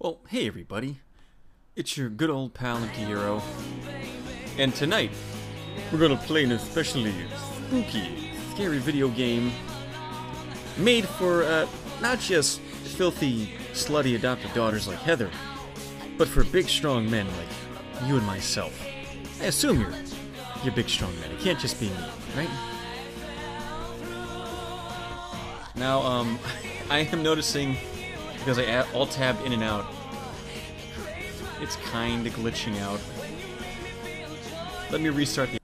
Well, hey everybody. It's your good old pal Hero. And tonight, we're gonna play an especially spooky, scary video game made for uh, not just filthy, slutty adopted daughters like Heather, but for big, strong men like you and myself. I assume you're you're big, strong men. It can't just be me, right? Now, um, I am noticing because I alt tabbed in and out. It's kind of glitching out. Let me restart the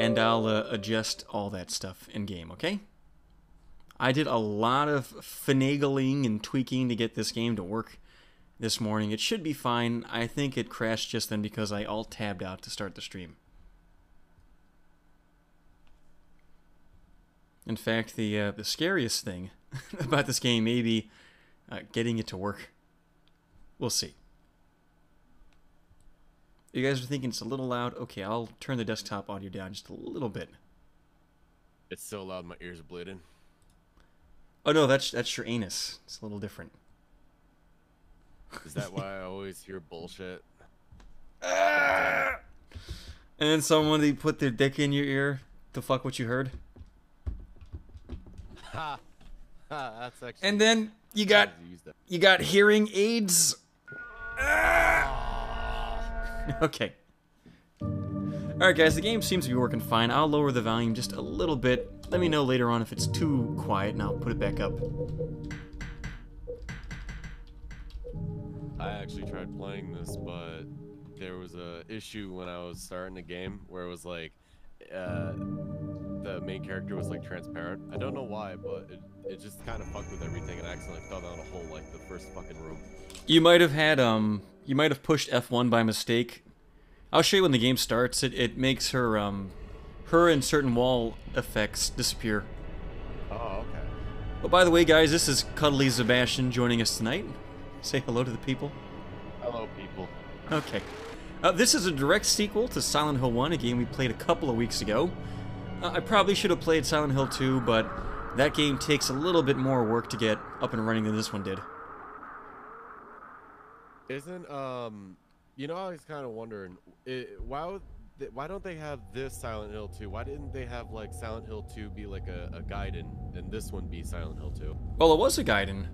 and I'll uh, adjust all that stuff in game, okay? I did a lot of finagling and tweaking to get this game to work this morning. It should be fine. I think it crashed just then because I alt tabbed out to start the stream. In fact, the uh, the scariest thing about this game may be uh, getting it to work. We'll see. You guys are thinking it's a little loud? Okay, I'll turn the desktop audio down just a little bit. It's so loud my ears are bleeding. Oh no, that's that's your anus. It's a little different. Is that why I always hear bullshit? and then someone they put their dick in your ear to fuck what you heard. Ha! Ha! That's actually. And then you got you got hearing aids. okay. Alright guys, the game seems to be working fine. I'll lower the volume just a little bit. Let me know later on if it's too quiet and I'll put it back up. I actually tried playing this, but there was a issue when I was starting the game where it was like uh, the main character was like transparent. I don't know why, but it, it just kind of fucked with everything and I accidentally fell down a hole like the first fucking room. You might have had um you might have pushed F1 by mistake. I'll show you when the game starts. It it makes her um her and certain wall effects disappear. Oh, okay. But by the way, guys, this is Cuddly Sebastian joining us tonight. Say hello to the people. Hello, people. Okay. Uh, this is a direct sequel to Silent Hill 1, a game we played a couple of weeks ago. Uh, I probably should have played Silent Hill 2, but that game takes a little bit more work to get up and running than this one did. Isn't um, you know, I was kind of wondering, it, why would th- why don't they have this Silent Hill 2? Why didn't they have like Silent Hill 2 be like a, a Gaiden and this one be Silent Hill 2? Well, it was a Gaiden.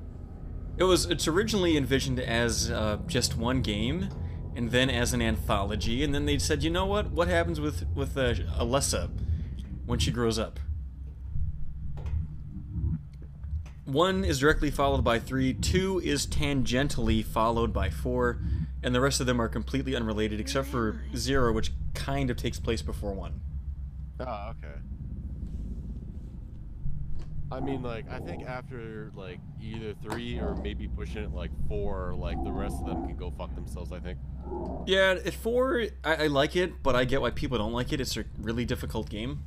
It was. It's originally envisioned as uh, just one game, and then as an anthology, and then they said, you know what? What happens with with uh, Alessa when she grows up? One is directly followed by three. Two is tangentially followed by four, and the rest of them are completely unrelated, except for zero, which kind of takes place before one. Oh, okay. I mean, like, I think after, like, either three or maybe pushing it, like, four, like, the rest of them can go fuck themselves, I think. Yeah, at four, I, I like it, but I get why people don't like it. It's a really difficult game.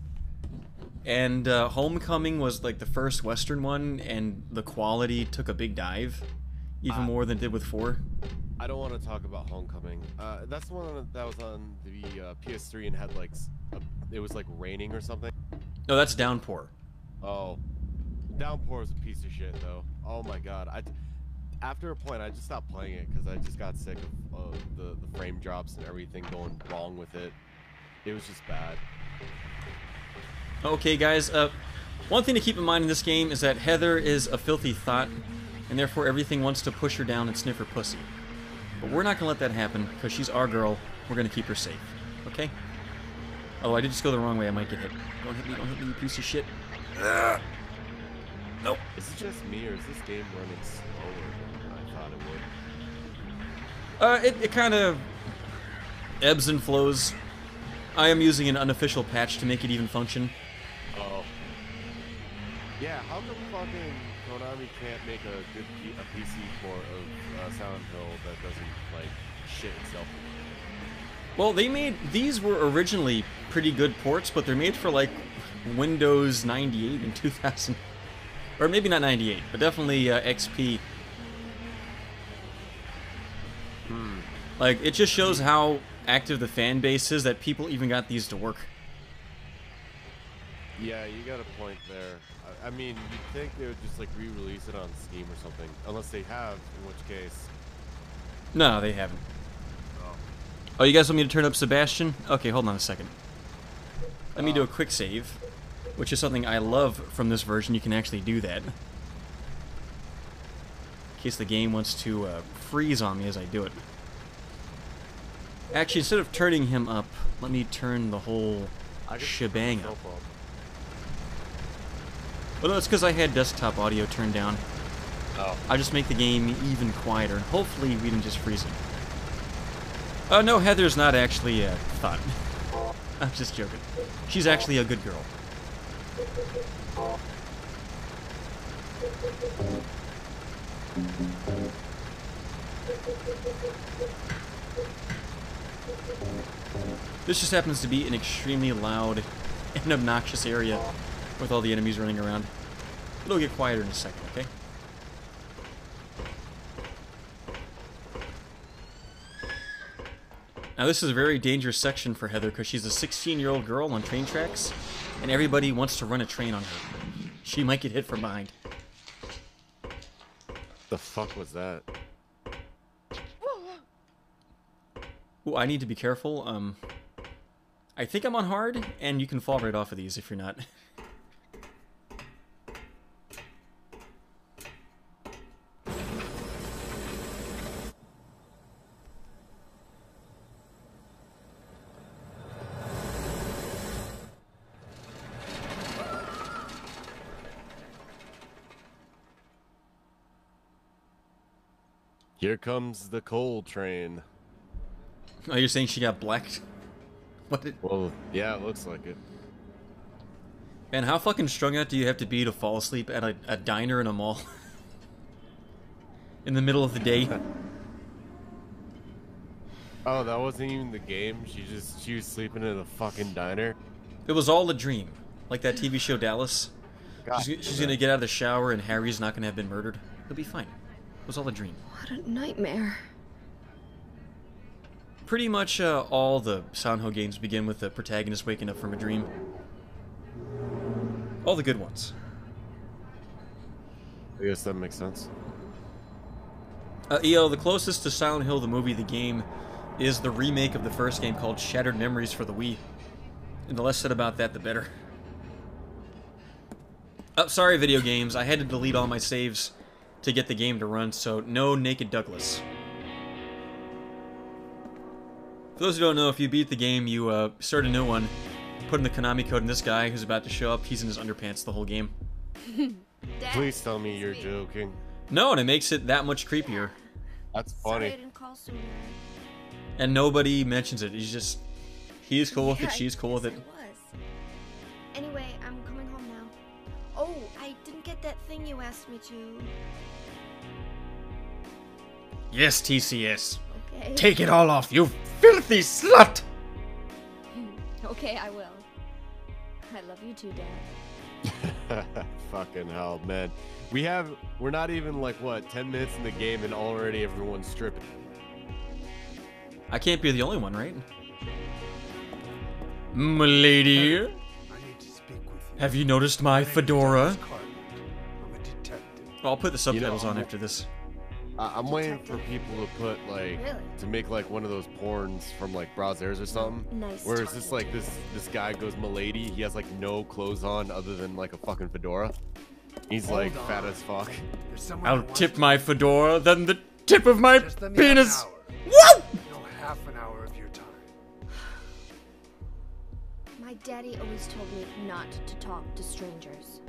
And uh, Homecoming was, like, the first Western one, and the quality took a big dive, even more than it did with four. I don't want to talk about Homecoming. Uh, that's the one that was on the uh, PS3 and had, like, a, it was, like, raining or something. No, that's Downpour. Oh, Downpour is a piece of shit, though. Oh my god, I. After a point, I just stopped playing it because I just got sick of uh, the the frame drops and everything going wrong with it. It was just bad. Okay, guys, uh, one thing to keep in mind in this game is that Heather is a filthy thought, and therefore everything wants to push her down and sniff her pussy. But we're not gonna let that happen, because she's our girl. We're gonna keep her safe. Okay? Oh, I did just go the wrong way. I might get hit. Don't hit me, don't hit me, you piece of shit. Ugh. Nope. Is it just me or is this game running slower than I thought it would? Uh, it, it kind of ebbs and flows. I am using an unofficial patch to make it even function. Yeah, how come fucking Konami can't make a good P- a PC port of uh, Silent Hill that doesn't like shit itself? Well, they made these were originally pretty good ports, but they're made for like Windows 98 and 2000, or maybe not 98, but definitely uh, XP. Hmm. Like it just shows how active the fan base is that people even got these to work. Yeah, you got a point there. I, mean, you'd think they would just like re-release it on Steam or something, unless they have, in which case No, they haven't. Oh, you guys want me to turn up Sebastian? Okay, hold on a second. Let me do a quick save, which is something I love from this version. You can actually do that. In case the game wants to uh, freeze on me as I do it. Actually, instead of turning him up, let me turn the whole shebang up. Well, it's because I had desktop audio turned down. Oh. I'll just make the game even quieter. Hopefully, we didn't just freeze it. Oh, no, Heather's not actually a thought. I'm just joking. She's actually a good girl. This just happens to be an extremely loud and obnoxious area with all the enemies running around. It'll get quieter in a second, okay? Now this is a very dangerous section for Heather because she's a 16-year-old girl on train tracks, and everybody wants to run a train on her. She might get hit from behind. The fuck was that? Ooh, I need to be careful. Um, I think I'm on hard, and you can fall right off of these if you're not. Here comes the coal train. Oh, you're saying she got blacked? What? Did, Well, yeah, it looks like it. man, how fucking strung out do you have to be to fall asleep at a, a diner in a mall? in the middle of the day? Oh, that wasn't even the game. She just she was sleeping in a fucking diner. It was all a dream. Like that TV show Dallas. God She's, she's gonna get out of the shower and Harry's not gonna have been murdered. He'll be fine. It was all a dream. What a nightmare. Pretty much uh, all the Sanho games begin with the protagonist waking up from a dream. All the good ones. I guess that makes sense. Uh, EO, the closest to Silent Hill, the movie, the game, is the remake of the first game called Shattered Memories for the Wii. And the less said about that, the better. Oh, sorry, video games. I had to delete all my saves to get the game to run, so no Naked Douglas. For those who don't know, if you beat the game, you uh, start a new one, put in the Konami code, and this guy who's about to show up, he's in his underpants the whole game. Please tell me you're joking. No, and it makes it that much creepier. That's funny. didn't call sooner. And nobody mentions it. He's just. He's cool with Yeah, it, she's cool with it. Anyway, I'm I get that thing you asked me to. Yes, TCS. Okay. Take it all off, you filthy slut! okay, I will. I love you too, Dad. Fucking hell, man. We have we're not even like what, 10 minutes in the game and already everyone's stripping. I can't be the only one, right? Milady, I need to speak with you. have you noticed my fedora? Detective. I'll put the subtitles know, on after this. I- I'm waiting for people to put like Really? to make like one of those porns from like Browsers or something. Nice Where it's just like this this guy goes milady, he has like no clothes on other than like a fucking fedora. He's Hold like fat as fuck. I'll tip my fedora, then the tip of my Just let me have an penis. hour. Woo! No, half an hour of your time. My daddy always told me not to talk to strangers.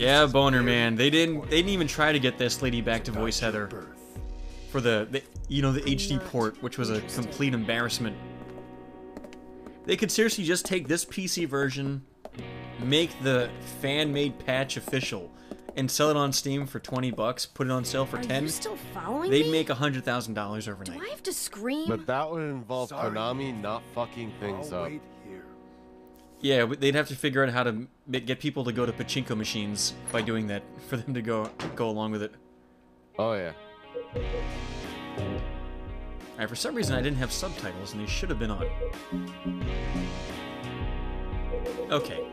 Yeah, boner man. They didn't. They didn't even try to get this lady back to voice Heather for the, the you know the HD port, which was a complete embarrassment. They could seriously just take this PC version, make the fan-made patch official, and sell it on Steam for twenty bucks. Put it on sale for Are ten. you still following They'd me? make a hundred thousand dollars overnight. Do overnight. I have to scream? But that would involve Sorry. Konami not fucking things I'll up. wait here. Yeah, they'd have to figure out how to get people to go to pachinko machines by doing that for them to go go along with it. Oh yeah. Alright, for some reason I didn't have subtitles and they should have been on. Okay.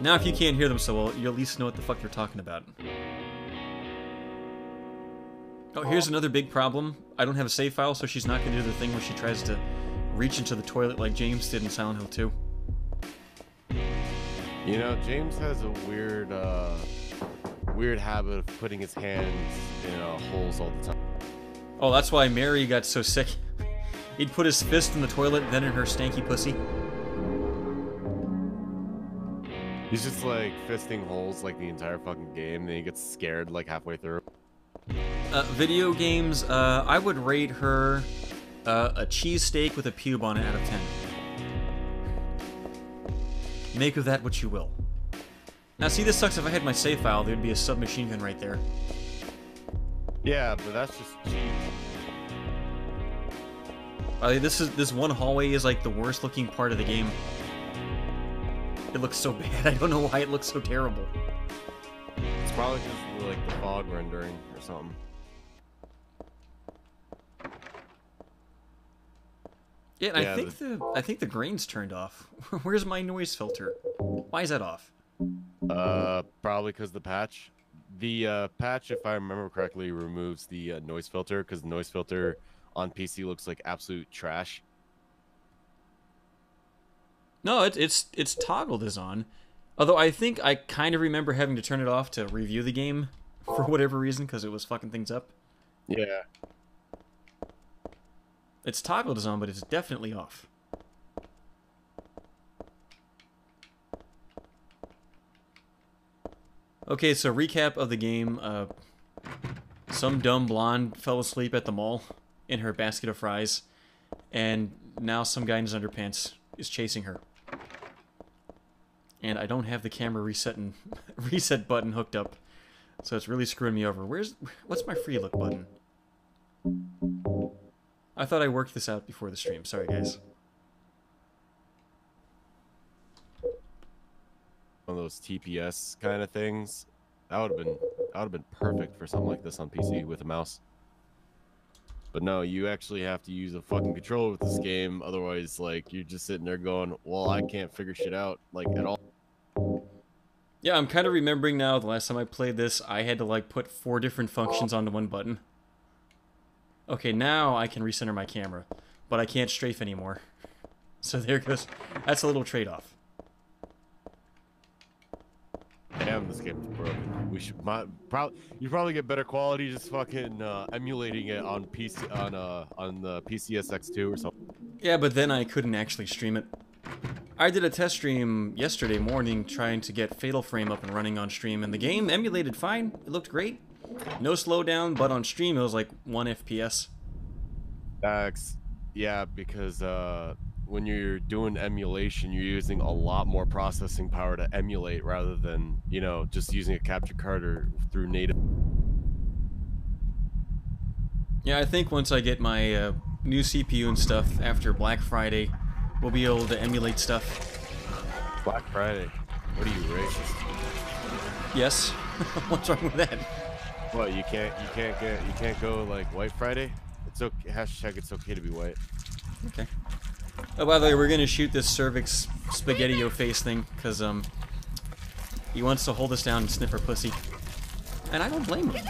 Now if you can't hear them so well, you at least know what the fuck they're talking about. Oh, here's another big problem. I don't have a save file, so she's not going to do the thing where she tries to reach into the toilet like James did in Silent Hill 2. You know, James has a weird, uh, weird habit of putting his hands in uh, holes all the time. Oh, that's why Mary got so sick. He'd put his fist in the toilet, then in her stanky pussy. He's just like fisting holes like the entire fucking game, then he gets scared like halfway through. Uh, video games, uh, I would rate her uh, a cheesesteak with a pube on it out of 10. Make of that what you will. Now, see, this sucks. If I had my save file, there'd be a submachine gun right there. Yeah, but that's just cheap. Uh, this is this one hallway is like the worst looking part of the game. It looks so bad. I don't know why it looks so terrible. It's probably just like the fog rendering or something. Yeah, and I think the I think the grain's turned off. Where's my noise filter? Why is that off? Uh, probably because the patch. The uh, patch, if I remember correctly, removes the uh, noise filter because the noise filter on PC looks like absolute trash. No, it, it's it's toggled is on. Although I think I kind of remember having to turn it off to review the game for whatever reason because it was fucking things up. Yeah. It's toggled as on, but it's definitely off. Okay, so recap of the game. Uh, some dumb blonde fell asleep at the mall in her basket of fries, and now some guy in his underpants is chasing her. And I don't have the camera reset and reset button hooked up, so it's really screwing me over. Where's what's my free look button? I thought I worked this out before the stream. Sorry, guys. One of those TPS kind of things. That would have been that would have been perfect for something like this on PC with a mouse. But no, you actually have to use a fucking controller with this game. Otherwise, like you're just sitting there going, "Well, I can't figure shit out like at all." Yeah, I'm kind of remembering now. The last time I played this, I had to like put four different functions onto one button. Okay, now I can recenter my camera, but I can't strafe anymore. So there goes. That's a little trade-off. Damn, this game's broken. We should my, probably you probably get better quality just fucking uh, emulating it on PC on uh on the PCSX2 or something. Yeah, but then I couldn't actually stream it. I did a test stream yesterday morning trying to get Fatal Frame up and running on stream, and the game emulated fine. It looked great. No slowdown, but on stream it was like 1 FPS. That's yeah, because uh, when you're doing emulation, you're using a lot more processing power to emulate rather than you know just using a capture card or through native. Yeah, I think once I get my uh, new CPU and stuff after Black Friday, we'll be able to emulate stuff. Black Friday. What are you racist? Yes. What's wrong with that? What you can't you can't get you can't go like White Friday? It's okay. Hashtag it's okay to be white. Okay. Oh, by the way, we're gonna shoot this cervix spaghetti-o face thing because um, he wants to hold us down and sniff our pussy, and I don't blame him.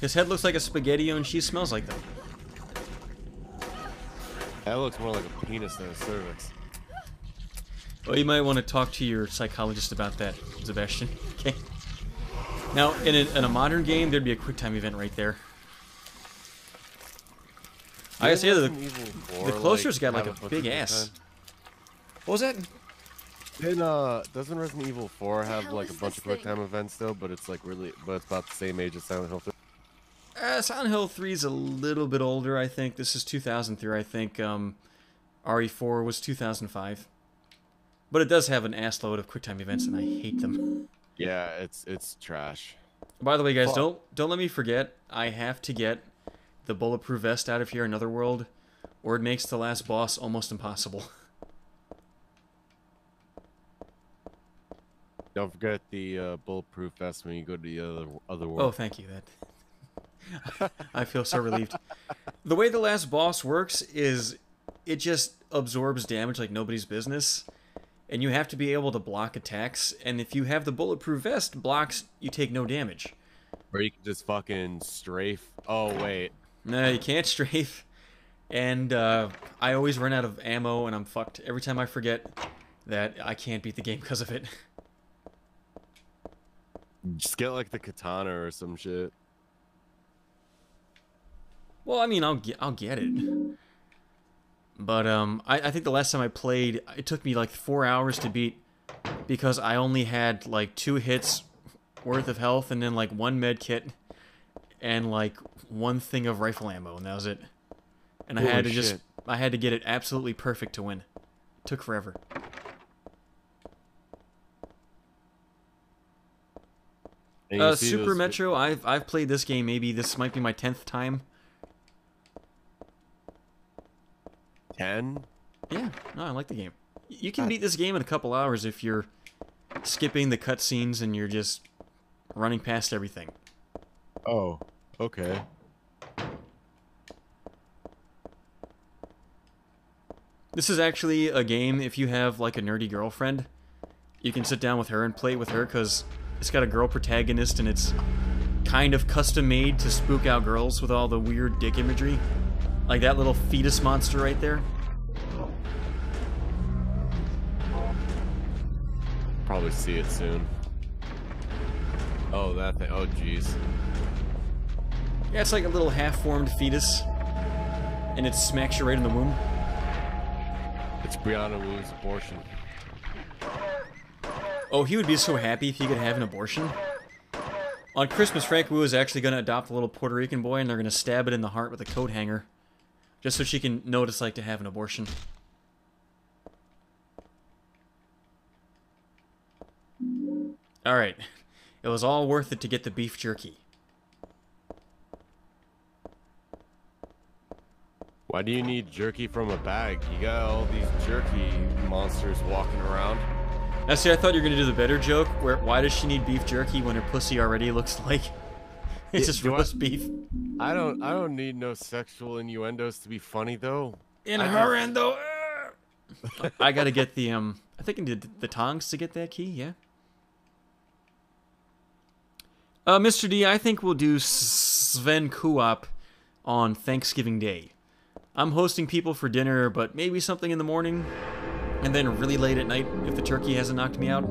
His head looks like a spaghetti-o, and she smells like them. That looks more like a penis than a cervix. Well, you might want to talk to your psychologist about that, Sebastian. Okay. Now, in a, in a modern game, there'd be a quick time event right there. I gotta say, the, Resident Evil 4, the closer's got like a bunch big of ass. quick What was that? time? Then uh, doesn't Resident Evil 4 have like a bunch of quick time events though, but it's like really, but it's about the same age as Silent Hill 3. Uh, Silent Hill 3 is a little bit older, I think. This is 2003, I think. Um, RE4 was 2005. But it does have an assload of QuickTime events, and I hate them. Yeah, it's it's trash. By the way, guys, Fuck. don't don't let me forget. I have to get the bulletproof vest out of here, Another World, or it makes the last boss almost impossible. Don't forget the uh, bulletproof vest when you go to the other other world. Oh, thank you. That I feel so relieved. The way the last boss works is it just absorbs damage like nobody's business, and you have to be able to block attacks. And if you have the bulletproof vest, blocks you take no damage. Or you can just fucking strafe. Oh wait. No, you can't strafe. And uh, I always run out of ammo and I'm fucked every time I forget that I can't beat the game because of it. Just get like the katana or some shit. Well, I mean, I'll get, I'll get it. But um, I, I think the last time I played, it took me like four hours to beat because I only had like two hits worth of health and then like one med kit and like one thing of rifle ammo and that was it. And I had Holy to just. I had to get it absolutely perfect to win. It took forever. And Uh, Super Metro, I've I've played this game maybe this might be my tenth time. Ten. Yeah, no, I like the game. You can beat this game in a couple hours if you're skipping the cutscenes and you're just running past everything. Oh. Okay. This is actually a game if you have like a nerdy girlfriend, you can sit down with her and play with her because it's got a girl protagonist and it's kind of custom made to spook out girls with all the weird dick imagery. Like that little fetus monster right there. Probably see it soon. Oh, that thing. Oh, jeez. Yeah, it's like a little half-formed fetus, and it smacks you right in the womb. It's Brianna Wu's abortion. Oh, he would be so happy if he could have an abortion. On Christmas, Frank Wu is actually going to adopt a little Puerto Rican boy, and they're going to stab it in the heart with a coat hanger, just so she can know what it's like to have an abortion. All right, it was all worth it to get the beef jerky. Why do you need jerky from a bag? You got all these jerky monsters walking around. Now, see, I thought you were going to do the better joke, where why does she need beef jerky when her pussy already looks like it's just do I- roast beef? I don't. I don't need no sexual innuendos to be funny though. In I her end, though. I gotta get the um. I think I did the tongs to get that key. Yeah. Uh, Mr. D, I think we'll do Sven Co-op on Thanksgiving Day. I'm hosting people for dinner, but maybe something in the morning, and then really late at night if the turkey hasn't knocked me out.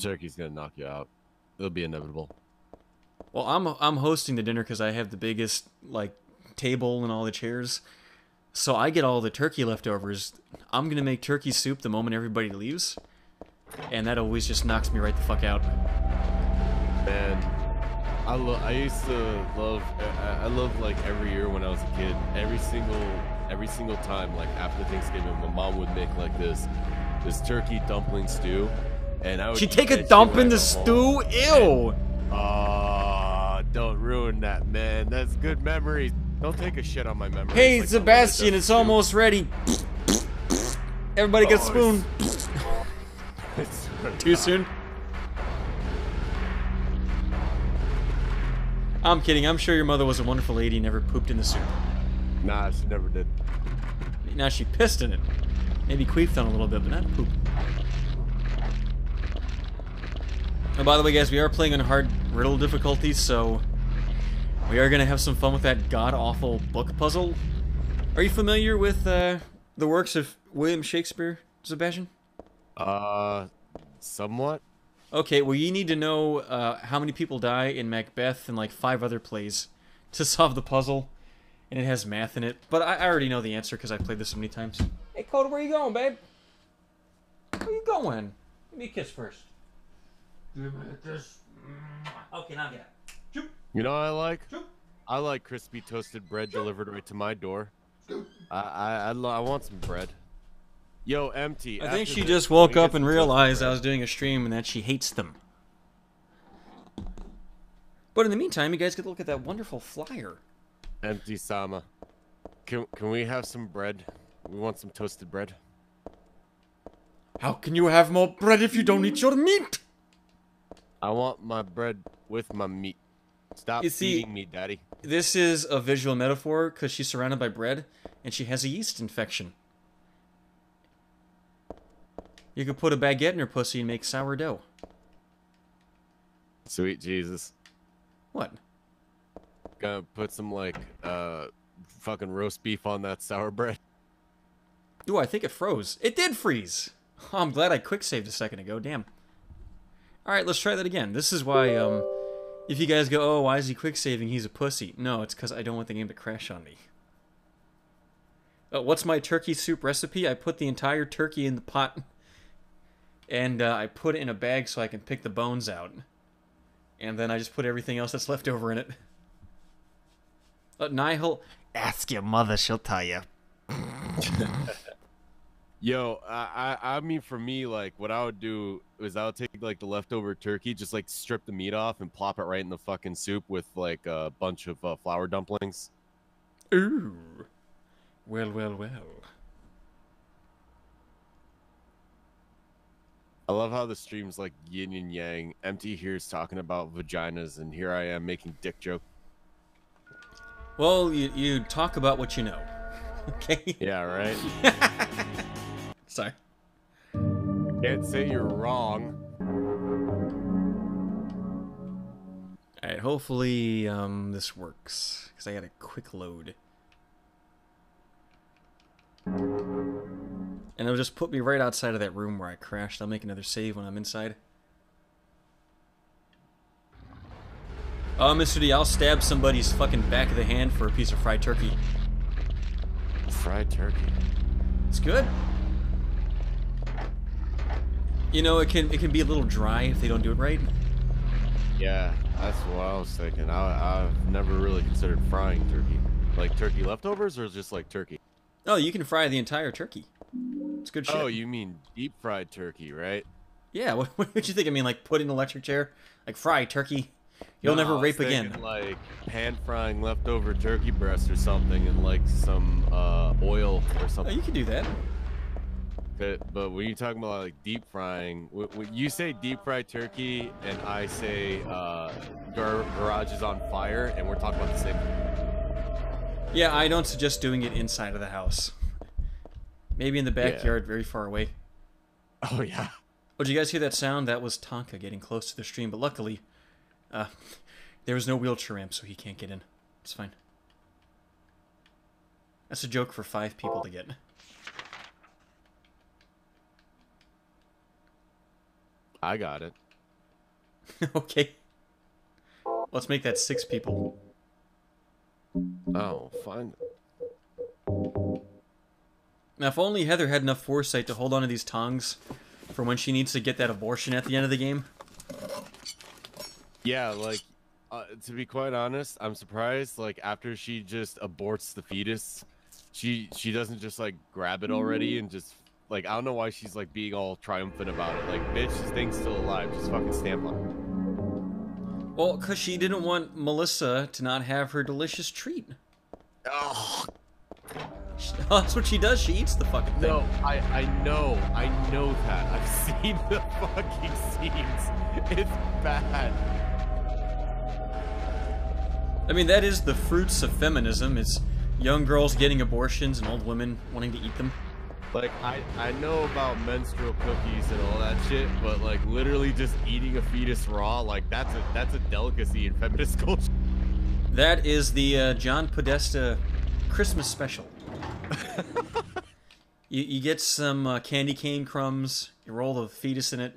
Turkey's gonna knock you out. It'll be inevitable. Well, I'm I'm hosting the dinner because I have the biggest like table and all the chairs, so I get all the turkey leftovers. I'm gonna make turkey soup the moment everybody leaves, and that always just knocks me right the fuck out. Man, I I used to love. I, I loved like every year when I was a kid. Every single every single time, like after Thanksgiving, my mom would make like this this turkey dumpling stew, and I would. She take a dump in the come home. stew. Ew. Ah, don't ruin that, man. That's good memories. Don't take a shit on my memory. Hey like Sebastian, it's does almost ready. Everybody get a Oh, spoon. stew. Too soon. I'm kidding. I'm sure your mother was a wonderful lady and never pooped in the soup. Nah, she never did. Now she pissed in it. Maybe queefed on a little bit, but not poop. And by the way, guys, we are playing on hard riddle difficulty, so we are gonna have some fun with that god awful book puzzle. Are you familiar with uh, the works of William Shakespeare, Sebastian? Uh, somewhat. Okay, well, you need to know uh, how many people die in Macbeth and like five other plays to solve the puzzle, and it has math in it. But I, I already know the answer because I played this so many times. Hey, Coda, where you going, babe? Where you going? Give me a kiss first. Give me a kiss. Okay, now get it. You know what I like? Sure. I like crispy toasted bread delivered right to my door. I I I, lo- I want some bread. Yo, empty. I think she this, just woke up and realized I was doing a stream and that she hates them. But in the meantime, you guys get to look at that wonderful flyer. Empty Sama. Can can we have some bread? We want some toasted bread. How can you have more bread if you don't eat your meat? I want my bread with my meat. Stop You see- feeding me, daddy. This is a visual metaphor because she's surrounded by bread and she has a yeast infection. You could put a baguette in her pussy and make sourdough. Sweet Jesus. What? Gonna put some like uh fucking roast beef on that sour bread. Ooh, I think it froze. It did freeze. Oh, I'm glad I quick saved a second ago. Damn. All right, let's try that again. This is why, um, if you guys go, oh, why is he quick saving? He's a pussy. No, it's because I don't want the game to crash on me. Uh, what's my turkey soup recipe? I put the entire turkey in the pot, and uh, I put it in a bag so I can pick the bones out, and then I just put everything else that's left over in it. Uh, Nihil, ask your mother; she'll tell you. Yo, I, I I mean for me, like what I would do is I would take like the leftover turkey, just like strip the meat off and plop it right in the fucking soup with like a bunch of uh, flour dumplings. Ooh. Well, well, well. I love how the stream's like yin and yang. Empty here is talking about vaginas, and here I am making dick joke. Well, you, you talk about what you know. Okay? Yeah, right. Sorry. Can't say you're wrong. Alright, hopefully um, this works. Because I got a quick load. And it'll just put me right outside of that room where I crashed. I'll make another save when I'm inside. Oh, Mr. D, I'll stab somebody's fucking back of the hand for a piece of fried turkey. Fried turkey. It's good. You know, it can it can be a little dry if they don't do it right. Yeah, that's what I was thinking. I, I've never really considered frying turkey. Like turkey leftovers, or just like turkey? Oh, you can fry the entire turkey. It's good shit. Oh, you mean deep fried turkey, right? Yeah, what, what did you think? I mean, like put in an electric chair, like fry turkey. You'll No, never rape again. Like pan frying leftover turkey breast or something, in like some uh, oil or something. Oh, something. you can do that. But, but when you're talking about like deep frying, when, you say deep fried turkey, and I say uh, gar- garage is on fire, and we're talking about the same. Yeah, I don't suggest doing it inside of the house. Maybe in the backyard, very far away. Oh yeah. Oh, did you guys hear that sound? That was Tonka getting close to the stream, but luckily, uh, there was no wheelchair ramp, so he can't get in. It's fine. That's a joke for five people to get. I got it. okay. Let's make that six people. Oh, fine. Now, if only Heather had enough foresight to hold on to these tongs for when she needs to get that abortion at the end of the game. Yeah, like uh, to be quite honest, I'm surprised. Like after she just aborts the fetus, she she doesn't just like grab it already and just like I don't know why she's like being all triumphant about it. Like bitch, this thing's still alive. Just fucking stamp on it. Well, because she didn't want Melissa to not have her delicious treat. Oh She- That's what she does. She eats the fucking thing. no, I I know, I know that. I've seen the fucking scenes. It's bad. I mean, that is the fruits of feminism. It's young girls getting abortions and old women wanting to eat them. Like I I know about menstrual cookies and all that shit, but like literally just eating a fetus raw, like that's a that's a delicacy in feminist culture. That is the uh, John Podesta Christmas special. you, you get some uh, candy cane crumbs, you roll the fetus in it,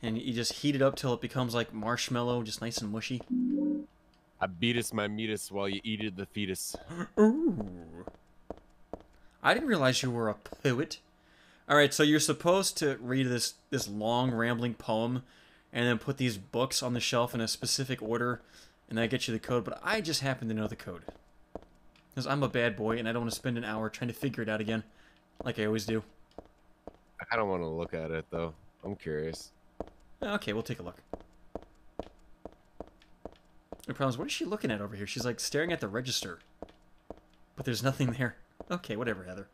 and you just heat it up till it becomes like marshmallow, just nice and mushy. I beatus my meatus while you eated the fetus. Ooh. I didn't realize you were a poet. All right, so you're supposed to read this this long rambling poem and then put these books on the shelf in a specific order and that gets you the code, but I just happen to know the code. Cuz I'm a bad boy and I don't want to spend an hour trying to figure it out again like I always do. I don't want to look at it though. I'm curious. Okay, we'll take a look. The problem is, what is she looking at over here? She's like staring at the register. But there's nothing there. Okay, whatever, Heather.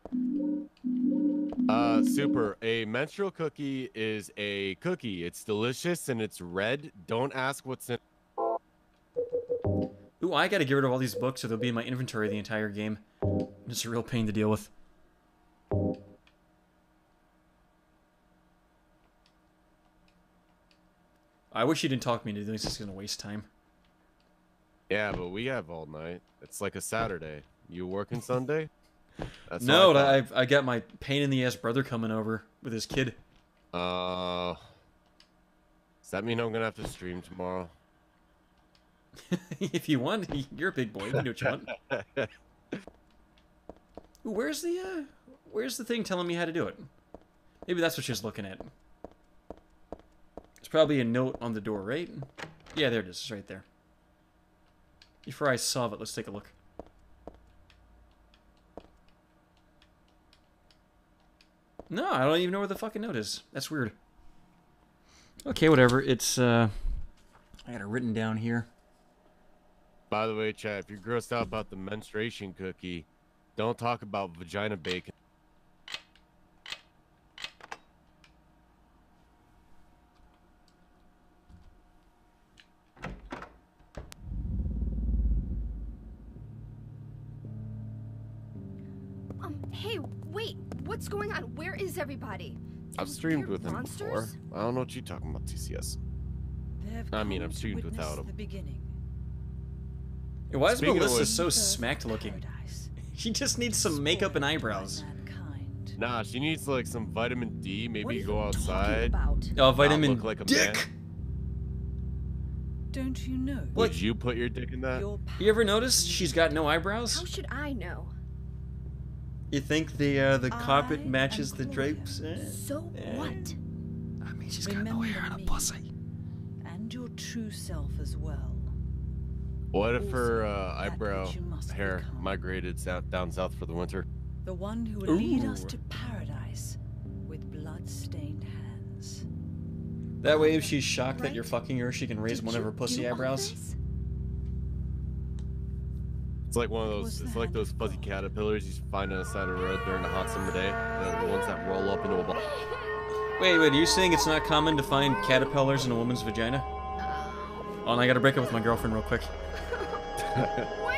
Uh, super. A menstrual cookie is a cookie. It's delicious and it's red. Don't ask what's in. Ooh, I gotta get rid of all these books or they'll be in my inventory the entire game. It's a real pain to deal with. I wish you didn't talk me into doing this. It's gonna waste time. Yeah, but we have all night. It's like a Saturday. You working Sunday? That's no, I I, I got my pain in the ass brother coming over with his kid. Uh, does that mean I'm gonna have to stream tomorrow? if you want, you're a big boy. You can do what you want. Where's the uh, where's the thing telling me how to do it? Maybe that's what she's looking at. It's probably a note on the door, right? Yeah, there it is. It's right there. Before I solve it, let's take a look. No, I don't even know where the fucking note is. That's weird. Okay, whatever. It's uh I got it written down here. By the way, Chad, if you're grossed out about the menstruation cookie, don't talk about vagina bacon. Um, hey, wait. What's going on? Where is everybody? I've Those streamed weird with him monsters? before. I don't know what you're talking about, TCS. I mean, I've streamed without him. The beginning. Hey, Why is Speaking of Melissa so smacked looking? She just needs some makeup and eyebrows. Nah, she needs like some vitamin D. Maybe go outside. About? Oh, vitamin look like a dick. man. Don't you know? What? Would you put your dick in that? You ever notice she's got no eyebrows? How should I know? You think the uh, the carpet I matches the Claudia. drapes? Eh? So Eh. what? I mean, she's Remember a pussy. and your true self as well. What if her uh, eyebrow which you must hair become. migrated south, down south for the winter? The one who will lead us to paradise with blood-stained hands. That way, if she's shocked that you're fucking her, she can raise Did one of her pussy do all eyebrows. This? It's like one of those. It's like those fuzzy caterpillars you find on the side of the road during a hot summer day. The ones that roll up into a ball. Wait, wait, are you saying it's not common to find caterpillars in a woman's vagina? Uh. Oh, and I gotta break up with my girlfriend real quick.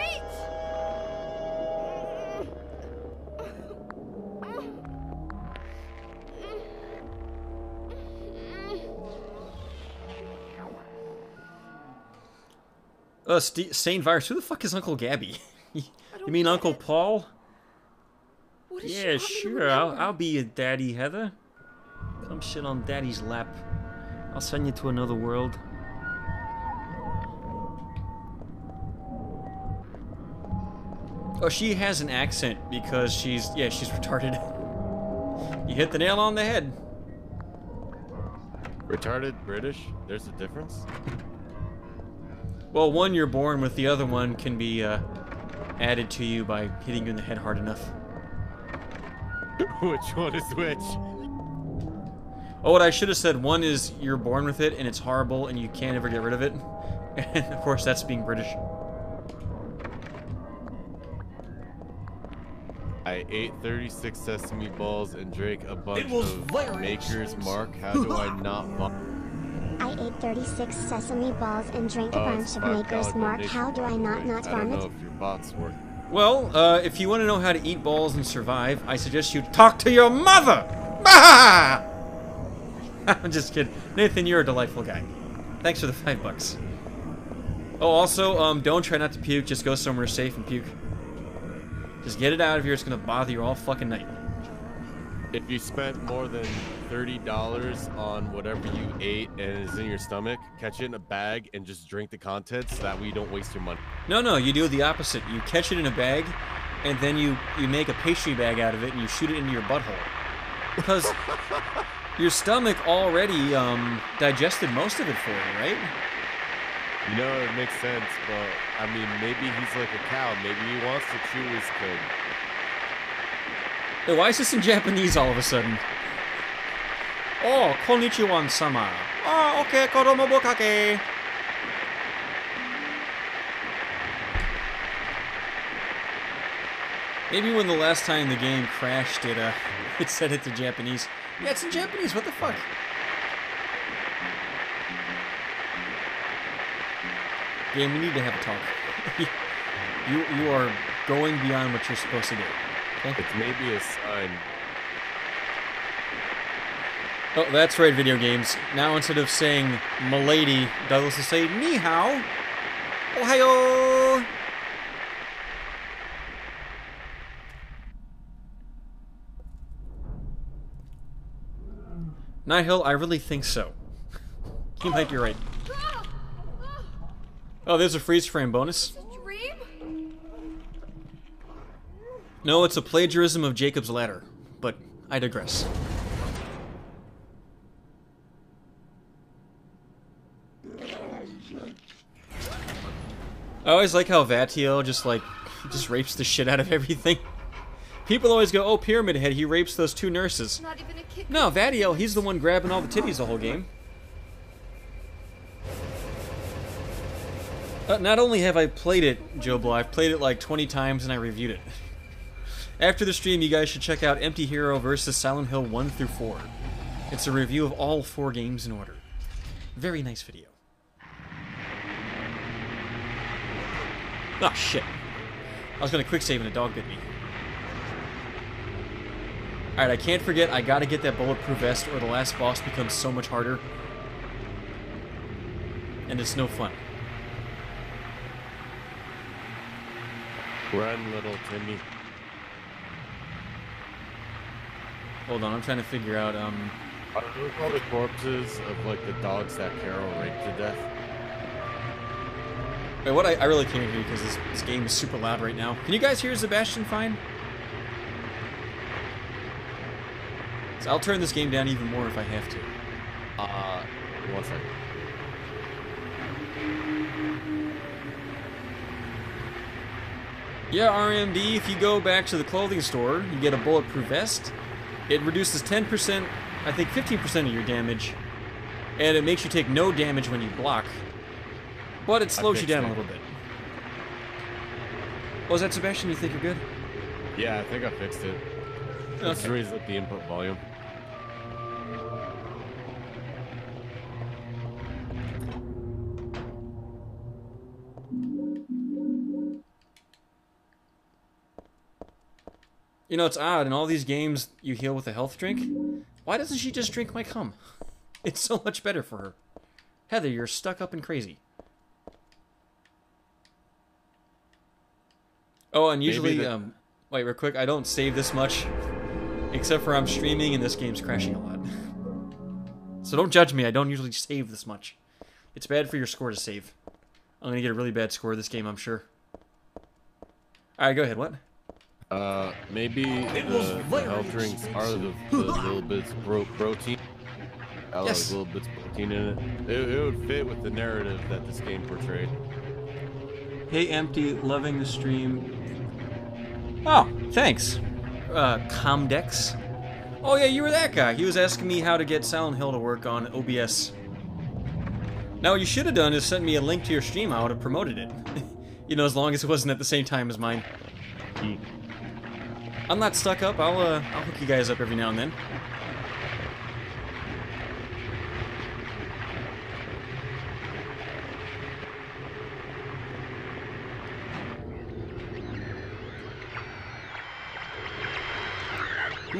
Uh, St- Saint Virus, who the fuck is Uncle Gabby? you mean Uncle it. Paul? What Yeah, want me to sure. I'll. I'll be your daddy, Heather. Come sit on daddy's lap. I'll send you to another world. Oh, she has an accent because she's, yeah, she's retarded. you hit the nail on the head. Retarded British. There's a difference. Well, one you're born with, the other one can be uh, added to you by hitting you in the head hard enough. which one is which? Oh, what I should have said, one is you're born with it and it's horrible and you can't ever get rid of it. And of course, that's being British. I ate 36 sesame balls and drank a bunch was of very Maker's Mark. How do I not vomit? I ate 36 sesame balls and drank a Oh, bunch of Maker's dollar Mark. How do I for not me. not I don't know vomit? if your bots work. Well, uh, if you want to know how to eat balls and survive, I suggest you talk to your mother! Bah! I'm just kidding. Nathan, you're a delightful guy. Thanks for the five bucks. Oh, also, um, don't try not to puke. Just go somewhere safe and puke. Just get it out of here. It's gonna bother you all fucking night. If you spent more than $30 on whatever you ate and is in your stomach, catch it in a bag and just drink the contents so that way you don't waste your money. No, no, you do the opposite. You catch it in a bag, and then you you make a pastry bag out of it, and you shoot it into your butthole. Because your stomach already um, digested most of it for you, right? You know, it makes sense, but I mean, maybe he's like a cow. Maybe he wants to chew his cud. Hey, why is this in Japanese all of a sudden? Oh, konnichiwa sama. Oh, okay, koromo bukake. Maybe when the last time the game crashed, it uh, it set it to Japanese. Yeah, it's in Japanese. What the fuck? Game, we need to have a talk. you you are going beyond what you're supposed to do. Okay? It's maybe a sign. Oh, that's right, video games. Now instead of saying "milady," Douglas will say "ni hao." Ohio. Nihil, I really think so. You might be right. Oh, there's a freeze frame bonus. Dream? No, it's a plagiarism of Jacob's Ladder, but I digress. I always like how Valtiel just like just rapes the shit out of everything. People always go, "Oh, Pyramid Head, he rapes those two nurses." Not even a kick. No, Valtiel, he's the one grabbing all the titties the whole game. Uh, not only have I played it, Joe Blow, I've played it like 20 times and I reviewed it. After the stream, you guys should check out Empty Hero versus Silent Hill 1 through 4. It's a review of all four games in order. Very nice video. Oh, shit. I was gonna quick save and a dog bit me. Alright, I can't forget, I gotta get that bulletproof vest or the last boss becomes so much harder. And it's no fun. Run, little Timmy. Hold on, I'm trying to figure out, um... Are those all the corpses of like the dogs that Carol raped to death? Wait, what I, I really can't hear because this, this game is super loud right now. Can you guys hear Sebastian fine? So I'll turn this game down even more if I have to. Uh, one second. Yeah, RMD, if you go back to the clothing store, you get a bulletproof vest. It reduces 10%, I think 15% of your damage, and it makes you take no damage when you block. But it slows you down a little bit. Oh, that Sebastian? You think you're good? Yeah, I think I fixed it. Let's Okay. raise up the input volume. You know, it's odd. In all these games, you heal with a health drink. Why doesn't she just drink my cum? It's so much better for her. Heather, you're stuck up and crazy. Oh, and usually, the- um, wait, real quick, I don't save this much, except for I'm streaming and this game's crashing a lot. So don't judge me. I don't usually save this much. It's bad for your score to save. I'm gonna get a really bad score this game, I'm sure. All right, go ahead. What? Uh, maybe the, the health drinks are the, the little bits of protein. I Yes. like little bits of protein in it. it. It would fit with the narrative that this game portrayed. Hey, Empty, loving the stream. Oh, thanks. Uh, Comdex. Oh yeah, you were that guy. He was asking me how to get Silent Hill to work on OBS. Now, what you should have done is sent me a link to your stream. I would have promoted it. you know, as long as it wasn't at the same time as mine. I'm not stuck up. I'll uh, I'll hook you guys up every now and then.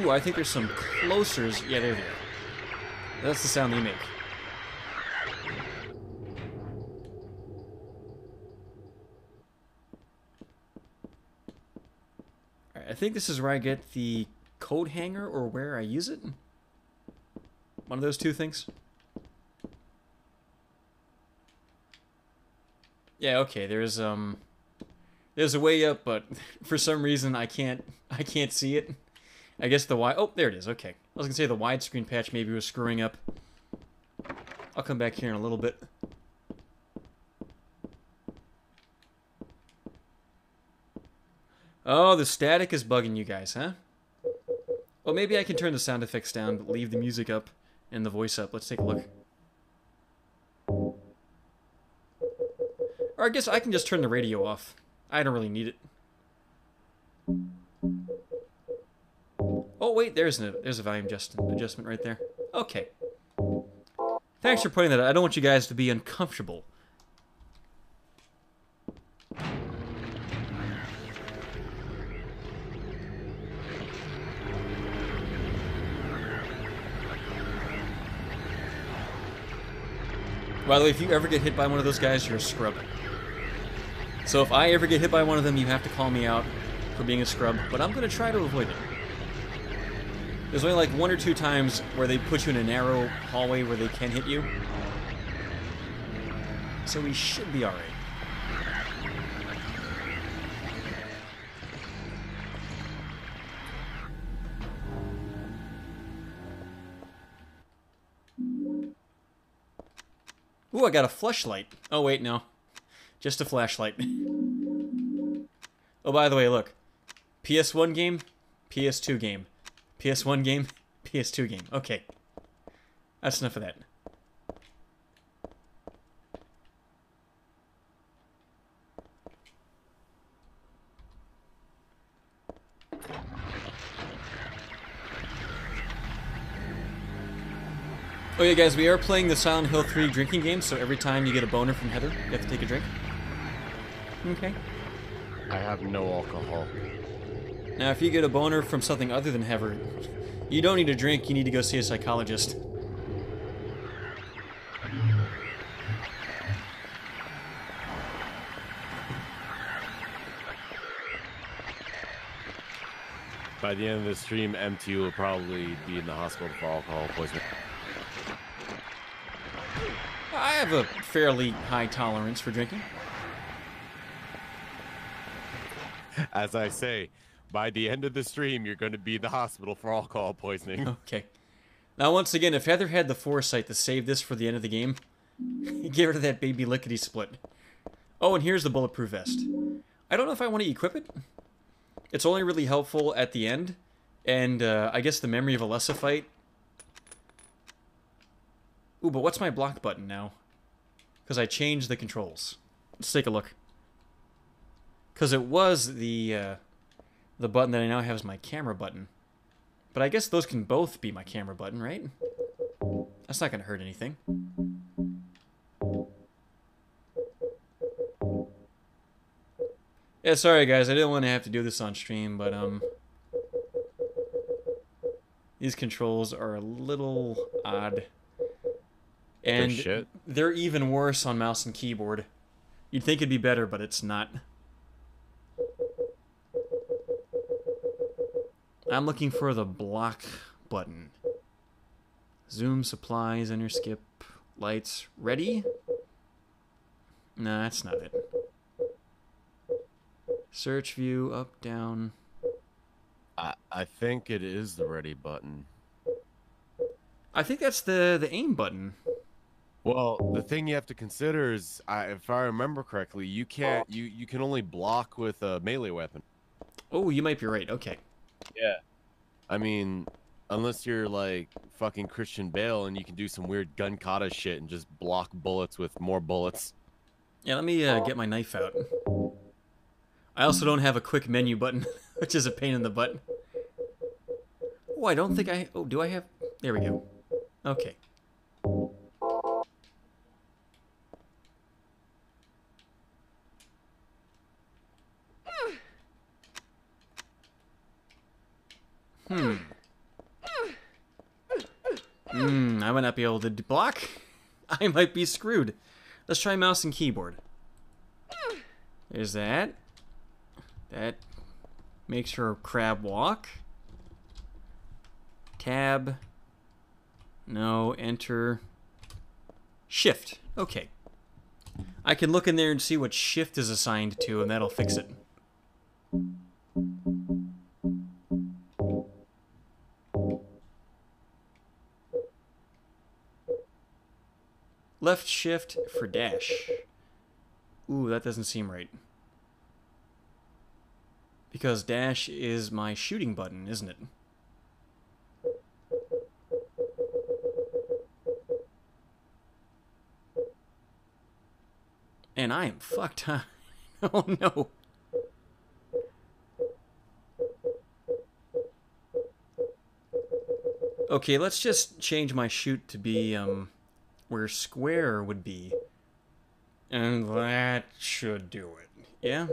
Ooh, I think there's some closers. Yeah, there they are. That's the sound they make. I think this is where I get the code hanger or where I use it. One of those two things. Yeah, okay, there's um there's a way up, but for some reason I can't I can't see it. I guess the wide oh there it is, okay. I was gonna say the widescreen patch maybe was screwing up. I'll come back here in a little bit. Oh, the static is bugging you guys, huh? Well, maybe I can turn the sound effects down, but leave the music up and the voice up. Let's take a look. Or I guess I can just turn the radio off. I don't really need it. Oh wait, there's a there's a volume adjust, adjustment right there. Okay. Thanks for pointing that out. I don't want you guys to be uncomfortable. By the way, if you ever get hit by one of those guys, you're a scrub. So if I ever get hit by one of them, you have to call me out for being a scrub, but I'm going to try to avoid it. There's only like one or two times where they put you in a narrow hallway where they can hit you. So we should be alright. Ooh, I got a flashlight. Oh, wait, no. Just a flashlight. oh, by the way, look. PS1 game, PS2 game. PS1 game, PS2 game. Okay. That's enough of that. Oh yeah, guys, we are playing the Silent Hill 3 drinking game, so every time you get a boner from Heather, you have to take a drink. Okay. I have no alcohol. Now, if you get a boner from something other than Heather, you don't need a drink, you need to go see a psychologist. By the end of the stream, Empty will probably be in the hospital for alcohol poisoning. I have a fairly high tolerance for drinking. As I say, by the end of the stream, you're going to be the hospital for alcohol poisoning. Okay. Now, once again, if Heather had the foresight to save this for the end of the game, give her that baby lickety split. Oh, and here's the bulletproof vest. I don't know if I want to equip it. It's only really helpful at the end, and uh, I guess the memory of Alessa fight. Ooh, but what's my block button now? Because I changed the controls. Let's take a look. Because it was the uh, the button that I now have is my camera button. But I guess those can both be my camera button, right? That's not going to hurt anything. Yeah, sorry guys, I didn't want to have to do this on stream, but um these controls are a little odd. And shit. they're even worse on mouse and keyboard. You'd think it'd be better, but it's not. I'm looking for the block button. Zoom, supplies, enter, skip, lights, ready? Nah, that's not it. Search view, up, down. I, I think it is the ready button. I think that's the the aim button. Well, the thing you have to consider is, I, if I remember correctly, you can't you you can only block with a melee weapon. Oh, you might be right. Okay. Yeah. I mean, unless you're like fucking Christian Bale and you can do some weird gun kata shit and just block bullets with more bullets. Yeah, let me uh, get my knife out. I also don't have a quick menu button, which is a pain in the butt. Oh, I don't think I... Oh, do I have... There we go. Okay. Hmm. Hmm, I might not be able to block. I might be screwed. Let's try mouse and keyboard. There's that. That makes her crab walk. Tab. No, enter. Shift. Okay. I can look in there and see what shift is assigned to, and that'll fix it. Left shift for dash. Ooh, that doesn't seem right. Because dash is my shooting button, isn't it? And I am fucked, huh? oh no. Okay, let's just change my shoot to be, um, where square would be. And that should do it. Yeah?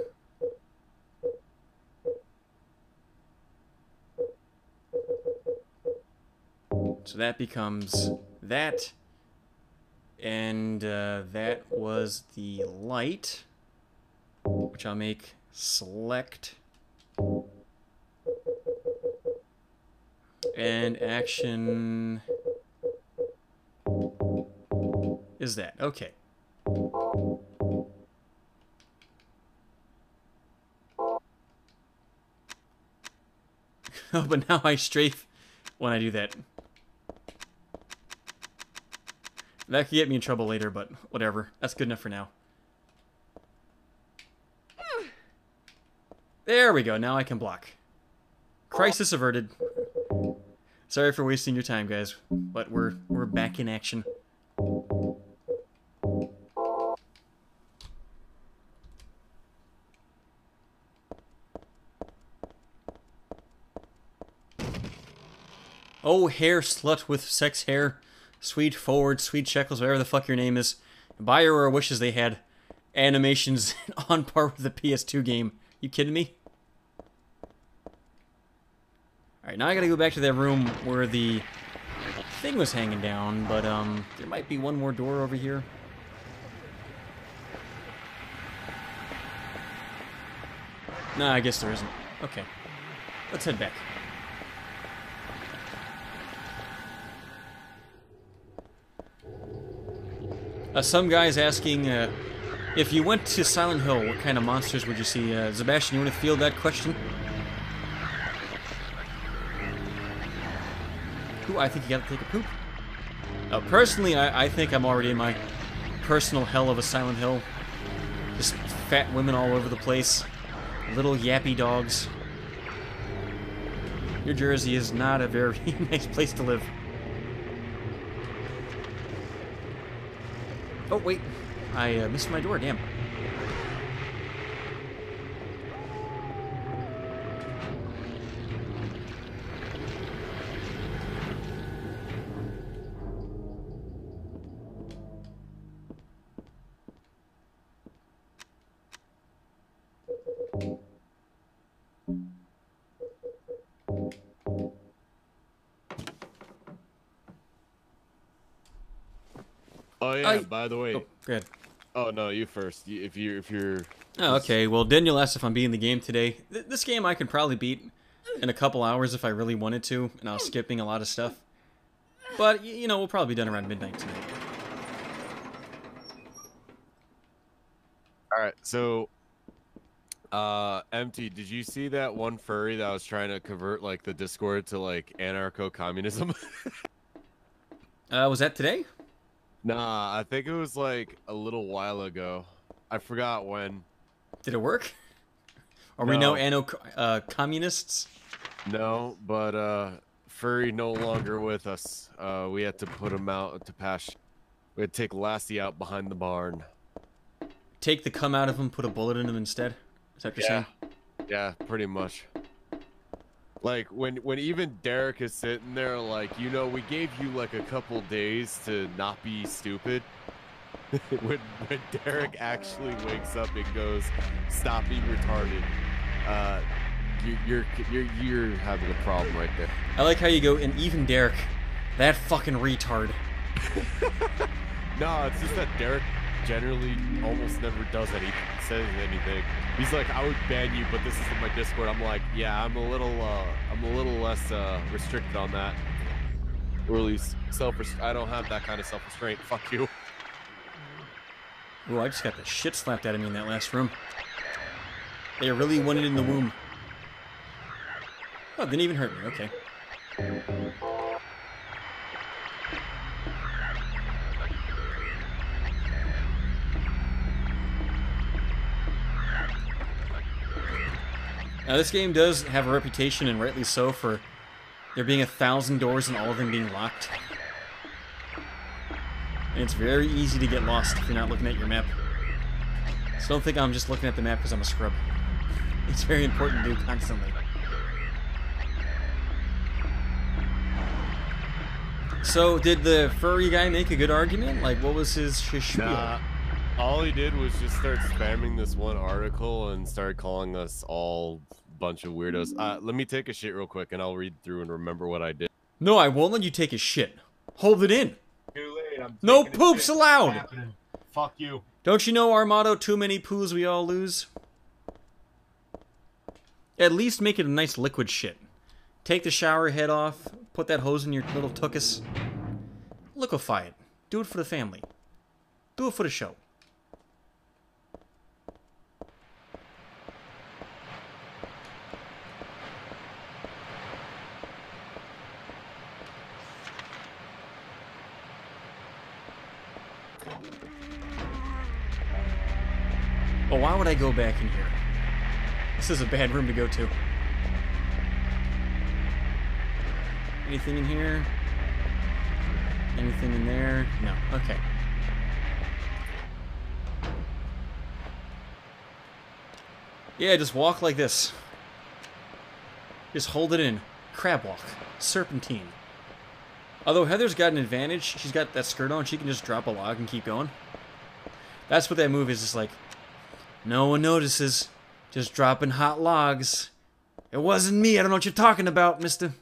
So that becomes that. And uh, that was the light, which I'll make select. And action is that. Okay. oh, but now I strafe when I do that. That could get me in trouble later, but whatever. That's good enough for now. There we go. Now I can block. Crisis averted. Sorry for wasting your time, guys, but we're we're back in action. Oh, hair slut with sex hair. Sweet forward, sweet shekels, whatever the fuck your name is. BioWare wishes they had animations on par with the PS2 game. You kidding me? Alright, now I gotta go back to that room where the thing was hanging down, but um, there might be one more door over here. Nah, I guess there isn't. Okay. Let's head back. Uh, some guy's asking uh, if you went to Silent Hill, what kind of monsters would you see? Uh, Sebastian, you want to field that question? Ooh, I think you gotta take a poop. Uh, personally, I, I think I'm already in my personal hell of a Silent Hill. Just fat women all over the place. Little yappy dogs. New Jersey is not a very nice place to live. Oh, wait. I uh, missed my door, damn. Oh yeah. I- by the way. Oh, go ahead. Oh no, you first. If you if you're Oh, okay. Well, Daniel asked if I'm beating the game today. Th- this game I could probably beat in a couple hours if I really wanted to, and I was skipping a lot of stuff. But, y- you know, we'll probably be done around midnight tonight. all right. So, uh, empty. Did you see that one furry that was trying to convert like the Discord to like anarcho-communism? Uh, was that today? Nah, I think it was like a little while ago. I forgot when. Did it work? Are we no No. anno uh, communists? No, but uh, furry no longer with us. Uh, we had to put him out to pasture. We had to take Lassie out behind the barn. Take the cum out of him, put a bullet in him instead? Is that what you're saying? Yeah, pretty much. Like when when even Derek is sitting there, like you know, we gave you like a couple days to not be stupid. when when Derek actually wakes up and goes, "Stop being retarded," uh, you, you're you're you're having a problem right there. I like how you go, and even Derek, that fucking retard. No, it's just that Derek generally almost never does anything, says anything. He's like, I would ban you, but this is my Discord. I'm like, yeah, I'm a little, uh, I'm a little less uh, restricted on that. Or at least self. I don't have that kind of self restraint. Fuck you. Ooh, I just got the shit slapped out of me in that last room. They really wanted in the womb. Oh, didn't even hurt me. Okay. Now, this game does have a reputation, and rightly so, for there being a thousand doors and all of them being locked. And it's very easy to get lost if you're not looking at your map. So don't think I'm just looking at the map because I'm a scrub. It's very important to do constantly. So, did the furry guy make a good argument? Like, what was his, his? Nah, all he did was just start spamming this one article and start calling us all bunch of weirdos. Uh, let me take a shit real quick, and I'll read through and remember what I did. No, I won't let you take a shit. Hold it in. Too late. I'm No poops allowed. Fuck you. Don't you know our motto, too many poos we all lose? At least make it a nice liquid shit. Take the shower head off, put that hose in your little tuchus. Liquefy it. Do it for the family. Do it for the show. Oh, why would I go back in here? This is a bad room to go to. Anything in here? Anything in there? No. Okay. Yeah, just walk like this. Just hold it in. Crab walk. Serpentine. Although Heather's got an advantage, she's got that skirt on, she can just drop a log and keep going. That's what that move is, just like, no one notices. Just dropping hot logs. It wasn't me, I don't know what you're talking about, mister.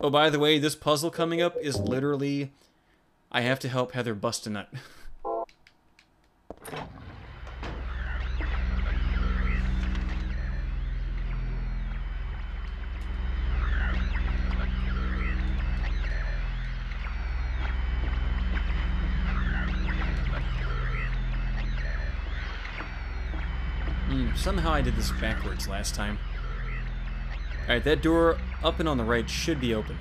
Oh, by the way, this puzzle coming up is literally... I have to help Heather bust a nut. somehow I did this backwards last time. Alright, that door up and on the right should be open.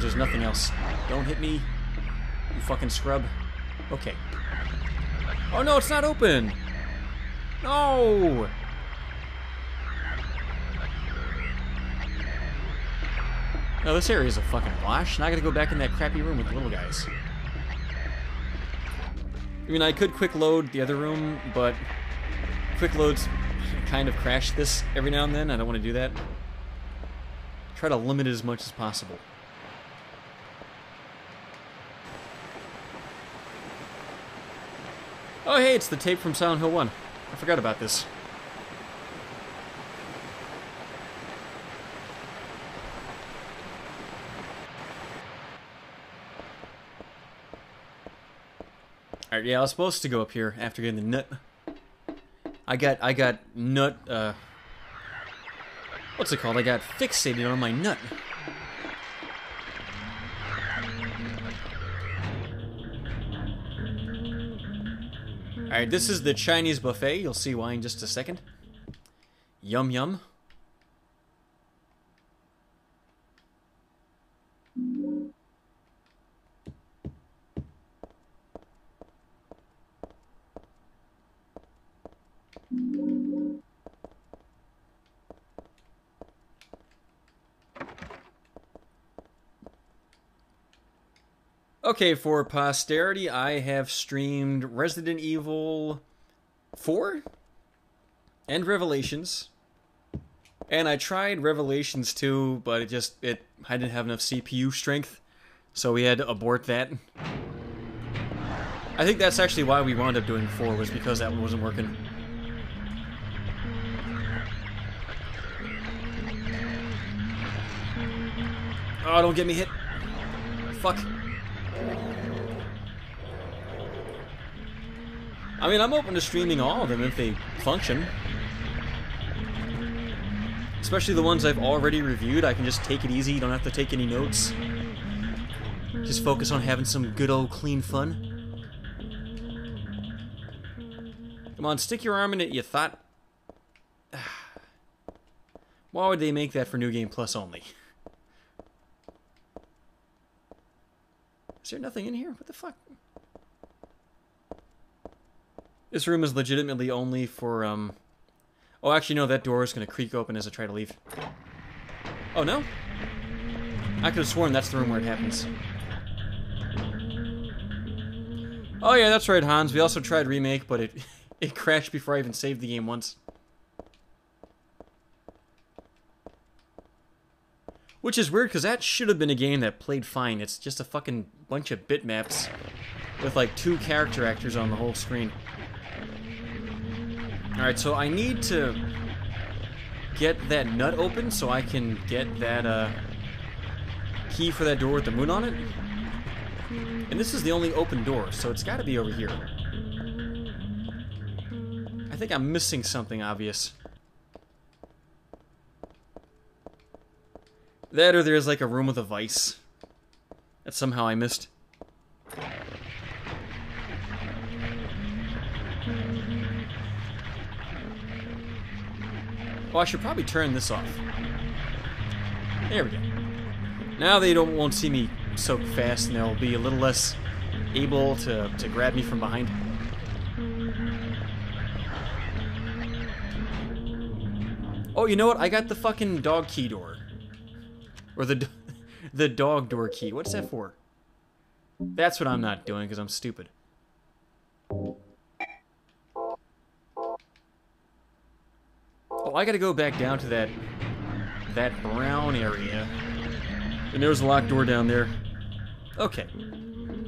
There's nothing else. Don't hit me, you fucking scrub. Okay. Oh no, it's not open! No! No, this area is a fucking wash. Now I gotta go back in that crappy room with the little guys. I mean, I could quick load the other room, but quick loads kind of crash this every now and then. I don't want to do that. Try to limit it as much as possible. Oh, hey, it's the tape from Silent Hill 1. I forgot about this. Alright, yeah, I was supposed to go up here after getting the nut. I got, I got nut, uh... What's it called? I got fixated on my nut. Alright, this is the Chinese buffet. You'll see why in just a second. Yum yum. Okay, for posterity, I have streamed Resident Evil 4 and Revelations. And I tried Revelations 2, but it just it I didn't have enough CPU strength, so we had to abort that. I think that's actually why we wound up doing 4 was because that one wasn't working. Oh, don't get me hit. Fuck. I mean, I'm open to streaming all of them if they function. Especially the ones I've already reviewed. I can just take it easy. You don't have to take any notes. Just focus on having some good old clean fun. Come on, stick your arm in it, you thought. Why would they make that for New Game Plus only? Is there nothing in here? What the fuck? This room is legitimately only for, um... Oh, actually, no, that door is going to creak open as I try to leave. Oh, no? I could have sworn that's the room where it happens. Oh, yeah, that's right, Hans. We also tried Remake, but it, it crashed before I even saved the game once. Which is weird, because that should have been a game that played fine. It's just a fucking bunch of bitmaps with, like, two character actors on the whole screen. Alright, so I need to get that nut open so I can get that uh, key for that door with the moon on it. And this is the only open door, so it's got to be over here. I think I'm missing something obvious. That or there's like a room with a vice that somehow I missed. Oh, I should probably turn this off. There we go. Now they don't won't see me so fast, and they'll be a little less able to, to grab me from behind. Oh, you know what? I got the fucking dog key door. Or the the dog door key. What's that for? That's what I'm not doing because I'm stupid. Oh, I gotta go back down to that that brown area. And there was a locked door down there. Okay.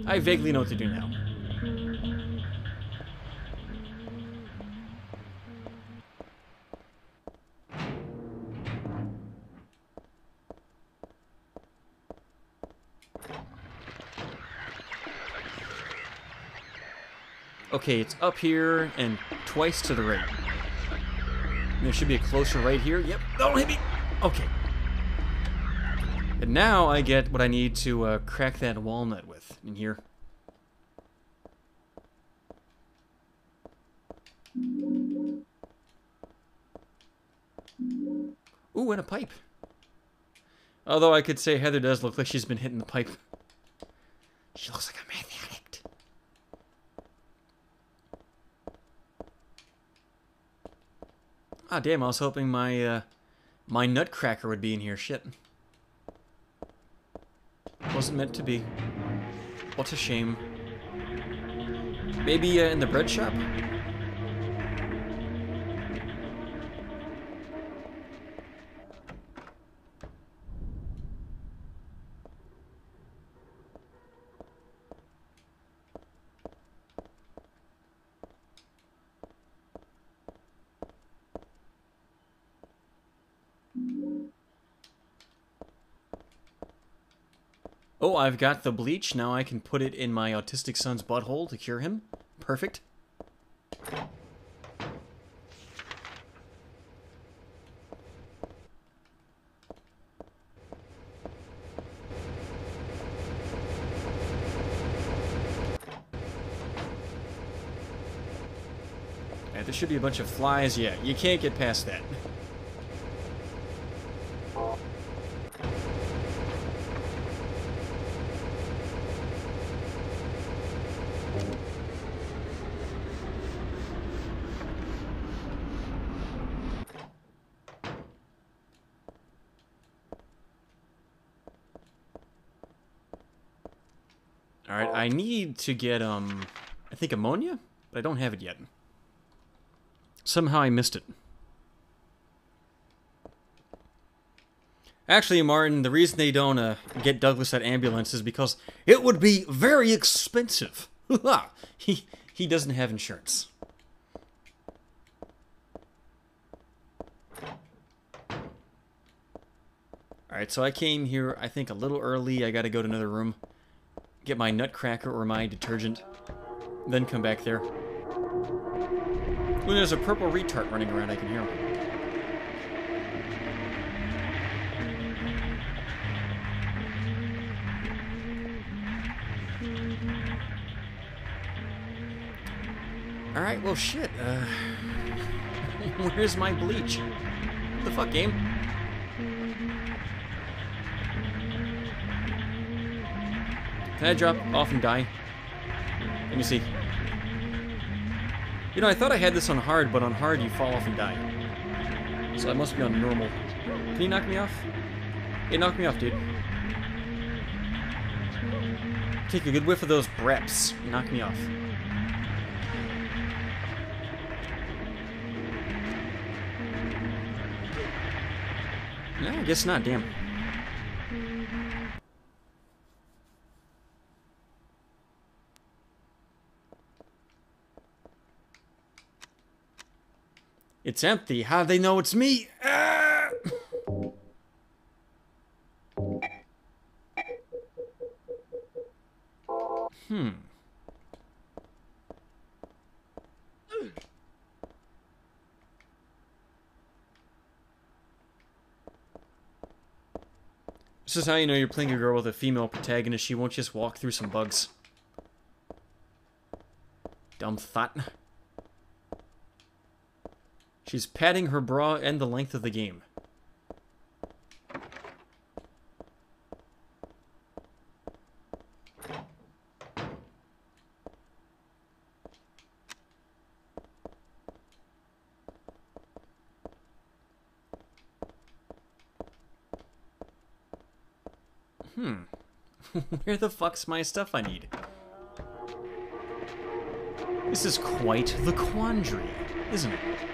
I vaguely know what to do now. Okay, it's up here and twice to the right. There should be a closer right here. Yep. Don't hit me. Okay. And now I get what I need to uh, crack that walnut with in here. Ooh, and a pipe. Although I could say Heather does look like she's been hitting the pipe. She looks like a meth Ah, damn, I was hoping my, uh, my nutcracker would be in here. Shit. Wasn't meant to be. What a shame. Maybe uh, in the bread shop? Oh, I've got the bleach. Now I can put it in my autistic son's butthole to cure him. Perfect. Yeah, there should be a bunch of flies. Yeah, you can't get past that. Alright, I need to get, um, I think ammonia? But I don't have it yet. Somehow I missed it. Actually, Martin, the reason they don't uh, get Douglas that ambulance is because it would be very expensive. he he doesn't have insurance. Alright, so I came here, I think, a little early. I gotta go to another room. Get my nutcracker or my detergent. Then come back there. When there's a purple retard running around, I can hear him. Alright, well shit, uh... Where's my bleach? What the fuck, game? Can I drop off and die? Let me see. You know, I thought I had this on hard, but on hard you fall off and die. So I must be on normal. Can you knock me off? Hey, knock me off, dude. Take a good whiff of those breps. Knock me off. No, I guess not, damn. It's empty. How do they know it's me? Ah! hmm. This is how you know you're playing a girl with a female protagonist. She won't just walk through some bugs. Dumb thought. She's padding her bra and the length of the game. Hmm. Where the fuck's my stuff I need? This is quite the quandary, isn't it?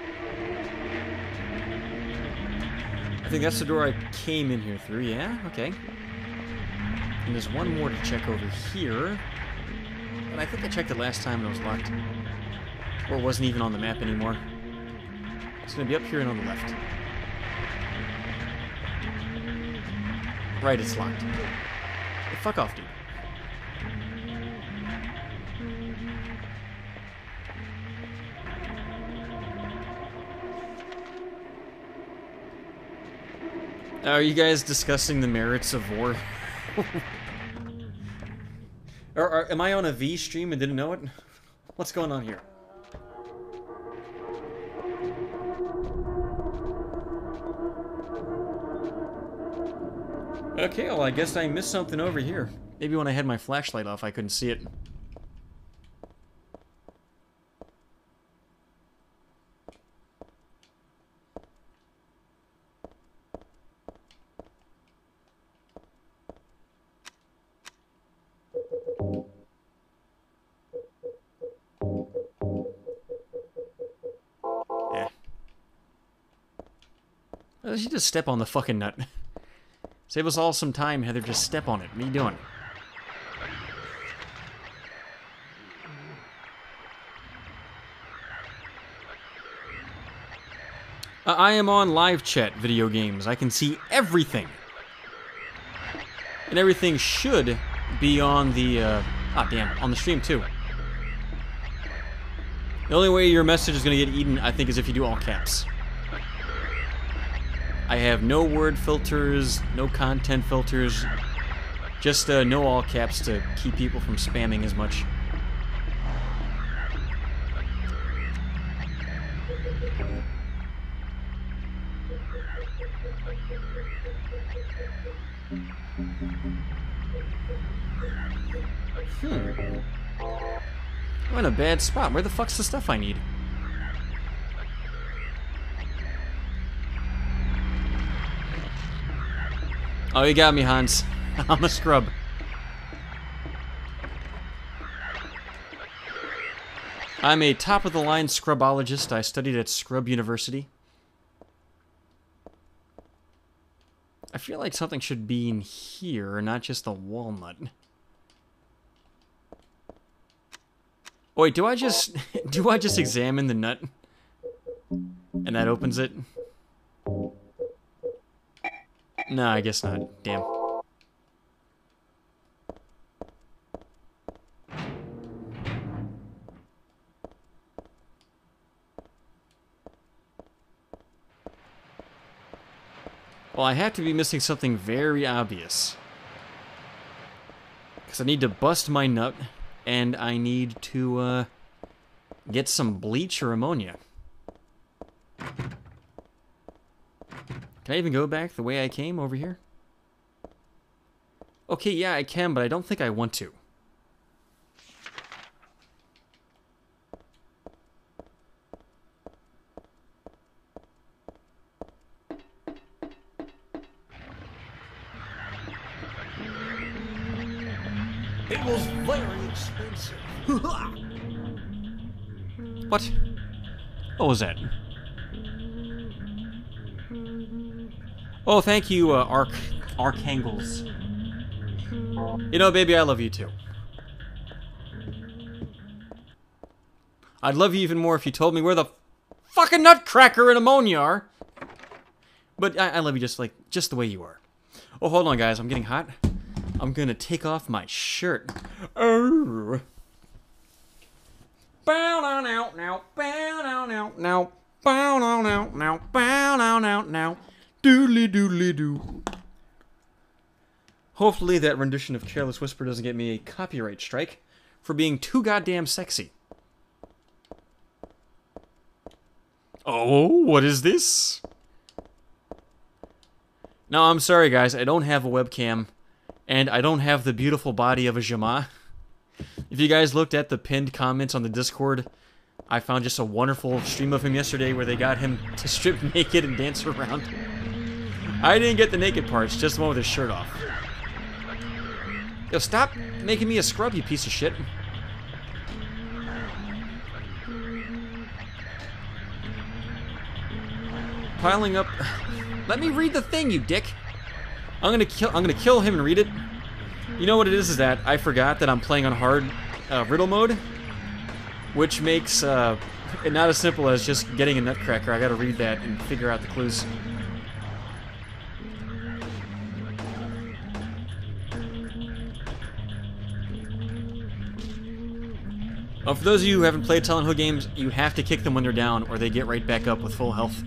I think that's the door I came in here through, yeah? Okay. And there's one more to check over here. But I think I checked it last time and it was locked. Or it wasn't even on the map anymore. It's gonna be up here and on the left. Right, it's locked. Hey, fuck off, dude. Are you guys discussing the merits of war? or, or am I on a V stream and didn't know it? What's going on here? Okay, well, I guess I missed something over here. Maybe when I had my flashlight off, I couldn't see it. You just step on the fucking nut? Save us all some time, Heather. Just step on it. What are you doing? Uh, I am on live chat video games. I can see everything. And everything should be on the, uh, ah, damn, on the stream too. The only way your message is going to get eaten, I think, is if you do all caps. I have no word filters, no content filters, just uh, no all caps to keep people from spamming as much. Hmm. I'm in a bad spot. Where the fuck's the stuff I need? Oh, you got me, Hans. I'm a scrub. I'm a top-of-the-line scrubologist. I studied at Scrub University. I feel like something should be in here, not just a walnut. Wait, do I just do I just examine the nut? And that opens it? No, I guess not. Damn. Well, I have to be missing something very obvious. Because I need to bust my nut, and I need to, uh, get some bleach or ammonia. Can I even go back the way I came over here? Okay, yeah, I can, but I don't think I want to. It was very expensive. What? What was that? Oh, thank you, uh, Arch Archangels. You know, baby, I love you too. I'd love you even more if you told me where the fucking nutcracker and ammonia are. But I, I love you just like just the way you are. Oh, hold on, guys. I'm getting hot. I'm gonna take off my shirt. Oh. Bow now now now bow now now now bow now now now bow now now now doodly doodly doo. Hopefully that rendition of Careless Whisper doesn't get me a copyright strike for being too goddamn sexy. Oh, what is this? No, I'm sorry, guys. I don't have a webcam, and I don't have the beautiful body of a Jama. If you guys looked at the pinned comments on the Discord, I found just a wonderful stream of him yesterday where they got him to strip naked and dance around. I didn't get the naked parts, just the one with his shirt off. Yo, stop making me a scrub, you piece of shit. Piling up. Let me read the thing, you dick. I'm gonna kill. I'm gonna kill him and read it. You know what it is? Is that I forgot that I'm playing on hard uh, riddle mode, which makes uh, it not as simple as just getting a nutcracker. I gotta read that and figure out the clues. Oh, for those of you who haven't played Silent Hill games, you have to kick them when they're down, or they get right back up with full health.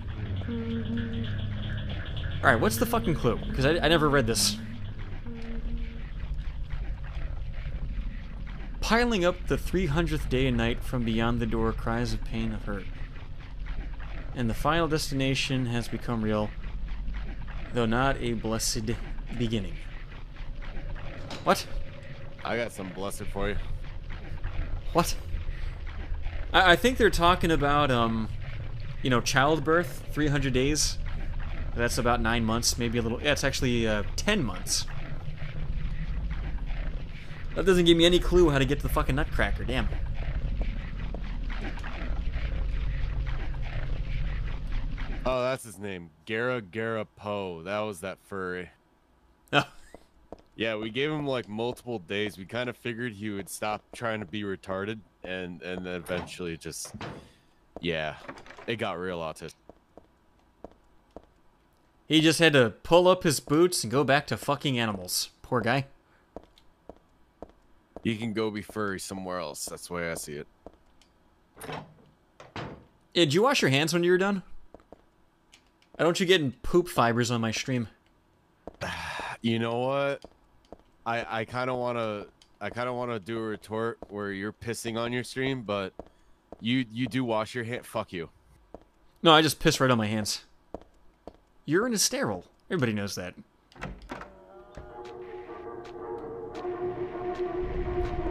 Alright, what's the fucking clue? Because I, I never read this. Piling up the 300th day and night from beyond the door, cries of pain of hurt. And the final destination has become real, though not a blessed beginning. What? I got some blessed for you. What? I, I think they're talking about, um, you know, childbirth, 300 days. That's about nine months, maybe a little. Yeah, it's actually uh, 10 months. That doesn't give me any clue how to get to the fucking Nutcracker. Damn. Oh, that's his name. Gara Gara Poe. That was that furry. Yeah, we gave him like multiple days. We kind of figured he would stop trying to be retarded, and and then eventually just, yeah, it got real autistic. he just had to pull up his boots and go back to fucking animals. Poor guy. He can go be furry somewhere else. That's the way I see it. Yeah, did you wash your hands when you were done? I don't you getting poop fibers on my stream. You know what? I I kind of want to I kind of want to do a retort where you're pissing on your stream, but you you do wash your hand. Fuck you. No, I just piss right on my hands. Urine is sterile. Everybody knows that.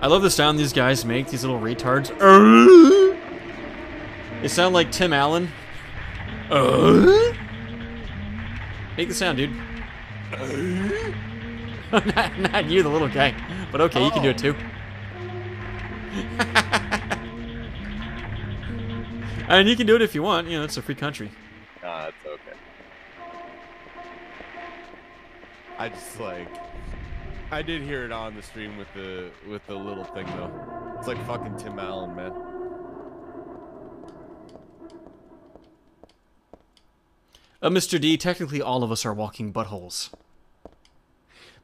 I love the sound these guys make, these little retards. They sound like Tim Allen. Make the sound, dude. Not, not you, the little guy. But okay, you can do it too. and you can do it if you want. You know, it's a free country. Nah, that's okay. I just like I did hear it on the stream with the with the little thing though. It's like fucking Tim Allen, man. Uh, Mr. D, technically all of us are walking buttholes.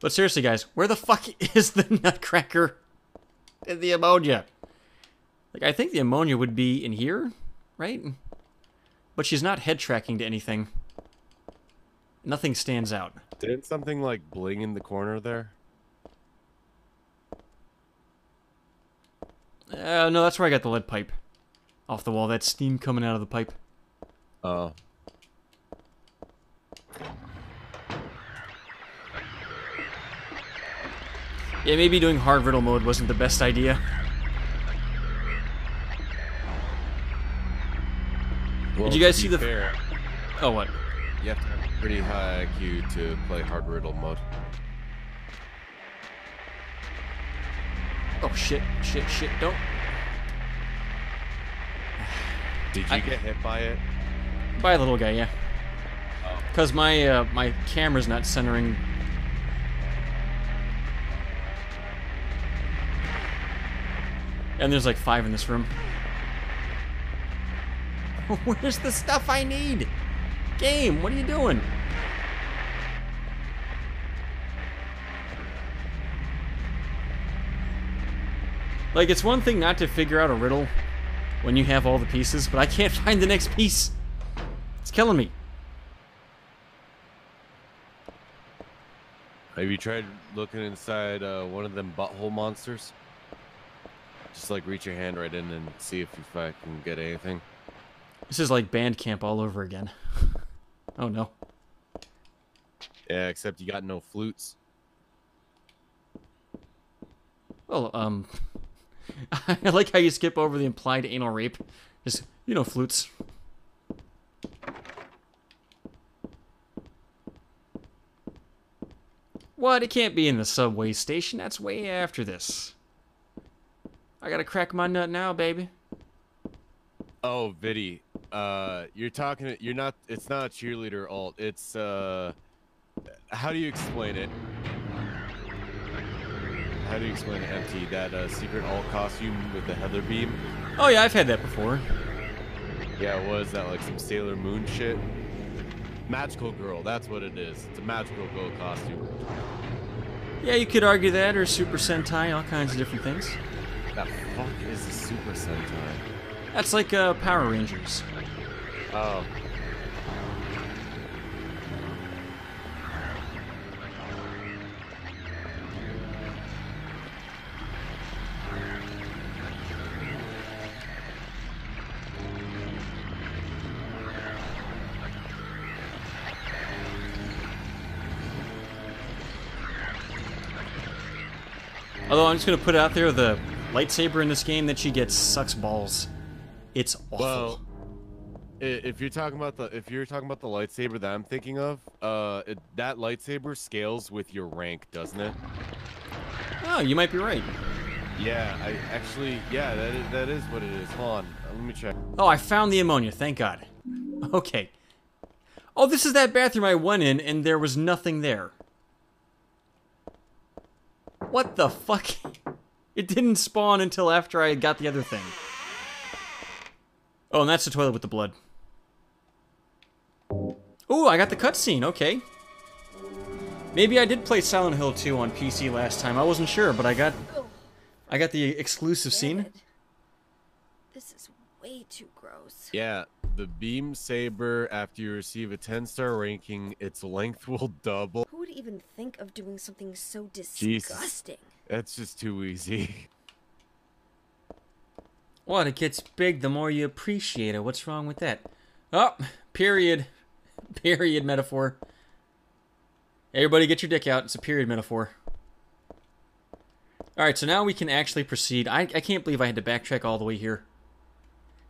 But seriously, guys, where the fuck is the nutcracker and the ammonia? Like, I think the ammonia would be in here, right? But she's not head tracking to anything. Nothing stands out. Didn't something like bling in the corner there? Uh, no, that's where I got the lead pipe. Off the wall, that steam coming out of the pipe. Oh. Yeah, maybe doing hard riddle mode wasn't the best idea. Well, you guys see the- fair, Oh, what? you have to have pretty high IQ to play hard riddle mode. Oh, shit, shit, shit, don't. Did you I- get hit by it? By the little guy, yeah. Because my, uh, my camera's not centering. And there's like five in this room. Where's the stuff I need? Game, what are you doing? Like, it's one thing not to figure out a riddle when you have all the pieces, but I can't find the next piece. It's killing me. Have you tried looking inside uh, one of them butthole monsters? Just like reach your hand right in and see if you I can get anything. This is like band camp all over again. oh no. Yeah, except you got no flutes. Well, um, I like how you skip over the implied anal rape. Just, you know, flutes. What? It can't be in the subway station. That's way after this. I gotta crack my nut now, baby. Oh, Viddy, uh, you're talking. You're not. It's not a cheerleader alt. It's uh, how do you explain it? How do you explain it, Empty? That uh, secret alt costume with the Heather beam? Oh yeah, I've had that before. Yeah, was that like some Sailor Moon shit? Magical girl, that's what it is. It's a magical girl costume. Yeah, you could argue that, or Super Sentai, all kinds of different things. That fuck is a Super Sentai. That's like uh, Power Rangers. Oh. Although I'm just gonna put it out there, the lightsaber in this game that she gets sucks balls. It's awful. Well, if you're talking about the if you're talking about the lightsaber that I'm thinking of, uh, it, that lightsaber scales with your rank, doesn't it? oh, you might be right. Yeah, I actually, yeah, that is, that is what it is. Hold on, let me check. Oh, I found the ammonia. Thank God. Okay. Oh, this is that bathroom I went in, and there was nothing there. What the fuck? It didn't spawn until after I got the other thing. Oh, and that's the toilet with the blood. Oh, I got the cutscene. Okay. Maybe I did play Silent Hill 2 on PC last time. I wasn't sure, but I got I got the exclusive scene. This is way too gross. Yeah, the beam saber. After you receive a 10 star ranking, its length will double. Who would even think of doing something so disgusting? Jesus. That's just too easy. What? It gets big the more you appreciate it. What's wrong with that? Oh, period. Period metaphor. Everybody get your dick out. It's a period metaphor. Alright, so now we can actually proceed. I, I can't believe I had to backtrack all the way here.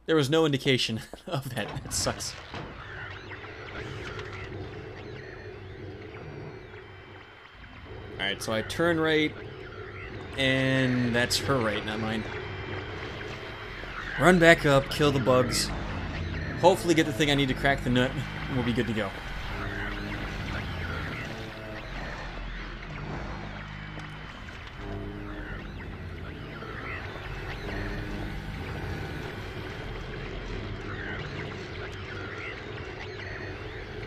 There was no indication of that. That sucks. Alright, so I turn right, and that's her right, not mine. Run back up, kill the bugs. Hopefully get the thing I need to crack the nut, and we'll be good to go.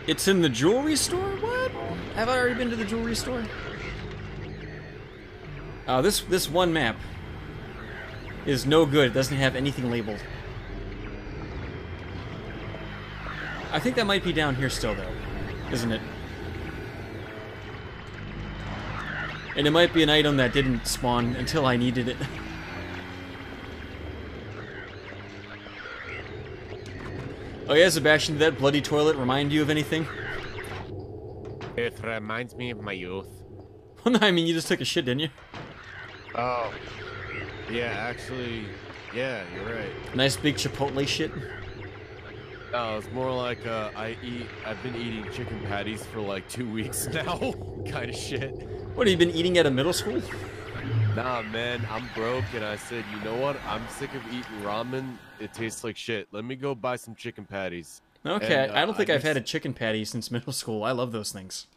It's in the jewelry store? What? Have I already been to the jewelry store? Uh, this this one map is no good. It doesn't have anything labeled. I think that might be down here still, though, isn't it? And it might be an item that didn't spawn until I needed it. oh yeah, Sebastian, did that bloody toilet remind you of anything? It reminds me of my youth. Well, no, I mean, you just took a shit, didn't you? Oh. Yeah, actually, yeah, you're right. Nice big Chipotle shit. No, it's more like uh, I eat. I've been eating chicken patties for like two weeks now, kind of shit. What, have you been eating at a middle school? Nah, man, I'm broke, and I said, you know what? I'm sick of eating ramen. It tastes like shit. Let me go buy some chicken patties. Okay, And, I uh, don't think I I've had a chicken patty since middle school. I love those things.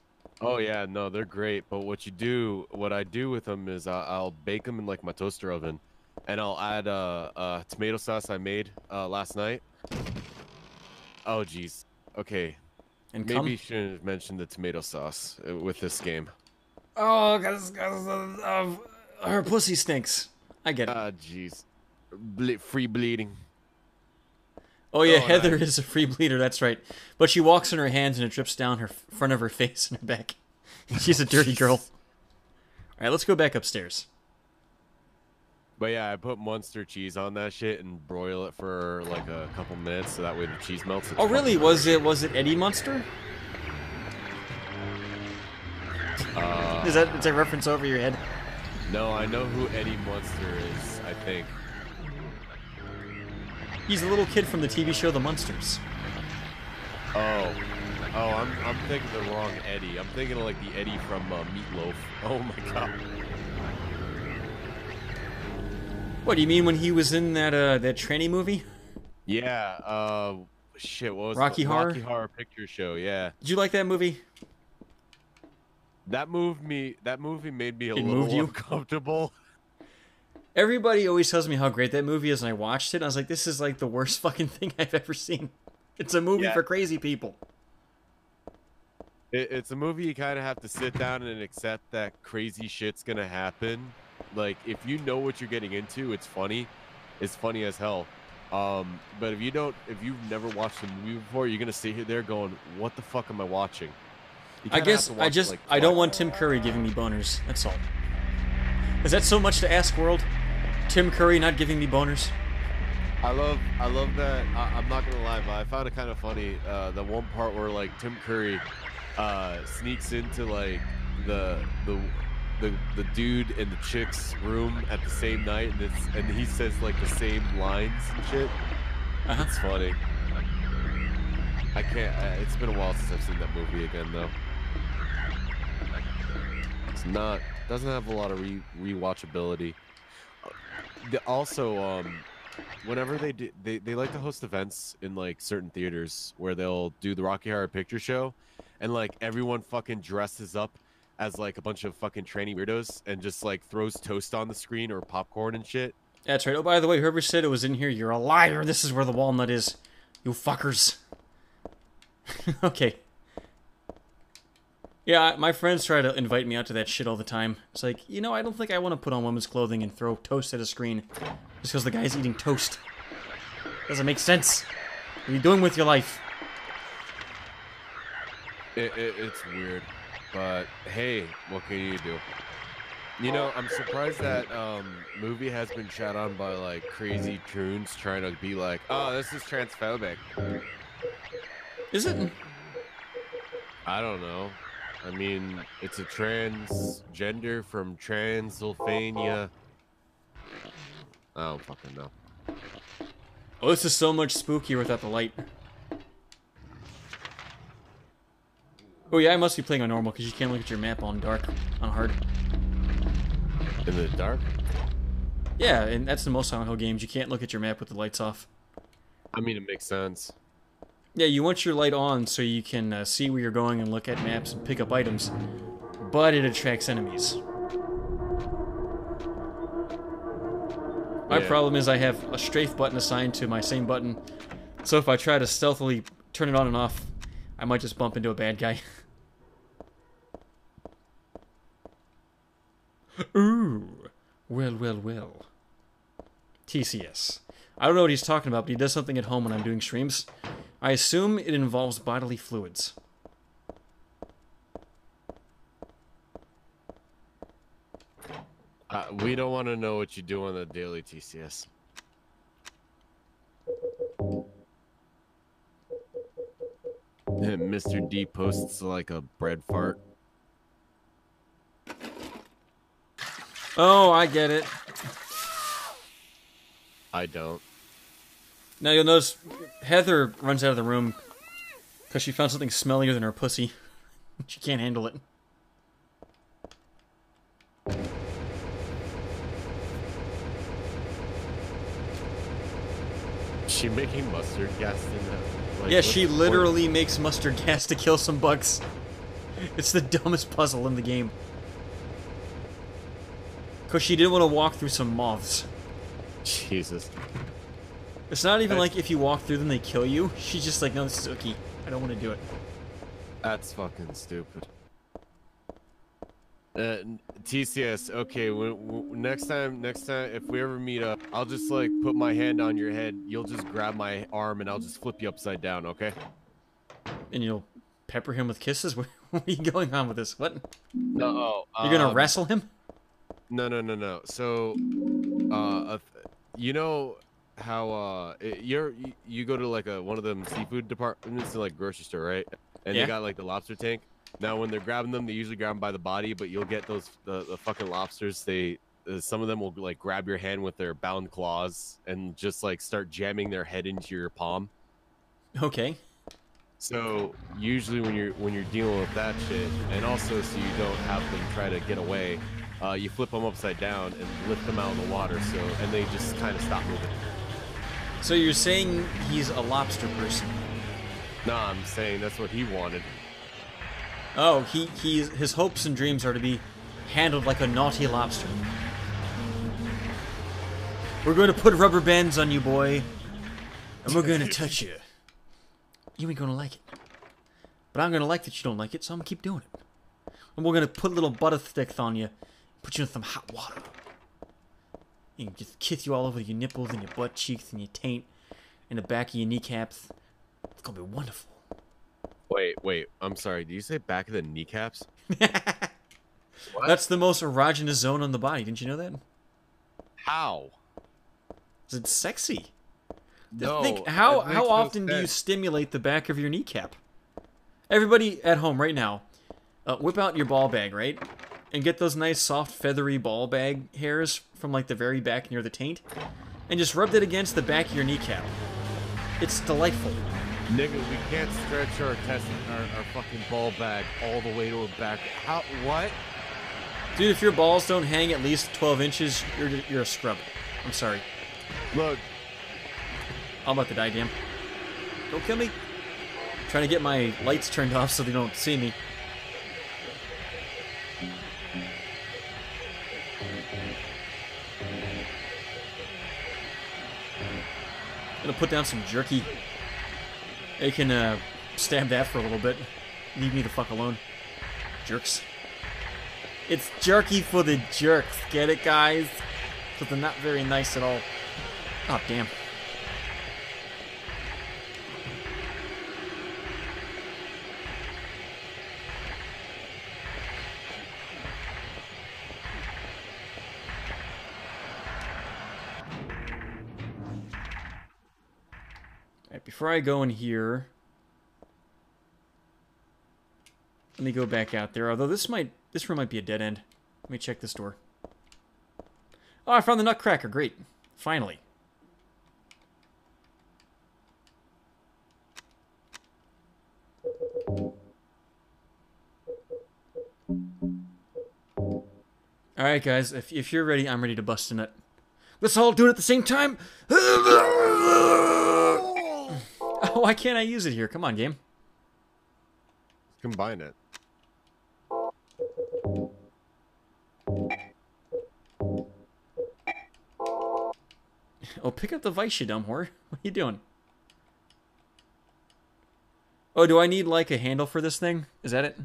Oh yeah, no, they're great. But what you do, what I do with them is I, I'll bake them in like my toaster oven, and I'll add uh, uh tomato sauce I made uh, last night. Oh jeez. Okay, And maybe come. you shouldn't have mentioned the tomato sauce uh, with this game. Oh, because of her pussy stinks. I get it. Ah, jeez. Ble- free bleeding. Oh yeah, oh, Heather nice. is a free bleeder. That's right. But she walks on her hands and it drips down her front of her face and her back. She's a dirty girl. All right, let's go back upstairs. But yeah, I put Munster cheese on that shit and broil it for like a couple minutes so that way the cheese melts. Oh really? Was it was it Eddie Munster? Uh, Is that is that reference over your head? No, I know who Eddie Munster is. I think. He's a little kid from the TV show The Munsters. Oh, oh, I'm I'm thinking the wrong Eddie. I'm thinking of like the Eddie from uh, Meatloaf. Oh my god. What do you mean when he was in that uh that tranny movie? Yeah. Uh, shit. What was Rocky it? Horror? Rocky Horror Picture Show. Yeah. Did you like that movie? That moved me. That movie made me a It little uncomfortable. Everybody always tells me how great that movie is, and I watched it. And I was like, this is like the worst fucking thing I've ever seen. It's a movie Yeah. for crazy people. It, it's a movie you kind of have to sit down and accept that crazy shit's gonna happen. Like if you know what you're getting into, it's funny. It's funny as hell. Um, but if you don't, if you've never watched the movie before, you're gonna sit here there going, "What the fuck am I watching?" I guess to I just like, I don't want Tim Curry giving me boners. That's all. Is that so much to ask, world? Tim Curry not giving me boners? I love, I love that. I, I'm not gonna lie, but I found it kind of funny. Uh, the one part where like Tim Curry uh, sneaks into like the the the the dude in the chick's room at the same night, and it's and he says like the same lines and shit. Uh-huh. It's funny. I can't. Uh, it's been a while since I've seen that movie again, though. It's not. Doesn't have a lot of re rewatchability. The, also, um, whenever they do, they they like to host events in like certain theaters where they'll do the Rocky Horror Picture Show, and like everyone fucking dresses up as like a bunch of fucking weirdos and just like throws toast on the screen or popcorn and shit. That's right. Oh, by the way, whoever said it was in here, you're a liar. This is where the walnut is. You fuckers. okay. Yeah, my friends try to invite me out to that shit all the time. It's like, you know, I don't think I want to put on women's clothing and throw toast at a screen just because the guy's eating toast. Doesn't make sense. What are you doing with your life? It, it, it's weird, but hey, what can you do? You know, I'm surprised that um, movie has been shot on by like crazy troons trying to be like, oh, this is transphobic. Is it? I don't know. I mean, it's a transgender from Transylvania. I don't fucking know. Oh, this is so much spookier without the light. Oh yeah, I must be playing on normal because you can't look at your map on dark, on hard. In the dark? Yeah, and that's the most Silent Hill games. You can't look at your map with the lights off. I mean, it makes sense. Yeah, you want your light on so you can uh, see where you're going and look at maps and pick up items, but it attracts enemies. My Yeah. problem is I have a strafe button assigned to my same button, so if I try to stealthily turn it on and off, I might just bump into a bad guy. Ooh, well, well, well. TCS. I don't know what he's talking about, but he does something at home when I'm doing streams. I assume it involves bodily fluids. Uh, we don't want to know what you do on the daily TCS. Mr. D posts like a bread fart. Oh, I get it. I don't. Now you'll notice Heather runs out of the room because she found something smellier than her pussy. she can't handle it. She making mustard gas in that? Like, yeah, she the point? literally makes mustard gas to kill some bugs. It's the dumbest puzzle in the game. Because she didn't want to walk through some moths. Jesus. It's not even That's- like if you walk through them, they kill you. She's just like, no, this is icky. I don't want to do it. That's fucking stupid. Uh, TCS. Okay. Next time, next time, if we ever meet up, I'll just like put my hand on your head. You'll just grab my arm and I'll just flip you upside down. Okay. And you'll pepper him with kisses? What are you going on with this? What? No. You're gonna um, wrestle him? No, no, no, no. So, uh, you know how uh, it- you're you, go to like a one of them seafood departments in like grocery store, right? And Yeah. they got like the lobster tank. Now, when they're grabbing them, they usually grab them by the body, but you'll get those the, the fucking lobsters. They uh, some of them will like grab your hand with their bound claws and just like start jamming their head into your palm. Okay. So usually when you're when you're dealing with that shit, and also so you don't have them try to get away, uh, you flip them upside down and lift them out of the water. So and they just kind of stop moving. So you're saying he's a lobster person? Nah, I'm saying that's what he wanted. Oh, he he's his hopes and dreams are to be handled like a naughty lobster. We're going to put rubber bands on you, boy, and we're going to touch you. You ain't gonna like it, but I'm gonna like that you don't like it, so I'm gonna keep doing it. And we're gonna put a little butter sticks on you, put you in some hot water, just kiss you all over your nipples and your butt cheeks and your taint, and the back of your kneecaps. It's gonna be wonderful. Wait, wait. I'm sorry. Did you say back of the kneecaps? That's the most erogenous zone on the body. Didn't you know that? How? Is it sexy. No. Think how how no often do you stimulate the back of your kneecap? Everybody at home right now, uh, whip out your ball bag, right, and get those nice soft feathery ball bag hairs from like the very back near the taint, and just rub it against the back of your kneecap. It's delightful. Nigga, we can't stretch our test our, our fucking ball bag all the way to a back. How? What? Dude, if your balls don't hang at least 12 inches, you're you're a scrub. I'm sorry. Look, I'm about to die, damn. Don't kill me. trying to get my lights turned off so they don't see me. Gonna put down some jerky. They can uh, stab that for a little bit. Leave me the fuck alone. Jerks. It's jerky for the jerks. Get it, guys? Because they're not very nice at all. Oh, damn. Before I go in here, let me go back out there. Although this might, this room might be a dead end. Let me check this door. Oh, I found the Nutcracker. Great. Finally. Alright, guys. If, if you're ready, I'm ready to bust a nut. Let's all do it at the same time. Why can't I use it here? Come on, game. combine it. Oh, pick up the vice, you dumb whore. What are you doing? Oh, do I need like a handle for this thing? Is that it?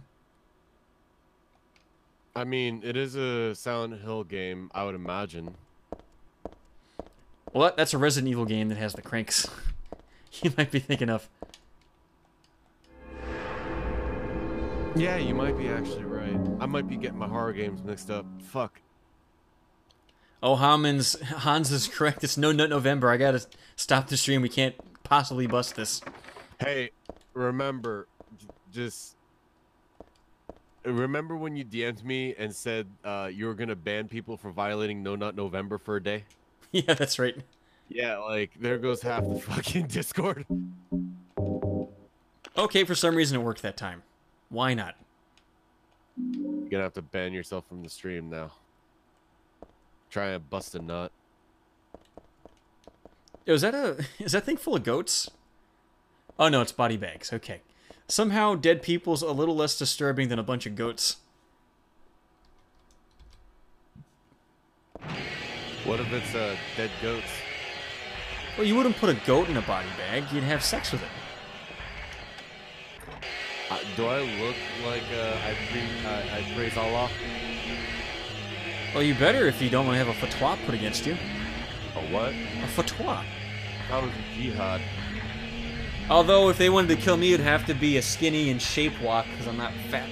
I mean, it is a Silent Hill game, I would imagine. Well, that, that's a Resident Evil game that has the cranks. you might be thinking of. Yeah, you might be actually right. I might be getting my horror games mixed up. Fuck. Oh, Hammond's Hans is correct. It's no nut November. I gotta stop the stream. We can't possibly bust this. Hey, remember, just remember when you DM'd me and said uh, you were gonna ban people for violating No Nut November for a day? yeah, that's right. Yeah, like there goes half the fucking Discord. Okay, for some reason it worked that time. Why not? You're gonna have to ban yourself from the stream now. Try and bust a nut. Yo, is that a is that thing full of goats? Oh no, it's body bags. Okay. Somehow dead people's a little less disturbing than a bunch of goats. What if it's uh, dead goats? Well, you wouldn't put a goat in a body bag. You'd have sex with it. Uh, do I look like uh, I pre uh, I praise Allah? Well, you better if you don't want to have a fatwa put against you. A what? A fatwa. That was jihad. Although, if they wanted to kill me, it'd have to be a skinny and shape walk because I'm not fat.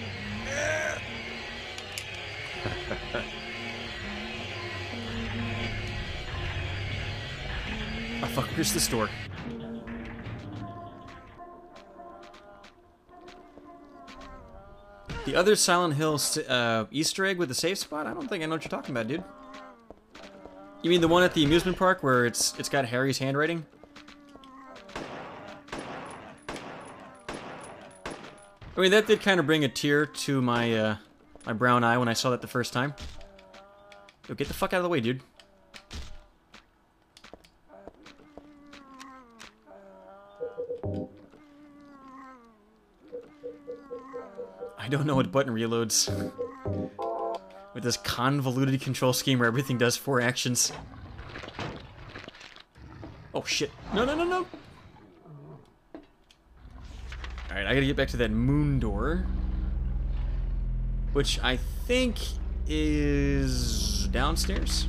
oh fuck! Here's the store. The other Silent Hill uh, Easter egg with the safe spot? I don't think I know what you're talking about, dude. You mean the one at the amusement park where it's it's got Harry's handwriting? I mean, that did kind of bring a tear to my uh, my brown eye when I saw that the first time. Yo, get the fuck out of the way, dude. I don't know what button reloads. With this convoluted control scheme where everything does four actions. Oh shit. No, no, no, no! Alright, I gotta get back to that moon door. Which I think is downstairs.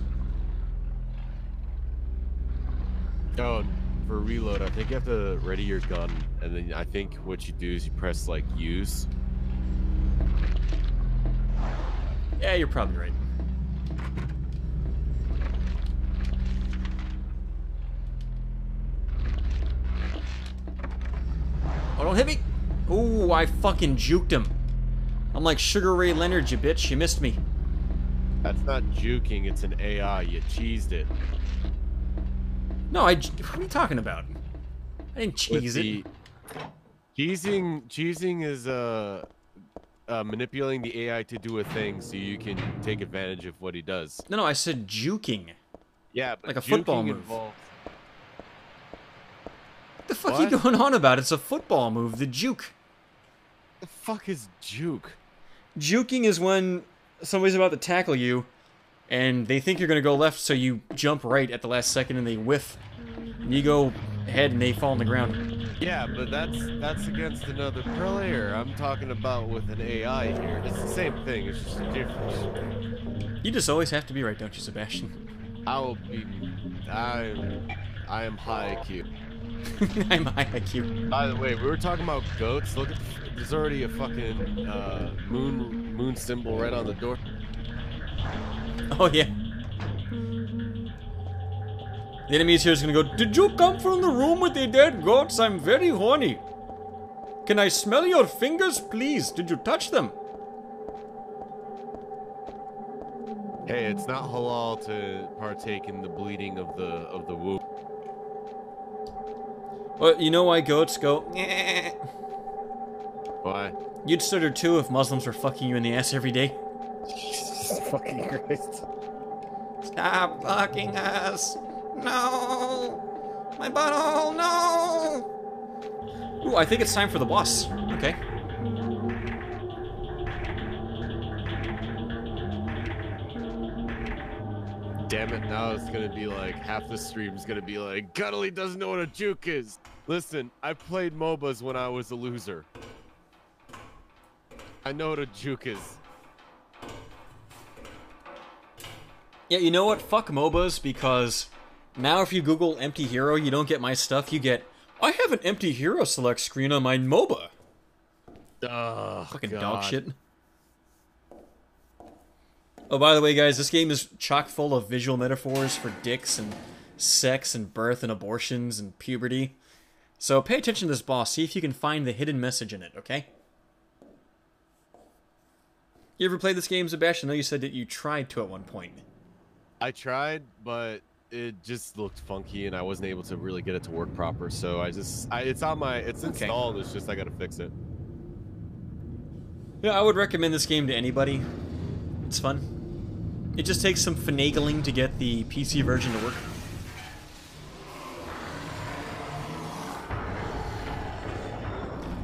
Oh, for reload, I think you have to ready your gun, and then I think what you do is you press like use. Yeah, you're probably right. Oh, don't hit me! Ooh, I fucking juked him. I'm like Sugar Ray Leonard, you bitch. You missed me. That's not juking, it's an AI. You cheesed it. No, I. What are you talking about? I didn't With cheese it. the- Cheesing, cheesing is uh, uh, manipulating the AI to do a thing so you can take advantage of what he does. No, no, I said juking. Yeah, but Like a football move. involves- What the fuck are you going on about? It's a football move, the juke. The fuck is juke? Juking is when somebody's about to tackle you and they think you're going to go left, so you jump right at the last second and they whiff. And you go ahead and they fall on the ground. Yeah, but that's that's against another player. I'm talking about with an AI here. It's the same thing. It's just a difference. You just always have to be right, don't you, Sebastian? I will be. I'm. I am high IQ. I'm high IQ. By the way, we were talking about goats. Look at. There's already a fucking uh, moon moon symbol right on the door. Oh, yeah. The enemy here is going to go, Did you come from the room with the dead goats? I'm very horny. Can I smell your fingers, please? Did you touch them? Hey, it's not halal to partake in the bleeding of the of the womb. Well, you know why goats go, "Nyeh." Why? You'd stutter too if Muslims were fucking you in the ass every day. fucking Christ. Stop fucking us. No. My butthole, no. Ooh, I think it's time for the boss. Okay. Damn it, now it's gonna be like half the stream's gonna be like, Cuddly doesn't know what a juke is. Listen, I played MOBAs when I was a loser. I know what a juke is. Yeah, you know what? Fuck MOBAs because now if you Google Emptyhero, you don't get my stuff. You get, I have an empty hero select screen on my MOBA. Ugh, Fucking God. dog shit. Oh, by the way, guys, this game is chock full of visual metaphors for dicks and sex and birth and abortions and puberty. So pay attention to this boss. See if you can find the hidden message in it, okay? You ever played this game, Sebastian? I know you said that you tried to at one point. I tried, but it just looked funky, and I wasn't able to really get it to work proper. So I just, I, it's on my, it's Okay. installed. It's just I gotta fix it. Yeah, I would recommend this game to anybody. It's fun. It just takes some finagling to get the PC version to work.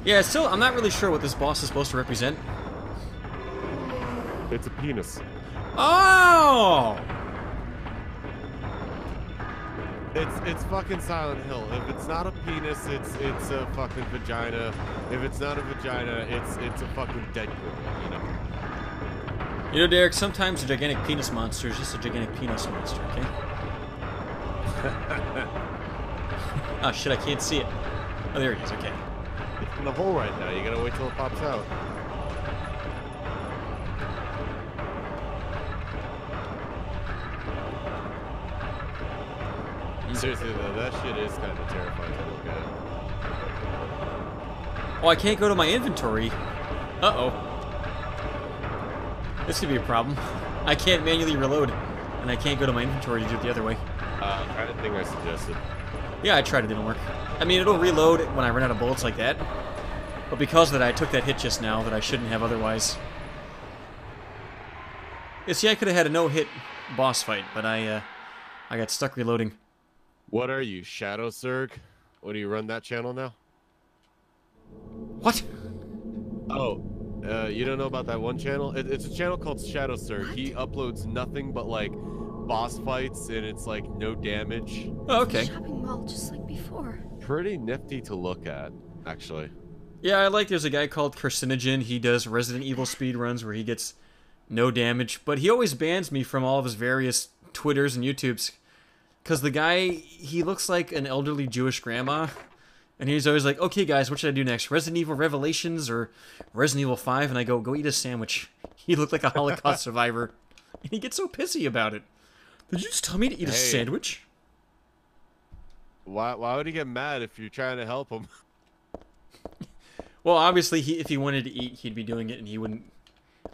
Yeah, still, I'm not really sure what this boss is supposed to represent. It's a penis. Oh! It's it's fucking Silent Hill. If it's not a penis, it's it's a fucking vagina. If it's not a vagina, it's it's a fucking dead girl. You know. You know, Derek, sometimes a gigantic penis monster is just a gigantic penis monster, okay? oh shit, I can't see it. Oh, there it is, okay. It's in the hole right now. You gotta wait till it pops out. Seriously though, that shit is kind of terrifying to look at. Oh, I can't go to my inventory. Uh-oh. This could be a problem. I can't manually reload, and I can't go to my inventory to do it the other way. Uh, of thing I suggested. Yeah, I tried, it didn't work. I mean, it'll reload when I run out of bullets like that. But because of that, I took that hit just now that I shouldn't have otherwise. You see, I could have had a no-hit boss fight, but I, uh, I got stuck reloading. What are you, Shadow Surg? What do you run that channel now? What? Oh, uh, you don't know about that one channel? It, it's a channel called Shadow Surg. He uploads nothing but like boss fights, and it's like no damage. Oh, okay. Shopping mall just like before. Pretty nifty to look at, actually. Yeah, I like there's a guy called Carcinogen. He does Resident Evil speed runs where he gets no damage, but he always bans me from all of his various Twitters and YouTubes because the guy, he looks like an elderly Jewish grandma. And he's always like, okay, guys, what should I do next? Resident Evil Revelations or Resident Evil 5? And I go, go eat a sandwich. He looked like a Holocaust survivor. And he gets so pissy about it. Did you just tell me to eat a sandwich? Why, why would he get mad if you're trying to help him? Well, obviously, he, if he wanted to eat, he'd be doing it, and he wouldn't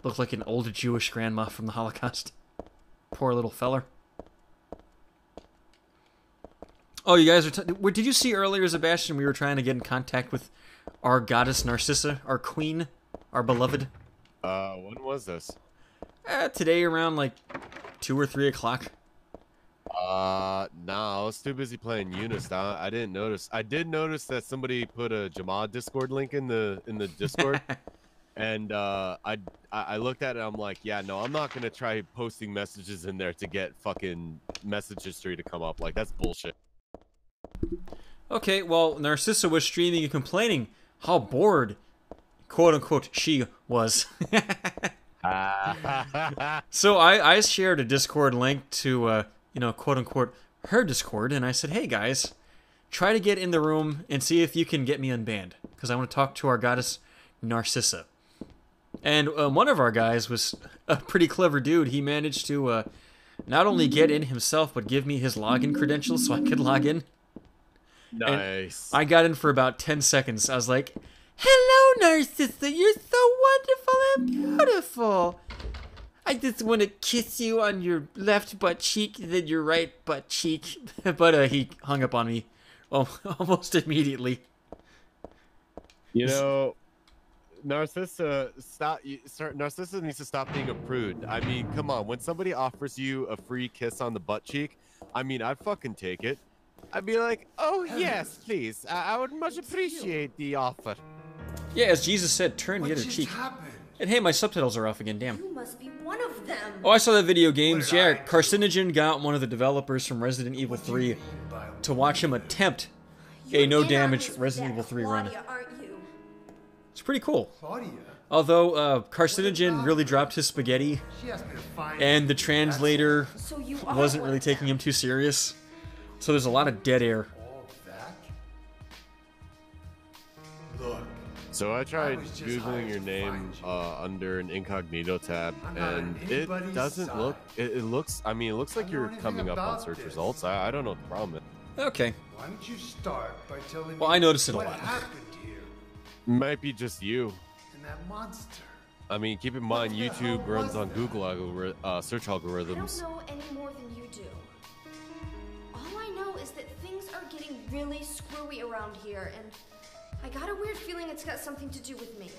look like an old Jewish grandma from the Holocaust. Poor little feller. Oh, you guys are. T- did you see earlier, Sebastian? We were trying to get in contact with our goddess Narcissa, our queen, our beloved. Uh, when was this? Uh, today, around like two or three o'clock. Uh, nah, I was too busy playing Eunice. I, I didn't notice. I did notice that somebody put a Jamad Discord link in the in the Discord, and uh, I I I looked at it. I'm like, yeah, no, I'm not gonna try posting messages in there to get fucking message history to come up. Like that's bullshit. Okay, well, Narcissa was streaming and complaining how bored, quote unquote, she was. So I, I shared a Discord link to, uh, you know, quote unquote, her Discord, and I said, hey guys, try to get in the room and see if you can get me unbanned, because I want to talk to our goddess Narcissa. And um, one of our guys was a pretty clever dude. He managed to uh, not only get in himself, but give me his login credentials so I could log in. Nice. I got in for about 10 seconds. I was like, Hello, Narcissa. You're so wonderful and beautiful. I just want to kiss you on your left butt cheek, then your right butt cheek. but uh, he hung up on me almost immediately. You know, Narcissa, stop. you- Start, Narcissa needs to stop being a prude. I mean, come on. When somebody offers you a free kiss on the butt cheek, I mean, I'd fucking take it. I'd be like, oh yes, please. I, I would much appreciate the offer. Yeah, as Jesus said, turn the What other just cheek. happened? And hey, my subtitles are off again, damn. You must be one of them. Oh, I saw that video games. Yeah, I? Carcinogen got one of the developers from Resident Evil 3 to watch him attempt You're a no damage Resident Evil 3 run. Claudia, aren't? It's pretty cool. Claudia. Although uh, Carcinogen really dropped his spaghetti, She asked me to find and the translator So wasn't really taking him too serious. So there's a lot of dead air. Look, So I tried was just hired googling your name you. uh, under an incognito tab, I'm not on and it doesn't side. look. It, it looks. I mean, it looks like you're coming up on search this. results. I, I don't know what the problem is. Okay. why don't you start by telling Well, me I noticed it a what lot. happened here Might be just you. and that monster? I mean, keep in mind, YouTube runs on that? Google algori- uh, search I algorithms. don't know any more than you do. Really screwy around here, and I got a weird feeling it's got something to do with me.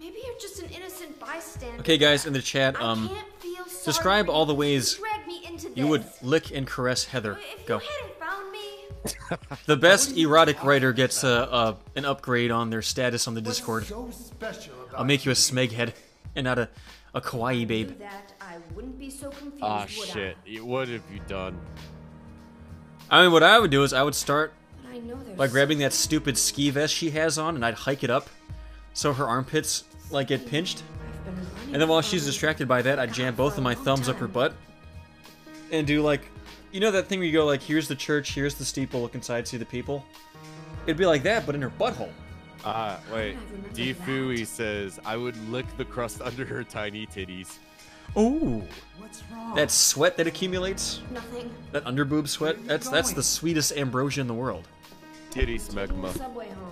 Maybe you're just an innocent bystander. Okay, guys, in the chat, um, can't feel sorry describe all the ways Drag you would lick and caress Heather. If Go. hadn't found me, The best erotic writer gets a, a an upgrade on their status on the What's Discord. so special about I'll make you a smeghead and not a, a kawaii babe. do that I wouldn't be so confused. Ah, would shit. I? What have you done? I mean, what I would do is I would start I know by grabbing that stupid ski vest she has on and I'd hike it up so her armpits like get pinched. I've been running And then while she's distracted by that, I'd jam both of my thumbs up her butt and do like, you know that thing where you go like, here's the church, here's the steeple, look inside, see the people. It'd be like that, but in her butthole. Ah, wait. I remember Defui says, I would lick the crust under her tiny titties. Ooh, What's wrong? that sweat that accumulates, Nothing. that underboob sweat. That's that's the sweetest ambrosia in the world. Titty smegma. subway home.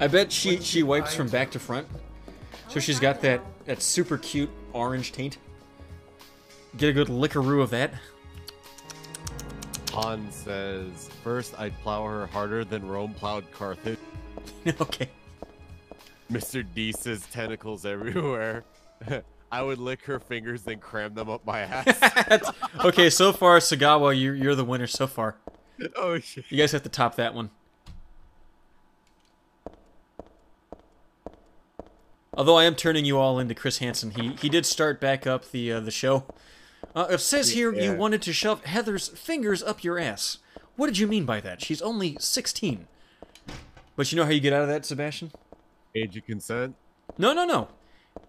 I bet she she she wipes from back to front, so she's got that that super cute orange taint. Get a good lickaroo of that. Han says, First, I'd plow her harder than Rome plowed Carthage. okay. Mr. D says, Tentacles everywhere. I would lick her fingers, then cram them up my ass. okay, so far, Sagawa, you're, you're the winner so far. oh, shit. You guys have to top that one. Although I am turning you all into Chris Hansen, he he did start back up the uh, the show. Uh, it says here you wanted to shove Heather's fingers up your ass. What did you mean by that? She's only 16. But you know how you get out of that, Sebastian? Age of consent? No, no, no.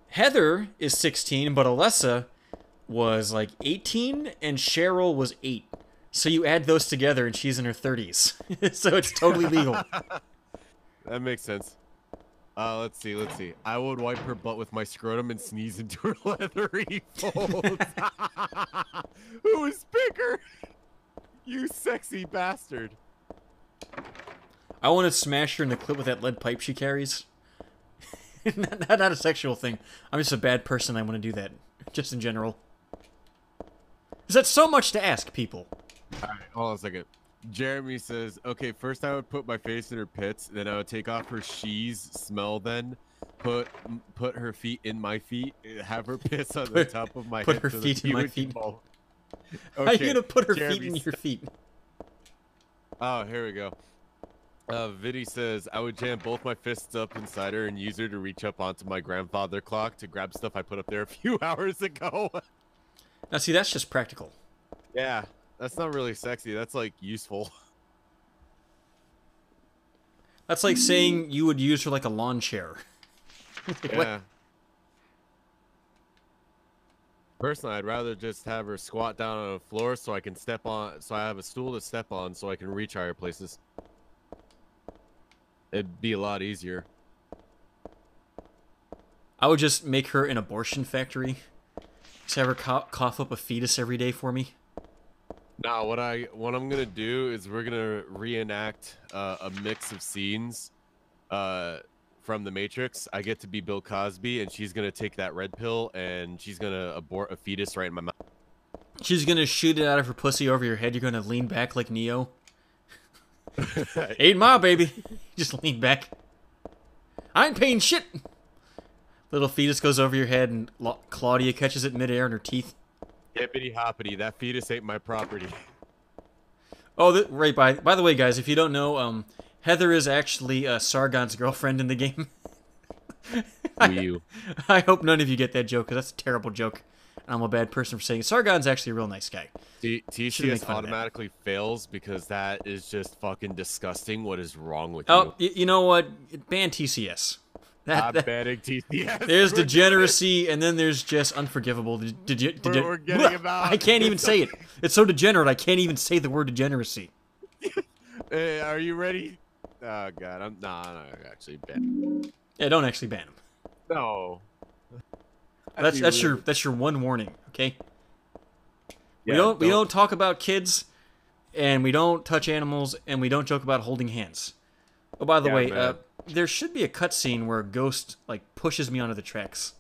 Heather is 16, but Alessa was like 18 and Cheryl was 8. So you add those together and she's in her 30s. so it's totally legal. That makes sense. Uh, let's see, let's see. I would wipe her butt with my scrotum and sneeze into her leathery folds. Who is bigger? You sexy bastard. I want to smash her in the clip with that lead pipe she carries. not, not, a sexual thing. I'm just a bad person. I want to do that. Just in general. Is that so much to ask people? Alright, hold on a second. Jeremy says, okay, first I would put my face in her pits, then I would take off her she's smell then, put put her feet in my feet, have her piss on the top of my put her so feet in my feet? ball- How are you going to put her Jeremy feet in your feet? Oh, here we go. Uh, Viddy says, I would jam both my fists up inside her and use her to reach up onto my grandfather clock to grab stuff I put up there a few hours ago. Now, see, that's just practical. yeah, that's not really sexy. That's like useful. That's like saying you would use her like a lawn chair. Yeah. Personally, I'd rather just have her squat down on the floor so I can step on, so I have a stool to step on so I can reach higher places. It'd be a lot easier. I would just make her an abortion factory. Just have her co- cough up a fetus every day for me. Now, what I what I'm gonna do is we're gonna reenact uh, a mix of scenes uh, from The Matrix. I get to be Bill Cosby, and she's gonna take that red pill, and she's gonna abort a fetus right in my mouth. She's gonna shoot it out of her pussy over your head. You're gonna lean back like Neo. Eight mile, baby. Just lean back. I ain't paying shit. Little fetus goes over your head, and Lo- Claudia catches it midair in her teeth. Hippity hoppity, that fetus ain't my property. Oh, th- right. By by the way, guys, if you don't know, um, Heather is actually uh, Sargon's girlfriend in the game. U. I hope none of you get that joke because that's a terrible joke. And I'm a bad person for saying it. Sargon's actually a real nice guy. T- TCS fun of that. automatically fails because that is just fucking disgusting. What is wrong with Oh, you? y- you know what? Ban TCS. That, I'm that- banning TCS. there's degeneracy, and then there's just unforgivable. De- de- de- We're- we're getting about- I can't even say it. It's so degenerate. I can't even say the word degeneracy. Hey, are you ready? Oh god, I'm nah, nah actually ban. Yeah, don't actually ban him. No. That's that's your that's your one warning. Okay. we Yeah, don't we don't talk about kids, and we don't touch animals, and we don't joke about holding hands. Oh, by the Yeah, way, uh, there should be a cutscene where a ghost like pushes me onto the tracks.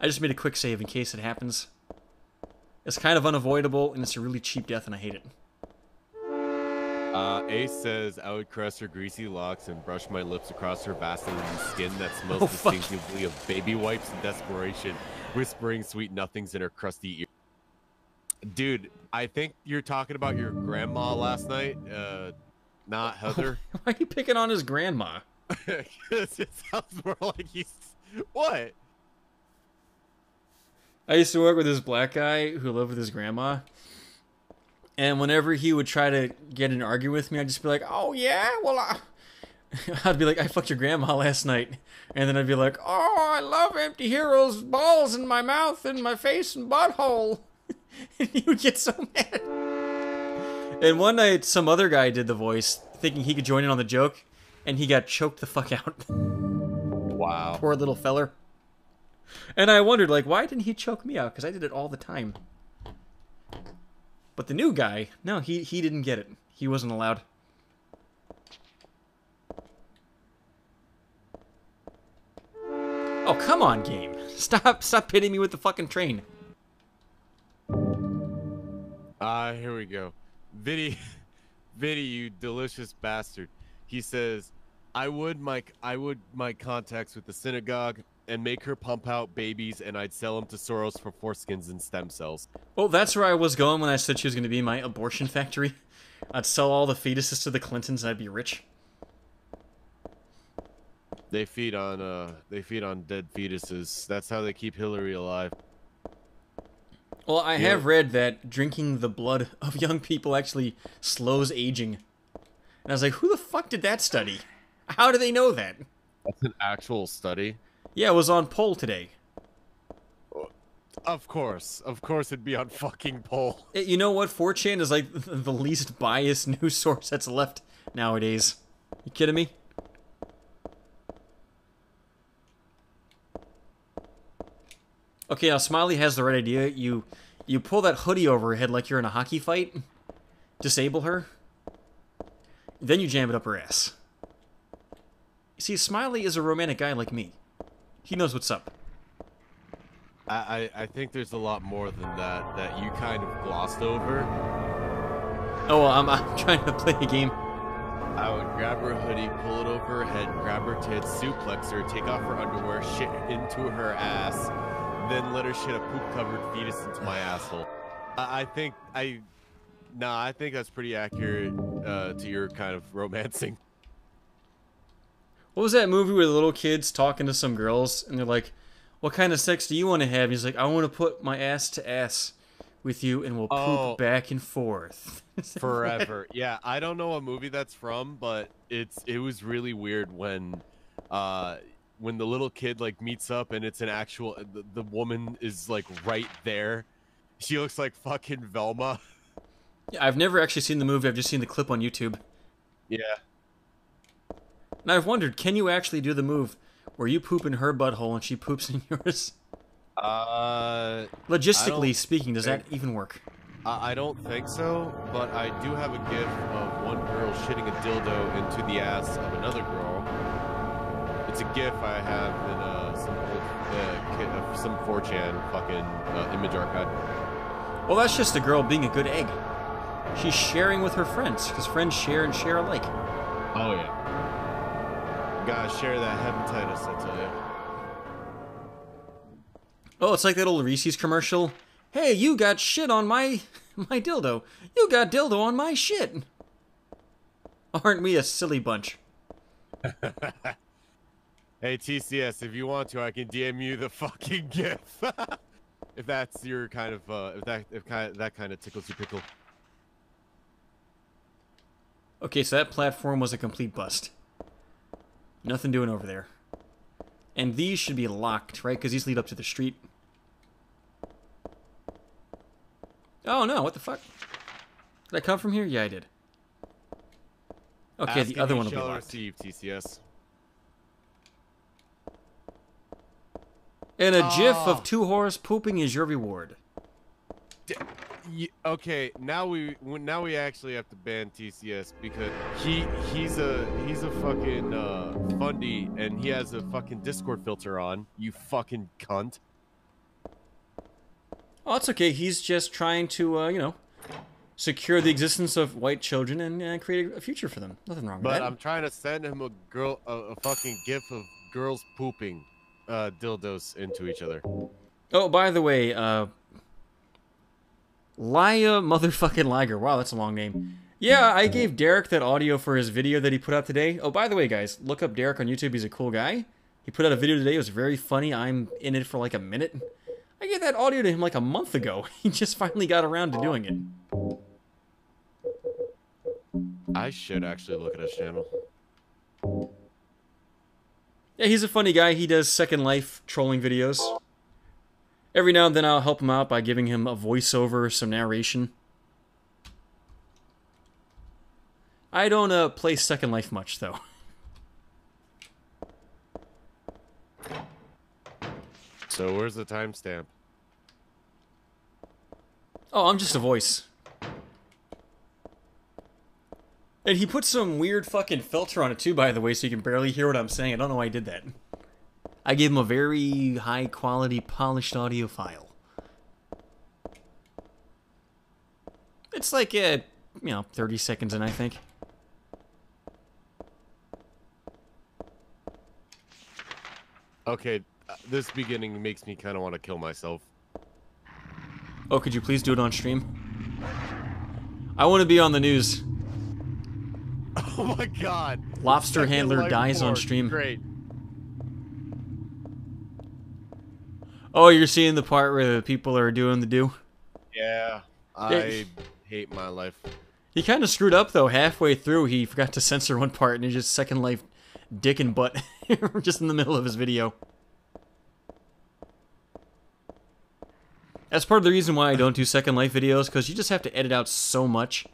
I just made a quick save in case it happens. It's kind of unavoidable, and it's a really cheap death, and I hate it. Uh, Ace says I would caress her greasy locks and brush my lips across her Vaseline skin that smells Oh, distinctively of baby wipes and desperation, whispering sweet nothings in her crusty ear. Dude, I think you're talking about your grandma last night, uh, not Heather. Why are you picking on his grandma? it sounds more like he's what? I used to work with this black guy who lived with his grandma. And whenever he would try to get an argument with me, I'd just be like, "Oh yeah, well, I, I'd be like, I fucked your grandma last night. And then I'd be like, oh, I love Emptyhero's, balls in my mouth and my face and butthole. and he would get so mad. And one night, some other guy did the voice, thinking he could join in on the joke, and he got choked the fuck out. Wow. Poor little feller. And I wondered, like, why didn't he choke me out? Because I did it all the time. But the new guy, no, he, he didn't get it. He wasn't allowed. Oh, come on, game. Stop stop hitting me with the fucking train. Ah, here we go. Viddy, Viddy, you delicious bastard. He says, "I would my I would my contacts with the synagogue and make her pump out babies, and I'd sell them to Soros for foreskins and stem cells." Well, that's where I was going when I said she was going to be my abortion factory. I'd sell all the fetuses to the Clintons and I'd be rich. They feed on uh, they feed on dead fetuses. That's how they keep Hillary alive. Well, I Yeah. have read that drinking the blood of young people actually slows aging. And I was like, who the fuck did that study? How do they know that? That's an actual study. Yeah, it was on poll today. Of course, of course, it'd be on fucking poll. Eh, You know what? 4chan is like the least biased news source that's left nowadays. You kidding me? Okay, now Smiley has the right idea. You you pull that hoodie over her head like you're in a hockey fight. Disable her. Then you jam it up her ass. See, Smiley is a romantic guy like me. He knows what's up. I, I I think there's a lot more than that that you kind of glossed over. Oh, well, I'm, I'm trying to play a game. I would grab her hoodie, pull it over her head, grab her tits, suplex her, take off her underwear, shit into her ass, then let her shit a poop-covered fetus into my asshole. I, I think I, nah, I think that's pretty accurate uh, to your kind of romancing. What was that movie where the little kids talking to some girls and they're like, "What kind of sex do you want to have?" And He's like, "I want to put my ass to ass with you, and we'll poop Oh. back and forth." Forever. yeah, I don't know what movie that's from, but it's it was really weird when, uh, when the little kid like meets up and it's an actual the, the woman is like right there. She looks like fucking Velma. Yeah, I've never actually seen the movie. I've just seen the clip on YouTube, Yeah. And I've wondered, can you actually do the move where you poop in her butthole and she poops in yours? Uh, Logistically speaking, does that even work? I I don't think so, but I do have a gif of one girl shitting a dildo into the ass of another girl. It's a gif I have in uh, some old, uh, kid, uh, some 4chan fucking uh, image archive. Well, that's just a girl being a good egg. She's sharing with her friends because friends share and share alike. Oh yeah. Gotta share that hepatitis, I tell you. Oh, it's like that old Reese's commercial. Hey, you got shit on my my dildo. You got dildo on my shit. Aren't we a silly bunch? Hey TCS, if you want to, I can DM you the fucking gif. if that's your kind of, uh, if that, if kind, that kind of tickles your pickle. Okay, so that platform was a complete bust. Nothing doing over there. And these should be locked, right? Because these lead up to the street. Oh no, what the fuck? Did I come from here? Yeah, I did. Okay, Ask the other one will be locked. receive, TCS. And a gif Oh. of ah. two horse pooping is your reward. Ye- okay, now we now we actually have to ban TCS because he he's a he's a fucking uh, fundy and he has a fucking Discord filter on. You fucking cunt. Oh, it's okay. He's just trying to, uh, you know, secure the existence of white children and uh, create a future for them. Nothing wrong with But that. I'm trying to send him a girl a, a fucking gif of girls pooping uh, dildos into each other. Oh, by the way, uh, Laya motherfucking Liger. Wow, that's a long name. Yeah, I gave Derek that audio for his video that he put out today. Oh, by the way, guys, look up Derek on YouTube. He's a cool guy. He put out a video today. It was very funny. I'm in it for like a minute. I gave that audio to him like a month ago. He just finally got around to doing it. I should actually look at his channel. Yeah, he's a funny guy. He does Second Life trolling videos. Every now and then I'll help him out by giving him a voiceover, some narration. I don't uh, play Second Life much, though. So where's the timestamp? Oh, I'm just a voice. And he put some weird fucking filter on it too, by the way, so you can barely hear what I'm saying. I don't know why I did that. I gave him a very high quality, polished audio file. It's like, uh, you know, 30 seconds in, I think. Okay, uh, this beginning makes me kind of want to kill myself. Oh, could you please do it on stream? I want to be on the news. Oh my god! Lobster handler dies on stream. Great. Oh, you're seeing the part where the people are doing the do? Yeah. I hate my life. He kind of screwed up though. Halfway through, he forgot to censor one part, and he just Second Life, dick and butt, just in the middle of his video. That's part of the reason why I don't do Second Life videos, because you just have to edit out so much.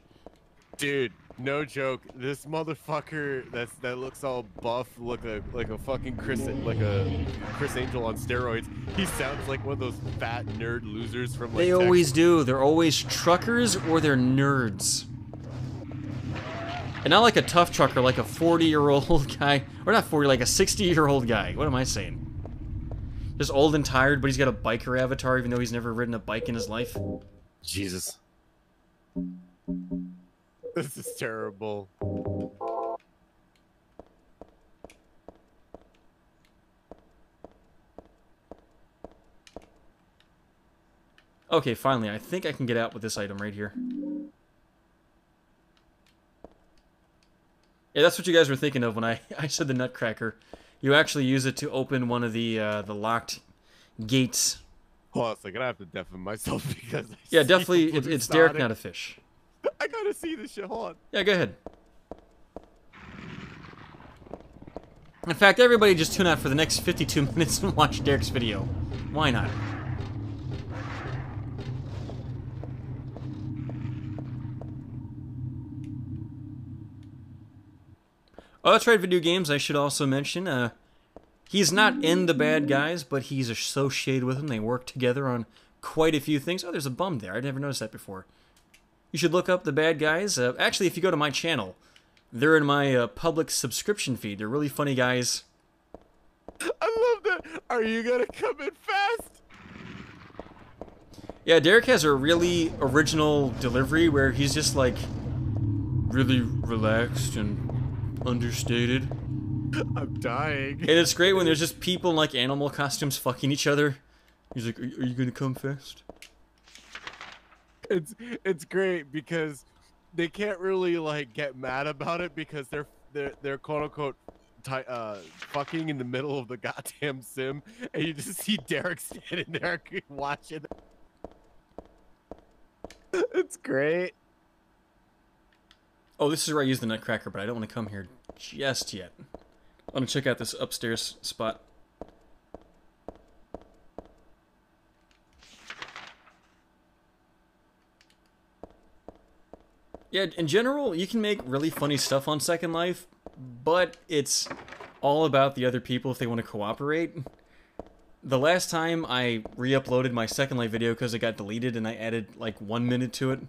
Dude, no joke. This motherfucker that's that looks all buff, look a, like a fucking Chris like a Criss Angel on steroids. He sounds like one of those fat nerd losers from like They always do. They're always truckers or they're nerds. And not like a tough trucker, like a 40 year old guy. Or not 40, like a 60 year old guy. What am I saying? Just old and tired, but he's got a biker avatar, even though he's never ridden a bike in his life. Jesus. This is terrible. Okay, finally, I think I can get out with this item right here. Yeah, that's what you guys were thinking of when I, I said the Nutcracker. You actually use it to open one of the uh, the locked gates. Hold on a second, I have to deafen myself because I Yeah, definitely, it, it's Derek, not a fish. I gotta see this shit. Hold on. Yeah, go ahead. In fact, everybody just tune out for the next 52 minutes and watch Derek's video. Why not? Oh, that's right, video games. I should also mention, uh, he's not in the bad guys, but he's associated with them. They work together on quite a few things. Oh, there's a bum there. I never noticed that before. You should look up the bad guys. Uh, actually, if you go to my channel, they're in my uh, public subscription feed. They're really funny guys. I love that. Are you gonna come in fast? Yeah, Derek has a really original delivery where he's just like really relaxed and understated. I'm dying. And it's great when there's just people in like animal costumes fucking each other. He's like, Are, are you gonna come fast? It's it's great because they can't really like get mad about it because they're they're they're quote unquote ti uh fucking in the middle of the goddamn sim and you just see Derek standing there watching. It's great. Oh, this is where I use the Nutcracker, but I don't want to come here just yet. I want to check out this upstairs spot. Yeah, in general, you can make really funny stuff on Second Life, but it's all about the other people if they want to cooperate. The last time I re-uploaded my Second Life video because it got deleted and I added like one minute to it,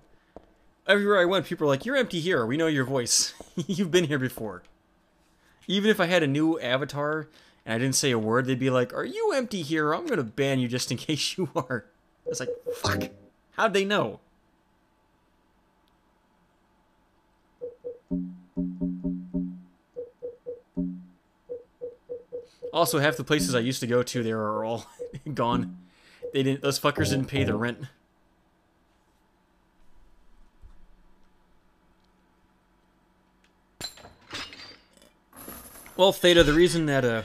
everywhere I went, people were like, "You're Emptyhero. We know your voice. You've been here before." Even if I had a new avatar and I didn't say a word, they'd be like, "Are you Emptyhero? I'm gonna ban you just in case you are." I was like, "Fuck! How'd they know?" Also, half the places I used to go to there are all gone. They didn't. Those fuckers didn't pay the rent. Well, Theta, the reason that uh,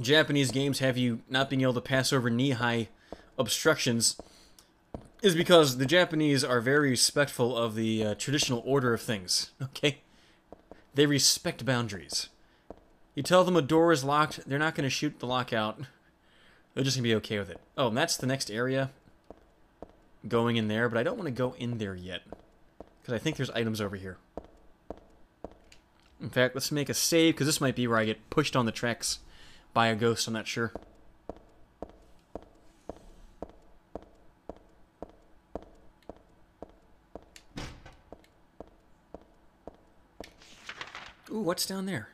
Japanese games have you not being able to pass over knee-high obstructions is because the Japanese are very respectful of the uh, traditional order of things. Okay, they respect boundaries. You tell them a door is locked, they're not going to shoot the lock out. They're just going to be okay with it. Oh, and that's the next area. Going in there, but I don't want to go in there yet. Because I think there's items over here. In fact, let's make a save, because this might be where I get pushed on the tracks by a ghost, I'm not sure. Ooh, what's down there?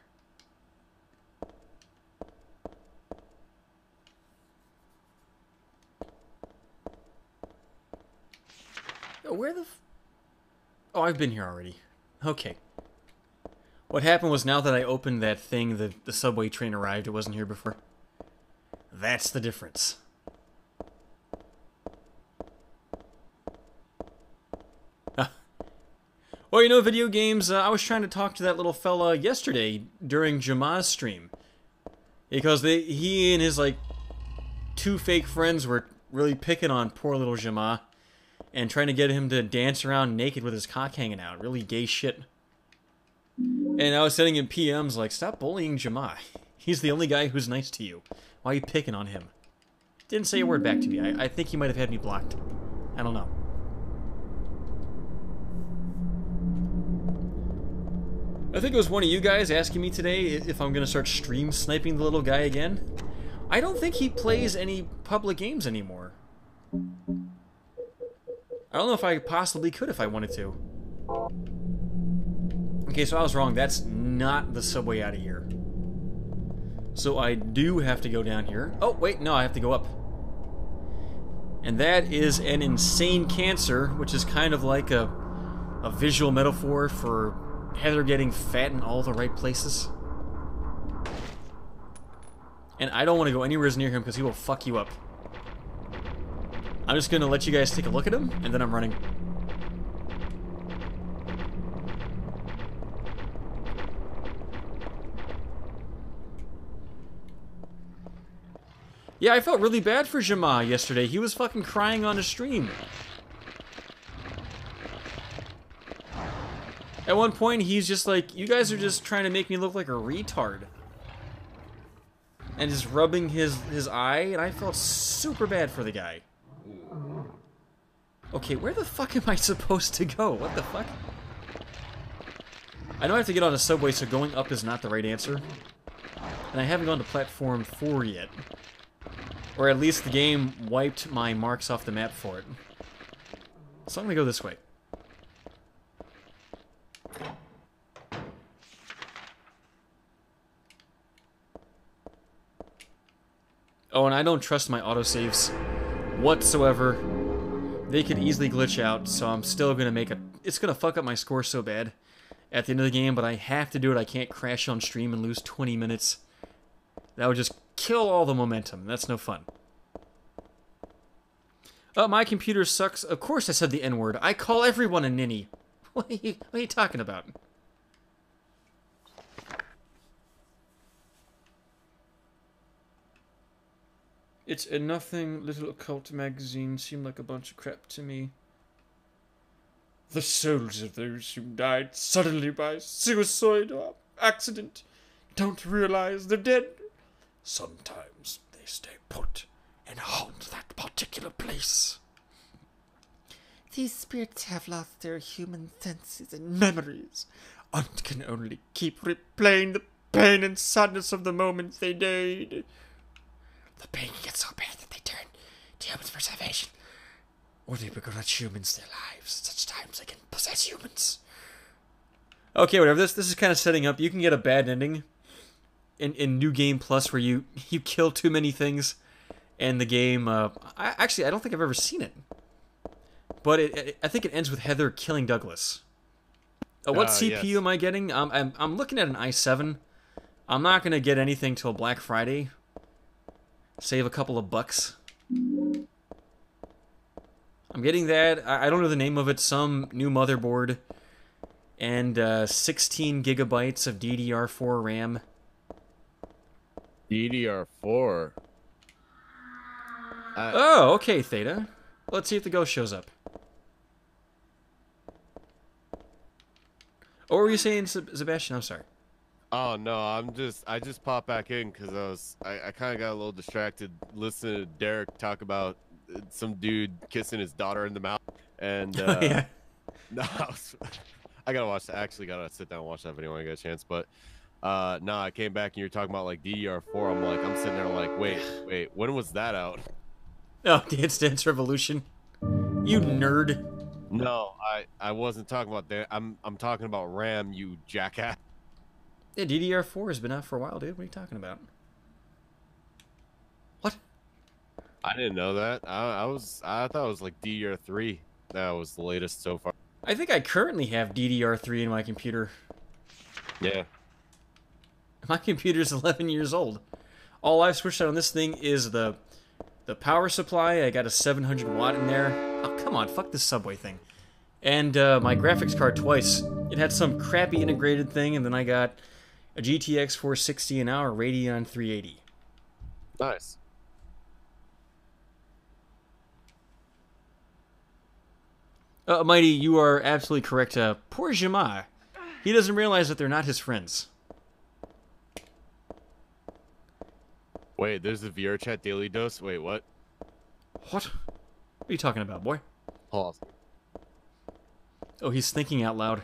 Oh, where the f- Oh, I've been here already. Okay. What happened was now that I opened that thing, the, the subway train arrived. It wasn't here before. That's the difference. Well, you know, video games, uh, I was trying to talk to that little fella yesterday during Jama's stream. Because they, he and his, like, two fake friends were really picking on poor little Jama and trying to get him to dance around naked with his cock hanging out. Really gay shit. And I was sending him PMs like, stop bullying Jama. He's the only guy who's nice to you. Why are you picking on him? Didn't say a word back to me. I, I think he might have had me blocked. I don't know. I think it was one of you guys asking me today if I'm going to start stream sniping the little guy again. I don't think he plays any public games anymore. I don't know if I possibly could if I wanted to. Okay, so I was wrong. That's not the subway out of here. So I do have to go down here. Oh, wait, no, I have to go up. And that is an insane cancer, which is kind of like a, a visual metaphor for Heather getting fat in all the right places. And I don't want to go anywhere near him because he will fuck you up. I'm just going to let you guys take a look at him, and then I'm running. Yeah, I felt really bad for Jama yesterday. He was fucking crying on a stream. At one point, he's just like, you guys are just trying to make me look like a retard. And just rubbing his, his eye, and I felt super bad for the guy. Okay, where the fuck am I supposed to go? What the fuck? I know I have to get on a subway, so going up is not the right answer. And I haven't gone to platform 4 yet. Or at least the game wiped my marks off the map for it. So I'm gonna go this way. Oh, and I don't trust my autosaves whatsoever. They could easily glitch out, so I'm still gonna make a... It's gonna fuck up my score so bad at the end of the game, but I have to do it. I can't crash on stream and lose 20 minutes. That would just kill all the momentum. That's no fun. Oh, my computer sucks. Of course I said the N-word. I call everyone a ninny. What are you, what are you talking about? It's a nothing little occult magazine. Seemed like a bunch of crap to me. The souls of those who died suddenly by suicide or accident don't realize they're dead. Sometimes they stay put and haunt that particular place. These spirits have lost their human senses and memories, and can only keep replaying the pain and sadness of the moment they died. The pain gets so bad that they turn to humans for salvation, or they begrudge humans their lives. At such times they can possess humans. Okay, whatever. This this is kind of setting up. You can get a bad ending in in New Game Plus where you you kill too many things, and the game. Uh, I actually I don't think I've ever seen it, but it, it- I think it ends with Heather killing Douglas. Uh, what Ah, CPU yes. am I getting? Um, I'm I'm looking at an i7. I'm not gonna get anything till Black Friday. Save a couple of bucks. I'm getting that. I, don't know the name of it. Some new motherboard and uh, 16 gigabytes of DDR4 RAM. DDR4. I, Oh, okay, Theta. Let's see if the ghost shows up. What were you saying, Sebastian? I'm sorry. Oh no, I'm just I just popped back in because I was I, I kind of got a little distracted listening to Derek talk about uh, some dude kissing his daughter in the mouth, and uh, yeah. no, I, was- I gotta watch. I actually gotta sit down and watch that video when I get a chance. But uh, no, I came back and you're talking about like DDR4. I'm like I'm sitting there like wait wait when was that out? Oh, Dance Dance Revolution. You nerd. No, I I wasn't talking about that. I'm I'm talking about RAM. You jackass. Yeah, DDR4 has been out for a while, dude. What are you talking about? What? I didn't know that. I, I was I thought it was like DDR3. That was the latest so far. I think I currently have DDR3 in my computer. Yeah. My computer's 11 years old. All I've switched out on this thing is the the power supply. I got a 700 watt in there. Oh, come on, fuck this subway thing. And uh, my graphics card twice. It had some crappy integrated thing, and then I got a GTX 460 an hour Radeon 380. Nice. Uh, Mighty, you are absolutely correct. Uh, poor Jama. He doesn't realize that they're not his friends. Wait, there's a VR chat daily dose. Wait, what? What? What are you talking about, boy? Pause. Oh, he's thinking out loud.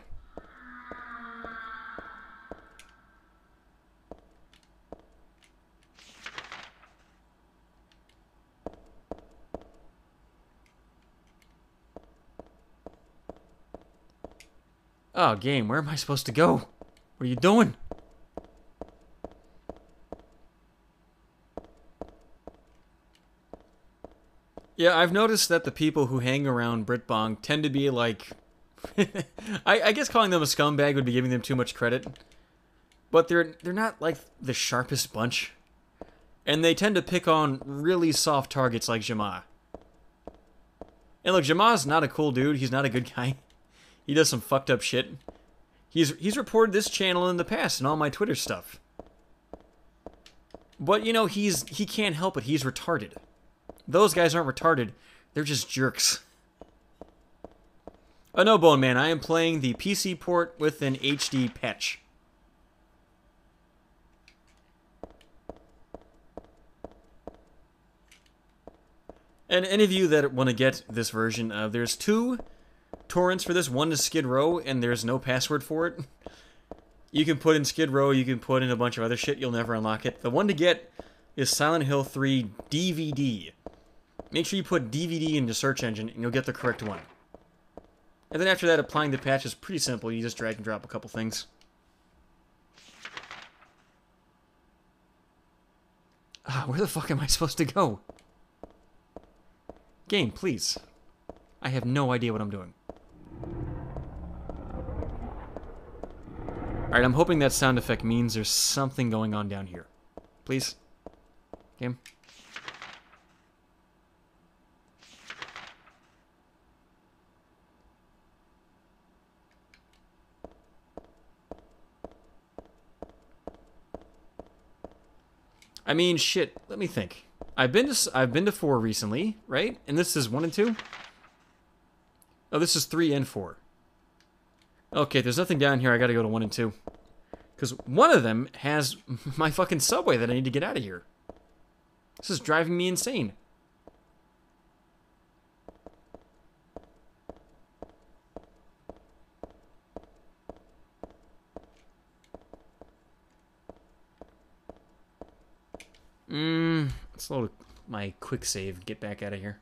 Oh, game, where am I supposed to go? What are you doing? Yeah, I've noticed that the people who hang around Britbong tend to be like. I, I guess calling them a scumbag would be giving them too much credit. But they're they're not like the sharpest bunch. And they tend to pick on really soft targets like Jama. And look, Jama's not a cool dude. He's not a good guy. He does some fucked up shit. He's he's reported this channel in the past and all my Twitter stuff. But you know, he's he can't help it. He's retarded. Those guys aren't retarded. They're just jerks. Oh no, Bone Man, I am playing the PC port with an HD patch. And any of you that want to get this version, there's two torrents for this. One is Skid Row, and there's no password for it. You can put in Skid Row, you can put in a bunch of other shit, you'll never unlock it. The one to get is Silent Hill 3 DVD. Make sure you put DVD in the search engine, and you'll get the correct one. And then after that, applying the patch is pretty simple. You just drag and drop a couple things. Ah, where the fuck am I supposed to go? Game, please. I have no idea what I'm doing. Alright, I'm hoping that sound effect means there's something going on down here. Please? Game? I mean, shit. Let me think. I've been to I've been to four recently, right? And this is one and two. Oh, this is three and four. Okay, there's nothing down here. I got to go to one and two, because one of them has my fucking subway that I need to get out of here. This is driving me insane. Mmm. Let's load my quick save. Get back out of here.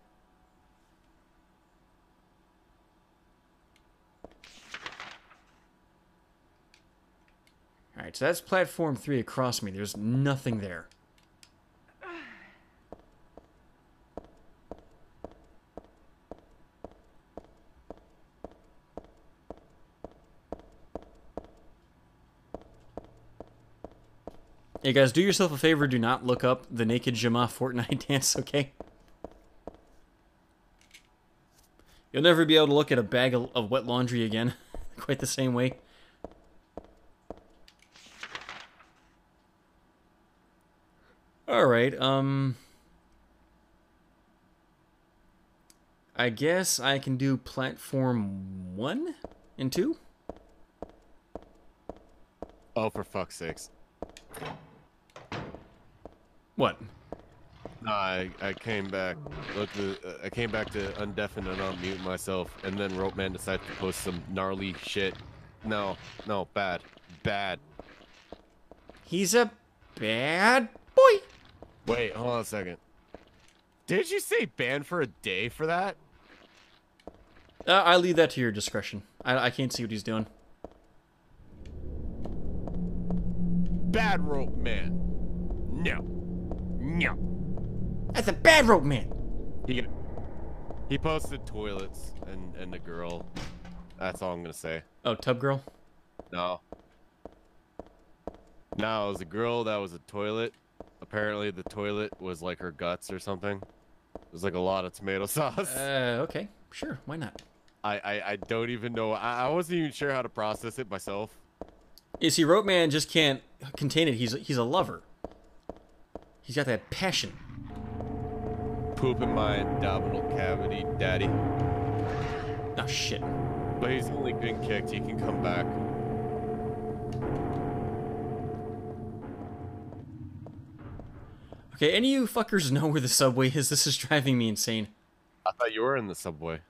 So that's platform 3 across me. There's nothing there. Hey guys, do yourself a favor. Do not look up the naked Jama Fortnite dance, okay? You'll never be able to look at a bag of wet laundry again, quite the same way. All right. Um. I guess I can do platform one and two. Oh, for fuck's sakes. What? I I came back. Look, the, uh, I came back to undeafen and unmute myself, and then Rope Man decided to post some gnarly shit. No, no, bad, bad. He's a bad boy. Wait, hold on a second. Did you say ban for a day for that? Uh, I leave that to your discretion. I, I can't see what he's doing. Bad Rope Man. No, no. That's a bad rope man. He he posted toilets and and a girl. That's all I'm gonna say. Oh, tub girl. No. No, it was a girl that was a toilet. Apparently, the toilet was like her guts or something. It was like a lot of tomato sauce. Uh, okay, sure, why not? I, I, I don't even know. I, I wasn't even sure how to process it myself. You see, rope man just can't contain it. He's he's a lover. He's got that passion. Poop in my abdominal cavity, daddy. Oh shit. But he's only been kicked. He can come back. Okay, any of you fuckers know where the subway is? This is driving me insane. I thought you were in the subway.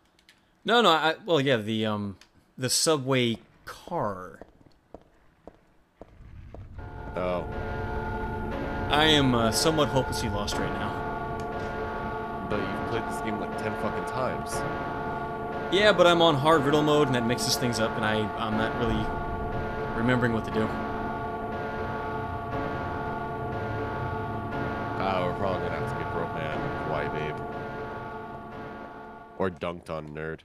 No, no. I, well, yeah, the um, the subway car. Oh. I am uh, somewhat hopelessly lost right now. But you've played this game like 10 fucking times. Yeah, but I'm on hard riddle mode, and that mixes things up, and I I'm not really remembering what to do. Ah, we're probably gonna have to get Rope Man, Why Babe. Or Dunked on Nerd.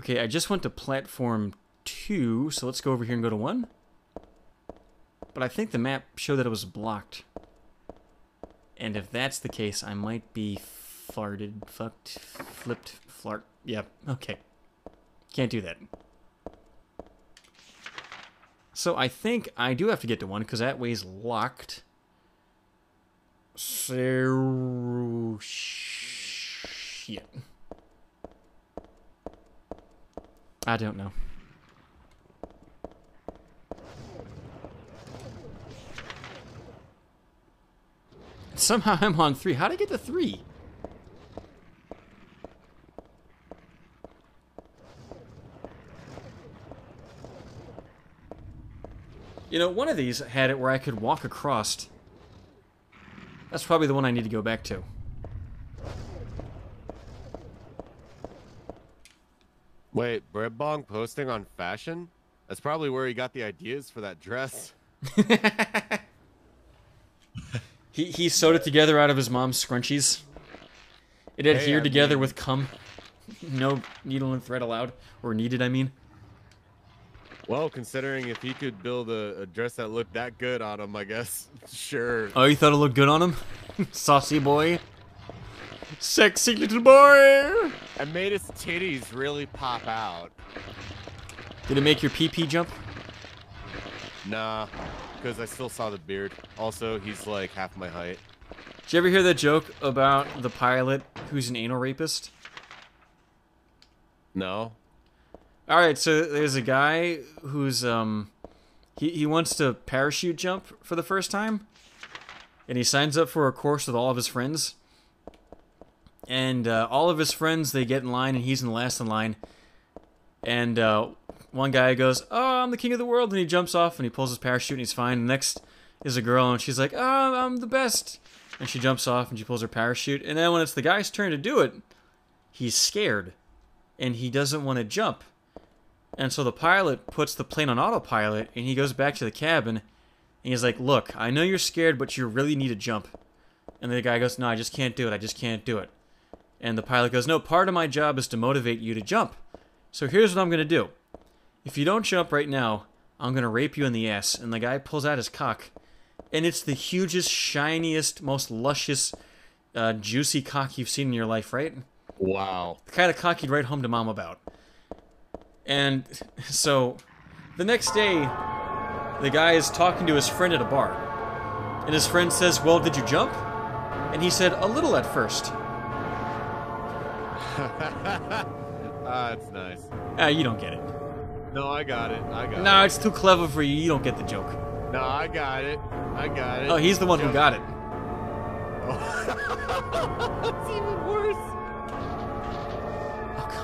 Okay, I just went to platform two, so let's go over here and go to one. But I think the map showed that it was blocked. And if that's the case, I might be farted, fucked, flipped, flart. Yep, okay. Can't do that. So I think I do have to get to one, because that way's locked. So... Shit. I don't know. Somehow I'm on three. How'd I get to three? You know, one of these had it where I could walk across. That's probably the one I need to go back to. Wait, Britbong posting on fashion? That's probably where he got the ideas for that dress. He he sewed it together out of his mom's scrunchies. It adhered I together mean- with cum. No needle and thread allowed, or needed, I mean. Well, considering if he could build a, a dress that looked that good on him, I guess. Sure. Oh, you thought it looked good on him? Saucy boy. Sexy little boy. And made his titties really pop out. Did it make your PP jump? Nah, because I still saw the beard. Also, he's like half my height. Did you ever hear that joke about the pilot who's an anal rapist? No? All right, so there's a guy who's um he he wants to parachute jump for the first time. And he signs up for a course with all of his friends. And uh, all of his friends they get in line and he's in the last in line. And uh, one guy goes, "Oh, I'm the king of the world." And he jumps off and he pulls his parachute and he's fine. The next is a girl and she's like, "Oh, I'm the best." And she jumps off and she pulls her parachute. And then when it's the guy's turn to do it, he's scared and he doesn't want to jump. And so the pilot puts the plane on autopilot and he goes back to the cabin and he's like, Look, I know you're scared, but you really need to jump. And the guy goes, No, I just can't do it. I just can't do it. And the pilot goes, No, part of my job is to motivate you to jump. So here's what I'm going to do. If you don't jump right now, I'm going to rape you in the ass. And the guy pulls out his cock. And it's the hugest, shiniest, most luscious, uh, juicy cock you've seen in your life, right? Wow. the kind of cock you'd write home to mom about. And so the next day, the guy is talking to his friend at a bar. And his friend says, Well, did you jump? And he said, a little at first. Ah, it's nice. Ah, you don't get it. No, I got it. I got No, it. it's too clever for you. You don't get the joke. No, I got it. I got it. Oh, he's the one who got it. That's even worse.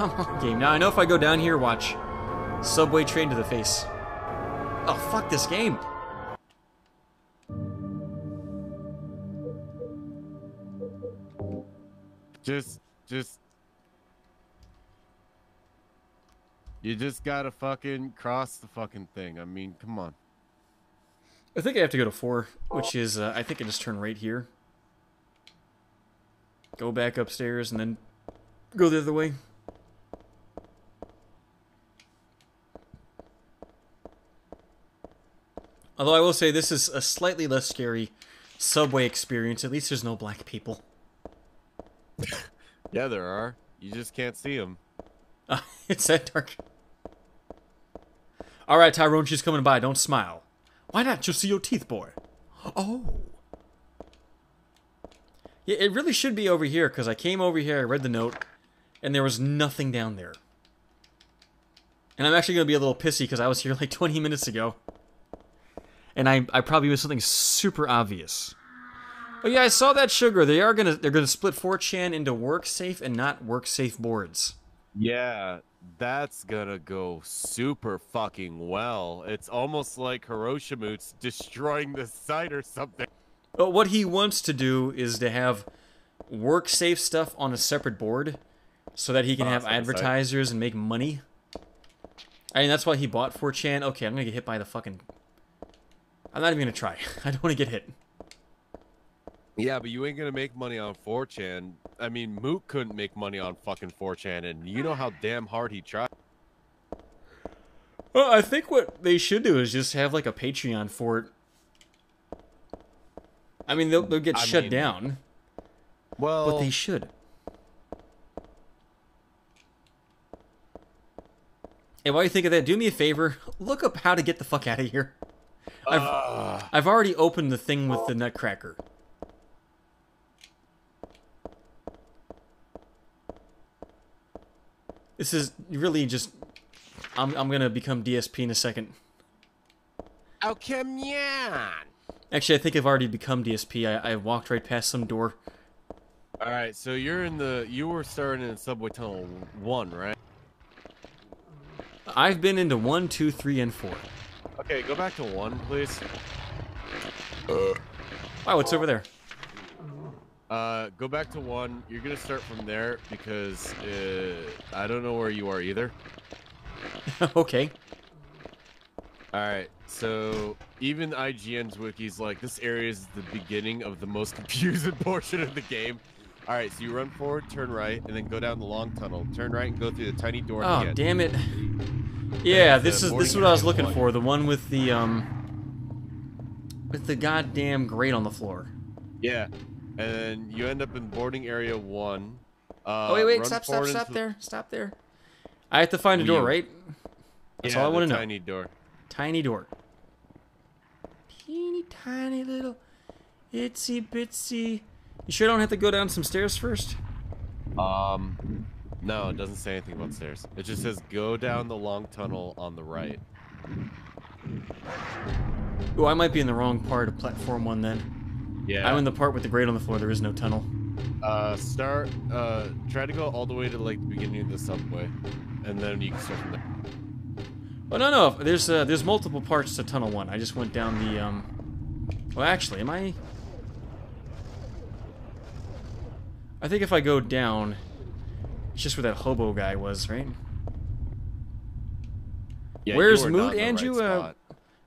Come on, game. Now I know if I go down here, watch. Subway train to the face. Oh, fuck this game. Just, just. You just gotta fucking cross the fucking thing. I mean, come on. I think I have to go to four, which is, uh, I think I just turn right here. Go back upstairs and then go the other way. Although I will say this is a slightly less scary subway experience. At least there's no black people. Yeah, there are. You just can't see them. Uh, it's that dark. All right, Tyrone, she's coming by. Don't smile. Why not? You'll see your teeth, boy. Oh. Yeah, it really should be over here because I came over here, I read the note, and there was nothing down there. And I'm actually going to be a little pissy because I was here like 20 minutes ago. And I, I probably missed something super obvious. Oh yeah, I saw that sugar. They are gonna they're gonna split 4chan into work safe and not work safe boards. Yeah, that's gonna go super fucking well. It's almost like Hiroshimoot's destroying the site or something. But what he wants to do is to have work safe stuff on a separate board so that he can Oh, have advertisers and make money. I mean, that's why he bought 4chan. Okay, I'm gonna get hit by the fucking. I'm not even gonna try. I don't want to get hit. Yeah, but you ain't gonna make money on 4chan. I mean, Moot couldn't make money on fucking 4chan, and you know how damn hard he tried. Well, I think what they should do is just have like a Patreon for it. I mean, they'll, they'll get I shut mean- down, Well, but they should. Hey, while you think of that, do me a favor. Look up how to get the fuck out of here. I've, Ugh. I've already opened the thing with the nutcracker. This is really just. I'm, I'm gonna become DSP in a second. How come yeah? Actually, I think I've already become DSP. I, I walked right past some door. All right, so you're in the you were starting in subway tunnel one, right? I've been into one, two, three, and four. Okay, go back to one, please. Uh, Wow, what's over there? Uh, go back to one. You're gonna start from there because uh, I don't know where you are either. okay. All right, so even IGN's wiki's like this area is the beginning of the most confusing portion of the game. All right, so you run forward, turn right, and then go down the long tunnel. Turn right and go through the tiny door. Oh damn it! Yeah, this is this is what I was looking for. The one with the um, with the goddamn grate on the floor. Yeah, and then you end up in boarding area one. Uh, oh wait, wait, stop, stop, stop there, stop there. I have to find a door, right? That's yeah, all I want to know. Tiny door. Tiny door. Teeny tiny little itsy bitsy. You sure I don't have to go down some stairs first? Um, no, it doesn't say anything about stairs. It just says go down the long tunnel on the right. Oh, I might be in the wrong part of platform one then. Yeah. I'm in the part with the grate on the floor. There is no tunnel. Uh, start. Uh, try to go all the way to like the beginning of the subway, and then you can start from there. Oh no no, there's uh, there's multiple parts to tunnel one. I just went down the um. Well, actually, am I? I think if I go down, it's just where that hobo guy was, right? Yeah, Where's Moot, the right Andrew? Uh.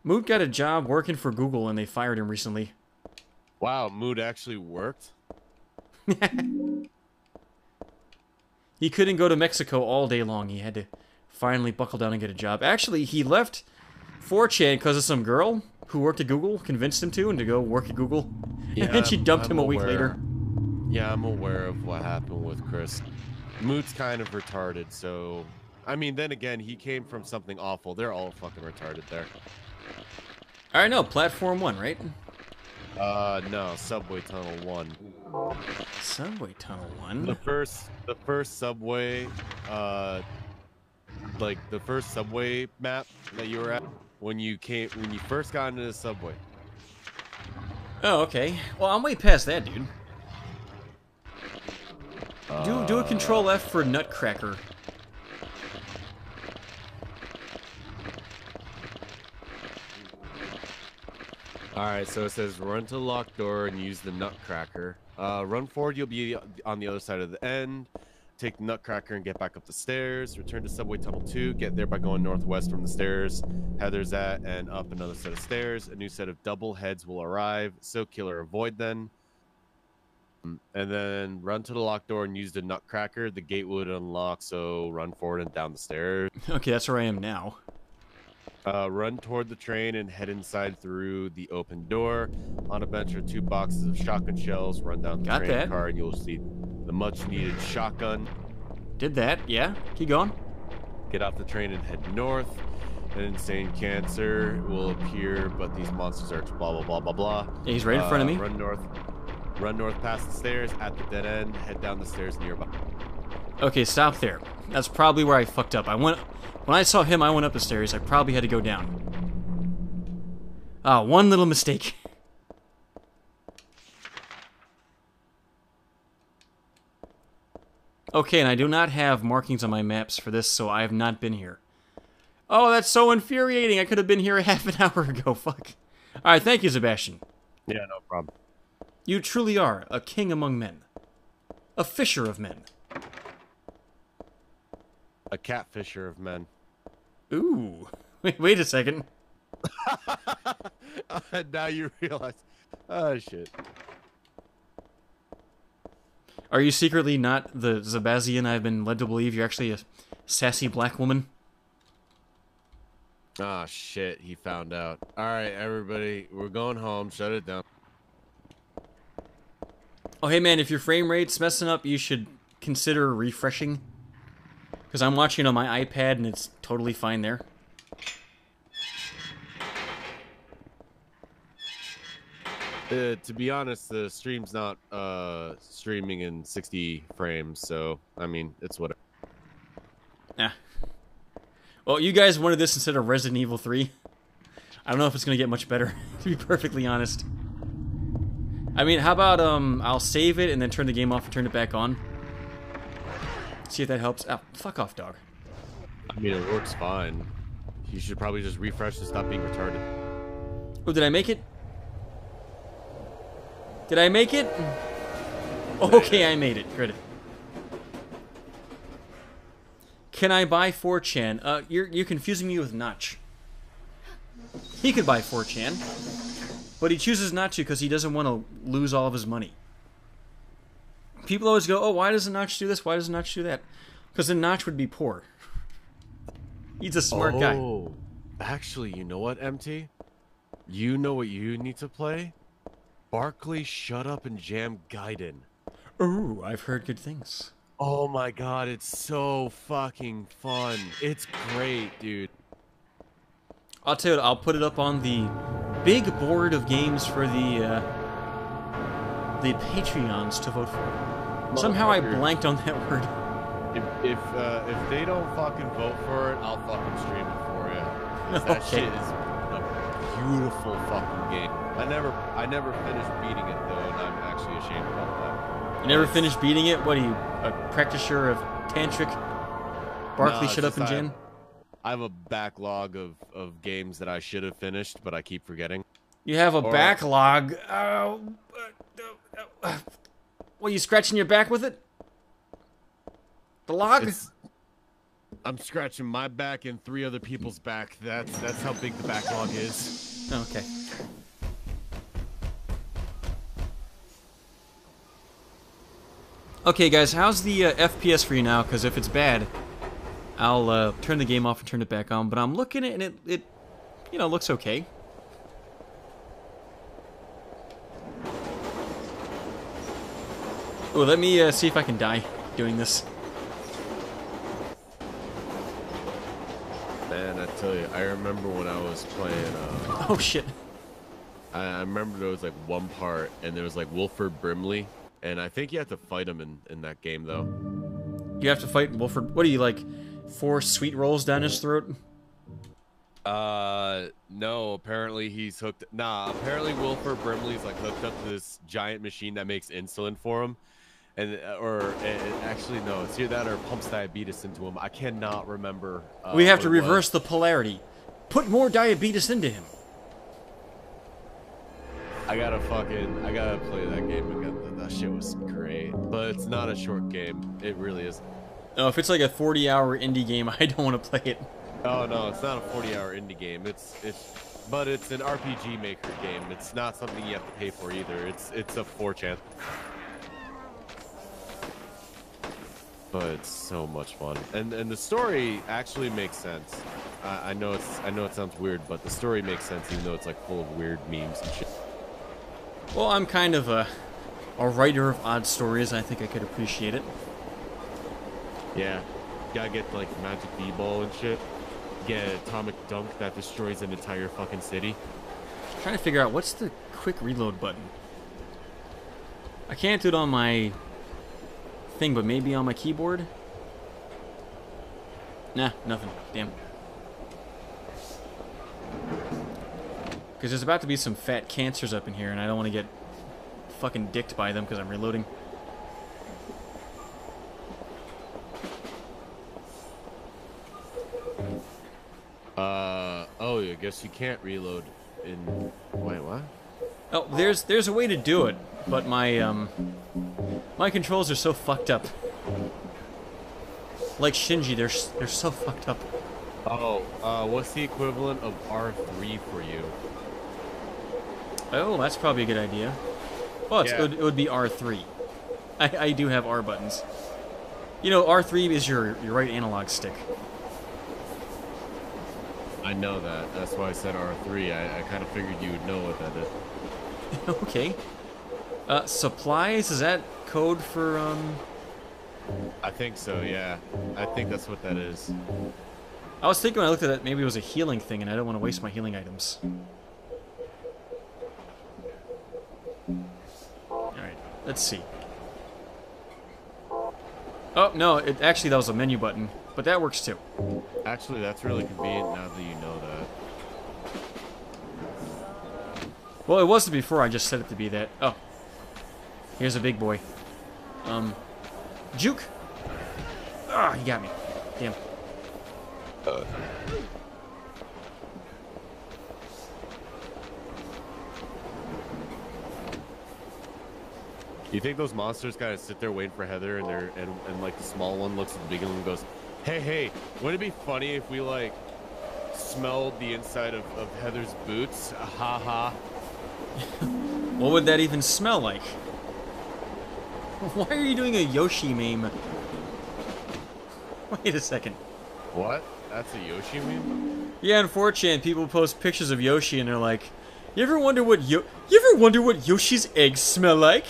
Moot got a job working for Google, and they fired him recently. Wow, Moot actually worked. He couldn't go to Mexico all day long. He had to finally buckle down and get a job. Actually, he left 4chan because of some girl who worked at Google convinced him to and to go work at Google. Yeah, and she dumped I'm him a week later. Yeah, I'm aware of what happened with Chris. Moot's kind of retarded, so I mean, then again, he came from something awful. They're all fucking retarded there. All right, no, platform one, right? Uh, no, subway tunnel one. Subway Tunnel one. The first, the first subway, uh, like the first subway map that you were at when you came when you first got into the subway. Oh, okay. Well, I'm way past that, dude. Do do a Control F for Nutcracker. All right, so it says run to the locked door and use the nutcracker. Uh, run forward, you'll be on the other side of the end. Take the nutcracker and get back up the stairs. Return to subway tunnel two. Get there by going northwest from the stairs. Heather's at and up another set of stairs. A new set of double heads will arrive. So killer, avoid them. And then run to the locked door and use the nutcracker. The gate would unlock. So run forward and down the stairs. Okay, that's where I am now. Uh, run toward the train and head inside through the open door. On a bench are two boxes of shotgun shells. Run down the Got train that. car and you'll see the much needed shotgun. Did that, yeah. Keep going. Get off the train and head north. An insane cancer will appear, but these monsters are blah blah blah blah blah. Yeah, he's right in front of Uh, me. Run north. Run north past the stairs at the dead end. Head down the stairs nearby. Okay, stop there. That's probably where I fucked up. I went when I saw him, I went up the stairs. I probably had to go down. Ah, one little mistake. Okay, and I do not have markings on my maps for this, so I have not been here. Oh, that's so infuriating. I could have been here a half an hour ago. Fuck. All right, thank you, Sebastian. Yeah, no problem. You truly are a king among men. A fisher of men. A catfisher of men. Ooh. Wait, wait a second. now you realize. Oh shit. Are you secretly not the Sebastian I've been led to believe you're actually a sassy black woman? Ah shit, he found out. Alright, everybody, we're going home. Shut it down. Oh, hey man, if your frame rate's messing up, you should consider refreshing. Because I'm watching on my iPad and it's totally fine there. Uh, to be honest, the stream's not uh streaming in 60 frames, so I mean, it's whatever. Yeah. Well, you guys wanted this instead of Resident Evil 3. I don't know if it's going to get much better, to be perfectly honest. I mean, how about um, I'll save it and then turn the game off and turn it back on? See if that helps. Oh, fuck off, dog. I mean, it works fine. You should probably just refresh to stop being retarded. Oh, did I make it? Did I make it? Okay, I made it. Credit. Can I buy 4chan? Uh, you're you're confusing me with Notch. He could buy 4chan, but he chooses not to because he doesn't want to lose all of his money. People always go, "Oh, why doesn't Notch do this? Why doesn't Notch do that?" Because then Notch would be poor. He's a smart guy. Oh, actually, you know what, MT? You know what you need to play? Barkley, shut up and jam Gaiden. Ooh, I've heard good things. Oh my god, it's so fucking fun. It's great, dude. I'll tell you what, I'll put it up on the big board of games for the uh, the Patreons to vote for. Somehow I blanked on that word. If if uh, if they don't fucking vote for it, I'll fucking stream it for you. that Okay. shit is a beautiful fucking game. I never I never finished beating it though, and I'm actually ashamed about that. You never finished beating it? What are you, a practitioner of tantric? Barkley, No, shut up and I- Jen? I have a backlog of, of games that I should have finished, but I keep forgetting. You have a or- backlog. Oh, uh, uh, uh, what, you scratching your back with it? The log? I'm scratching my back and three other people's back. That's that's how big the backlog is. Okay. Okay, guys, how's the uh, FPS for you now? Because if it's bad, I'll uh, turn the game off and turn it back on. But I'm looking at it, and it, it you know, looks okay. Oh, let me uh, see if I can die doing this. Man, I tell you, I remember when I was playing. Uh, Oh shit. I, I remember there was like one part, and there was like Wilford Brimley, and I think you have to fight him in in that game though. You have to fight Wilford. What are you like? Four sweet rolls down his throat? Uh, no. Apparently he's hooked. Nah. Apparently Wilford Brimley's like hooked up to this giant machine that makes insulin for him, and uh, or uh, actually no, it's either that or pumps diabetes into him. I cannot remember. Uh, we have to reverse the polarity. Put more diabetes into him. I gotta fucking. I gotta play that game again. That- shit was great, but it's not a short game. It really is. No, if it's like a 40 hour indie game, I don't want to play it. Oh no, it's not a 40-hour indie game. It's it's, but it's an RPG Maker game. It's not something you have to pay for either. It's it's a 4chan. But it's so much fun, and and the story actually makes sense. I, I know it's I know it sounds weird, but the story makes sense even though it's like full of weird memes and shit. Well, I'm kind of a, a writer of odd stories. I think I could appreciate it. Yeah, gotta get like magic b-ball and shit. Get an atomic dunk that destroys an entire fucking city. trying to figure out what's the quick reload button. I can't do it on my thing, but maybe on my keyboard. Nah, nothing. Damn. Because there's about to be some fat cancers up in here, and I don't want to get fucking dicked by them because I'm reloading. Uh oh, I guess you can't reload in. Wait, what? Oh, there's there's a way to do it, but my um my controls are so fucked up. Like Shinji, they're they're so fucked up. Oh, uh, what's the equivalent of R3 for you? Oh, that's probably a good idea. Well, it's, Yeah. it, would, it would be R3. I, I do have R buttons. You know, R3 is your your right analog stick. I know that. That's why I said R3. I, I kind of figured you would know what that is. okay. Uh, supplies is that code for um? I think so. Yeah, I think that's what that is. I was thinking when I looked at that maybe it was a healing thing, and I don't want to waste my healing items. All right, let's see. Oh no! It actually that was a menu button, but that works too. Actually, that's really convenient now that you know that. Well, it wasn't before. I just set it to be that. Oh, here's a big boy. Um, juke. Ah, he got me. Damn. Uh. You think those monsters kind of sit there waiting for Heather, and they're and, and like the small one looks at the big one and goes, "Hey, hey, wouldn't it be funny if we like smelled the inside of, of Heather's boots? Ha ha." What would that even smell like? Why are you doing a Yoshi meme? Wait a second. What? That's a Yoshi meme? Yeah, on 4chan, people post pictures of Yoshi and they're like, "You ever wonder what Yo? You ever wonder what Yoshi's eggs smell like?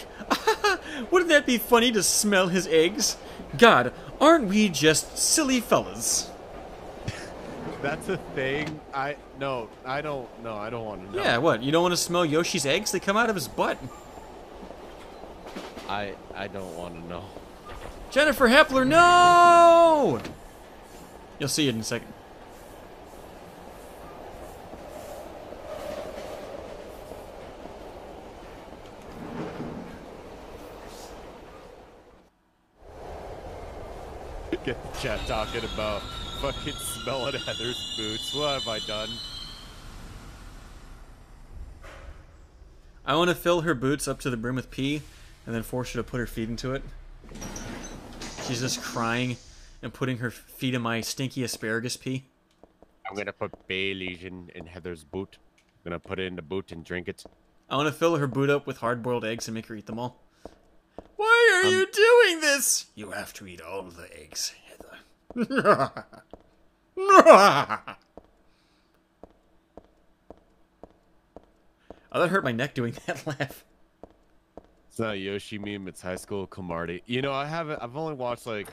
Wouldn't that be funny to smell his eggs? God, aren't we just silly fellas?" That's a thing. I no, I don't. No, I don't want to know. Yeah, what? You don't want to smell Yoshi's eggs? They come out of his butt. I I don't want to know. Jennifer Hepler, no! You'll see it in a second. Get the chat talking about fucking smelling Heather's boots. What have I done? I want to fill her boots up to the brim with pee, and then force her to put her feet into it. She's just crying and putting her feet in my stinky asparagus pee. I'm gonna put Bailey's in, in Heather's boot. I'm gonna put it in the boot and drink it. I want to fill her boot up with hard-boiled eggs and make her eat them all. Why are um, you doing this? You have to eat all the eggs, Heather. oh, that hurt my neck doing that laugh. It's not a Yoshi meme. It's High School Camardi. You know, I haven't. I've only watched like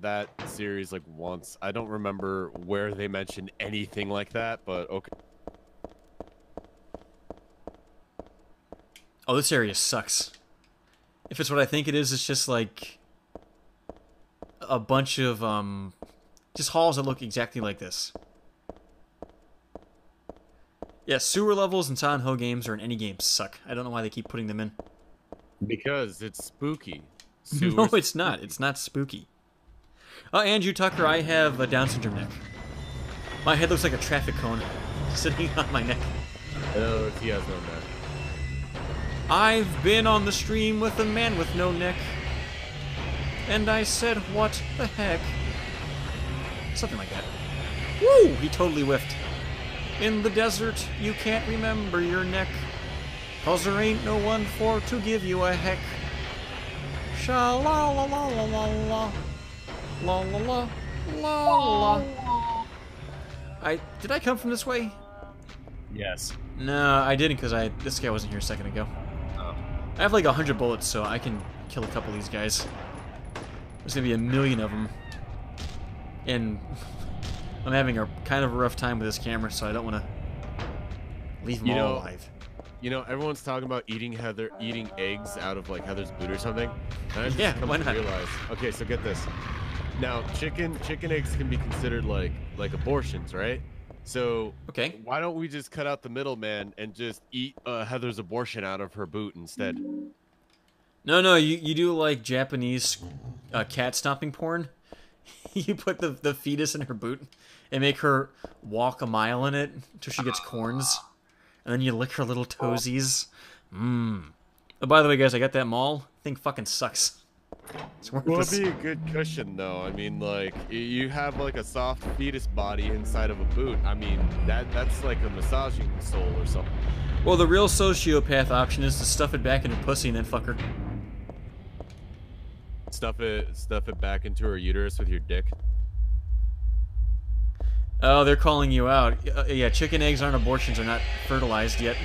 that series like once. I don't remember where they mentioned anything like that. But okay. Oh, this area sucks. If it's what I think it is, it's just like a bunch of um just halls that look exactly like this. Yeah, sewer levels in Silent Hill games or in any game suck. I don't know why they keep putting them in. Because it's spooky. No, Sewers- it's not. It's not spooky. Uh, Andrew Tucker, I have a Down syndrome neck. My head looks like a traffic cone sitting on my neck. Words, he has no neck. I've been on the stream with a man with no neck. And I said, what the heck? Something like that. Woo! He totally whiffed. In the desert, you can't remember your neck. Cause there ain't no one for to give you a heck. Sha la la la la la la. La la la la la. I did I come from this way? Yes. No, I didn't because I this guy wasn't here a second ago. I have like a hundred bullets, so I can kill a couple of these guys. There's gonna be a million of them, and I'm having a kind of a rough time with this camera, so I don't want to leave them You all know- alive. You know, everyone's talking about eating Heather, eating eggs out of like Heather's boot or something. And I just Yeah, come why to not? realize. Okay, so get this. Now, chicken chicken eggs can be considered like like abortions, right? So Okay. why don't we just cut out the middleman and just eat uh, Heather's abortion out of her boot instead? No, no, you you do like Japanese uh, cat stomping porn. you put the the fetus in her boot and make her walk a mile in it until she gets corns, and then you lick her little toesies. Mmm. Oh, by the way, guys, I got that mall. Thing fucking sucks. It's Well, it'd be a good cushion though. I mean, like you have like a soft fetus body inside of a boot. I mean, that that's like a massaging sole or something. Well, the real sociopath option is to stuff it back into her pussy and then fuck her. Stuff it stuff it back into her uterus with your dick. Oh, they're calling you out. Uh, yeah, chicken eggs aren't abortions. They're not fertilized yet.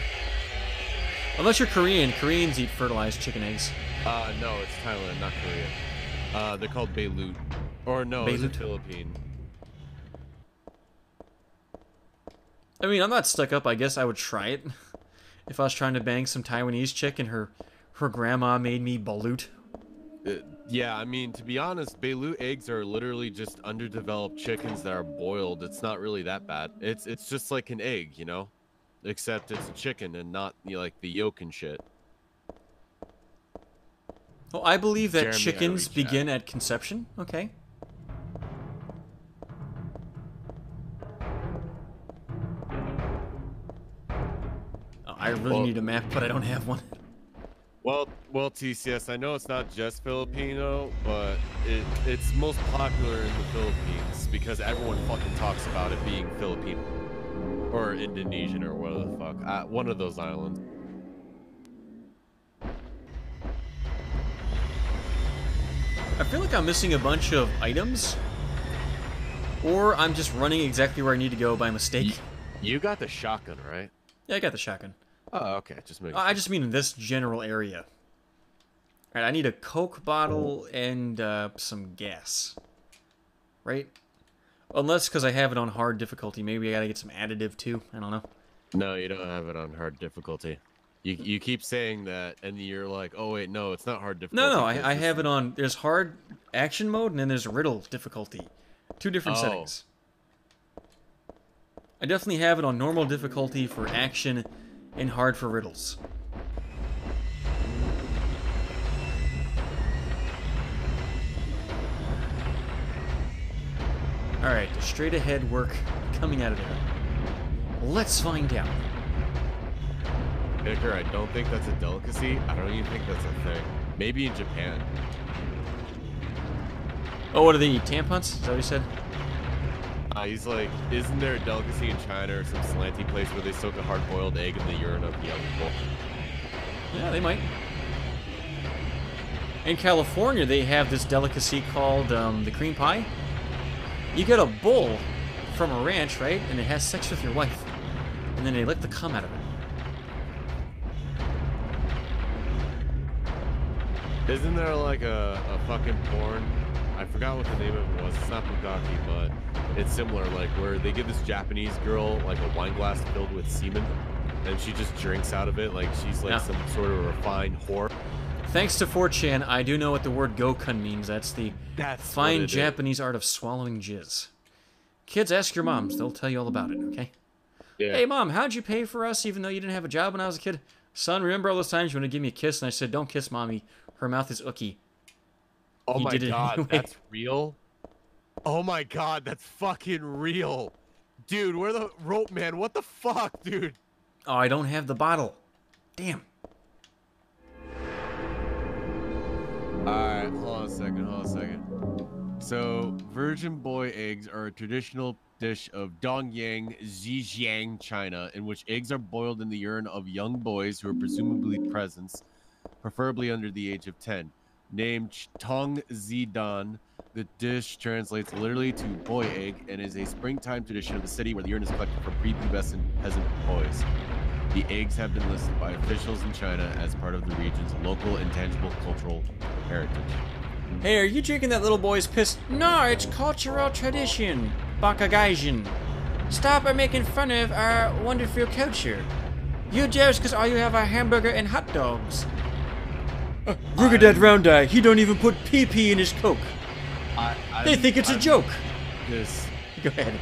Unless you're Korean. Koreans eat fertilized chicken eggs. Uh, no, it's Thailand, not Korea. Uh, they're called balut. Or no, it's a Philippine. I mean, I'm not stuck up. I guess I would try it. If I was trying to bang some Taiwanese chick and her her grandma made me balut. Uh, yeah, I mean, to be honest, balut eggs are literally just underdeveloped chickens that are boiled. It's not really that bad. It's it's just like an egg, you know, except it's a chicken and not you know, like the yolk and shit. Well, I believe that Jeremy, chickens reached out. begin at conception. Okay. Oh, I really Well- need a map, but I don't have one. Well, well, TCS, I know it's not just Filipino, but it it's most popular in the Philippines because everyone fucking talks about it being Filipino or Indonesian or whatever the fuck. Uh, one of those islands. I feel like I'm missing a bunch of items, or I'm just running exactly where I need to go by mistake. You got the shotgun, right? Yeah, I got the shotgun. Oh, okay. Just make. I just mean in this general area. Alright, I need a Coke bottle and uh, some gas. Right? Unless because I have it on hard difficulty. Maybe I gotta get some additive too. I don't know. No, you don't have it on hard difficulty. You you keep saying that, and you're like, oh wait, no, it's not hard difficulty. No, no, I, I have it on. There's hard action mode and then there's riddle difficulty. Two different Oh. settings. I definitely have it on normal difficulty for action and hard for riddles. Alright, straight ahead work coming out of there. Let's find out. Vicar, I don't think that's a delicacy. I don't even think that's a thing. Maybe in Japan. Oh, what do they eat? Tampons? Is that what he said? Uh, he's like, isn't there a delicacy in China or some slanty place where they soak a hard-boiled egg in the urine of young people? Yeah, they might. In California, they have this delicacy called um, the cream pie. You get a bull from a ranch, right? And it has sex with your wife. And then they lick the cum out of it. Isn't there like a, a fucking porn? I forgot what the name of it was. It's not bukkake, but it's similar. Like where they give this Japanese girl like a wine glass filled with semen, and she just drinks out of it like she's like Yeah. some sort of refined whore. Thanks to 4chan, I do know what the word gokkun means. That's the That's fine it is. Japanese art of swallowing jizz. Kids, ask your moms. They'll tell you all about it, okay? Yeah. Hey, mom, how'd you pay for us even though you didn't have a job when I was a kid? Son, remember all those times you wanted to give me a kiss? And I said, don't kiss mommy. Her mouth is ooky. oh he my god, anyway. that's real. Oh my god, that's fucking real. Dude, where the rope man? What the fuck, dude? Oh, I don't have the bottle. Damn. Alright, hold on a second, hold on a second. So, virgin boy eggs are a traditional dish of Dongyang, Zhejiang, China, in which eggs are boiled in the urine of young boys who are presumably presents, preferably under the age of 10. Named Tong Zidan, the dish translates literally to boy egg and is a springtime tradition of the city where the urine is collected from prepubescent peasant boys. The eggs have been listed by officials in China as part of the region's local intangible cultural heritage. Hey, are you drinking that little boy's piss? No, it's cultural tradition. Bakagaijin. Stop making fun of our wonderful culture. You jealous because all you have are hamburger and hot dogs. Uh, at round eye. He don't even put PP in his coke. I, I, They think it's a joke. This, Go ahead.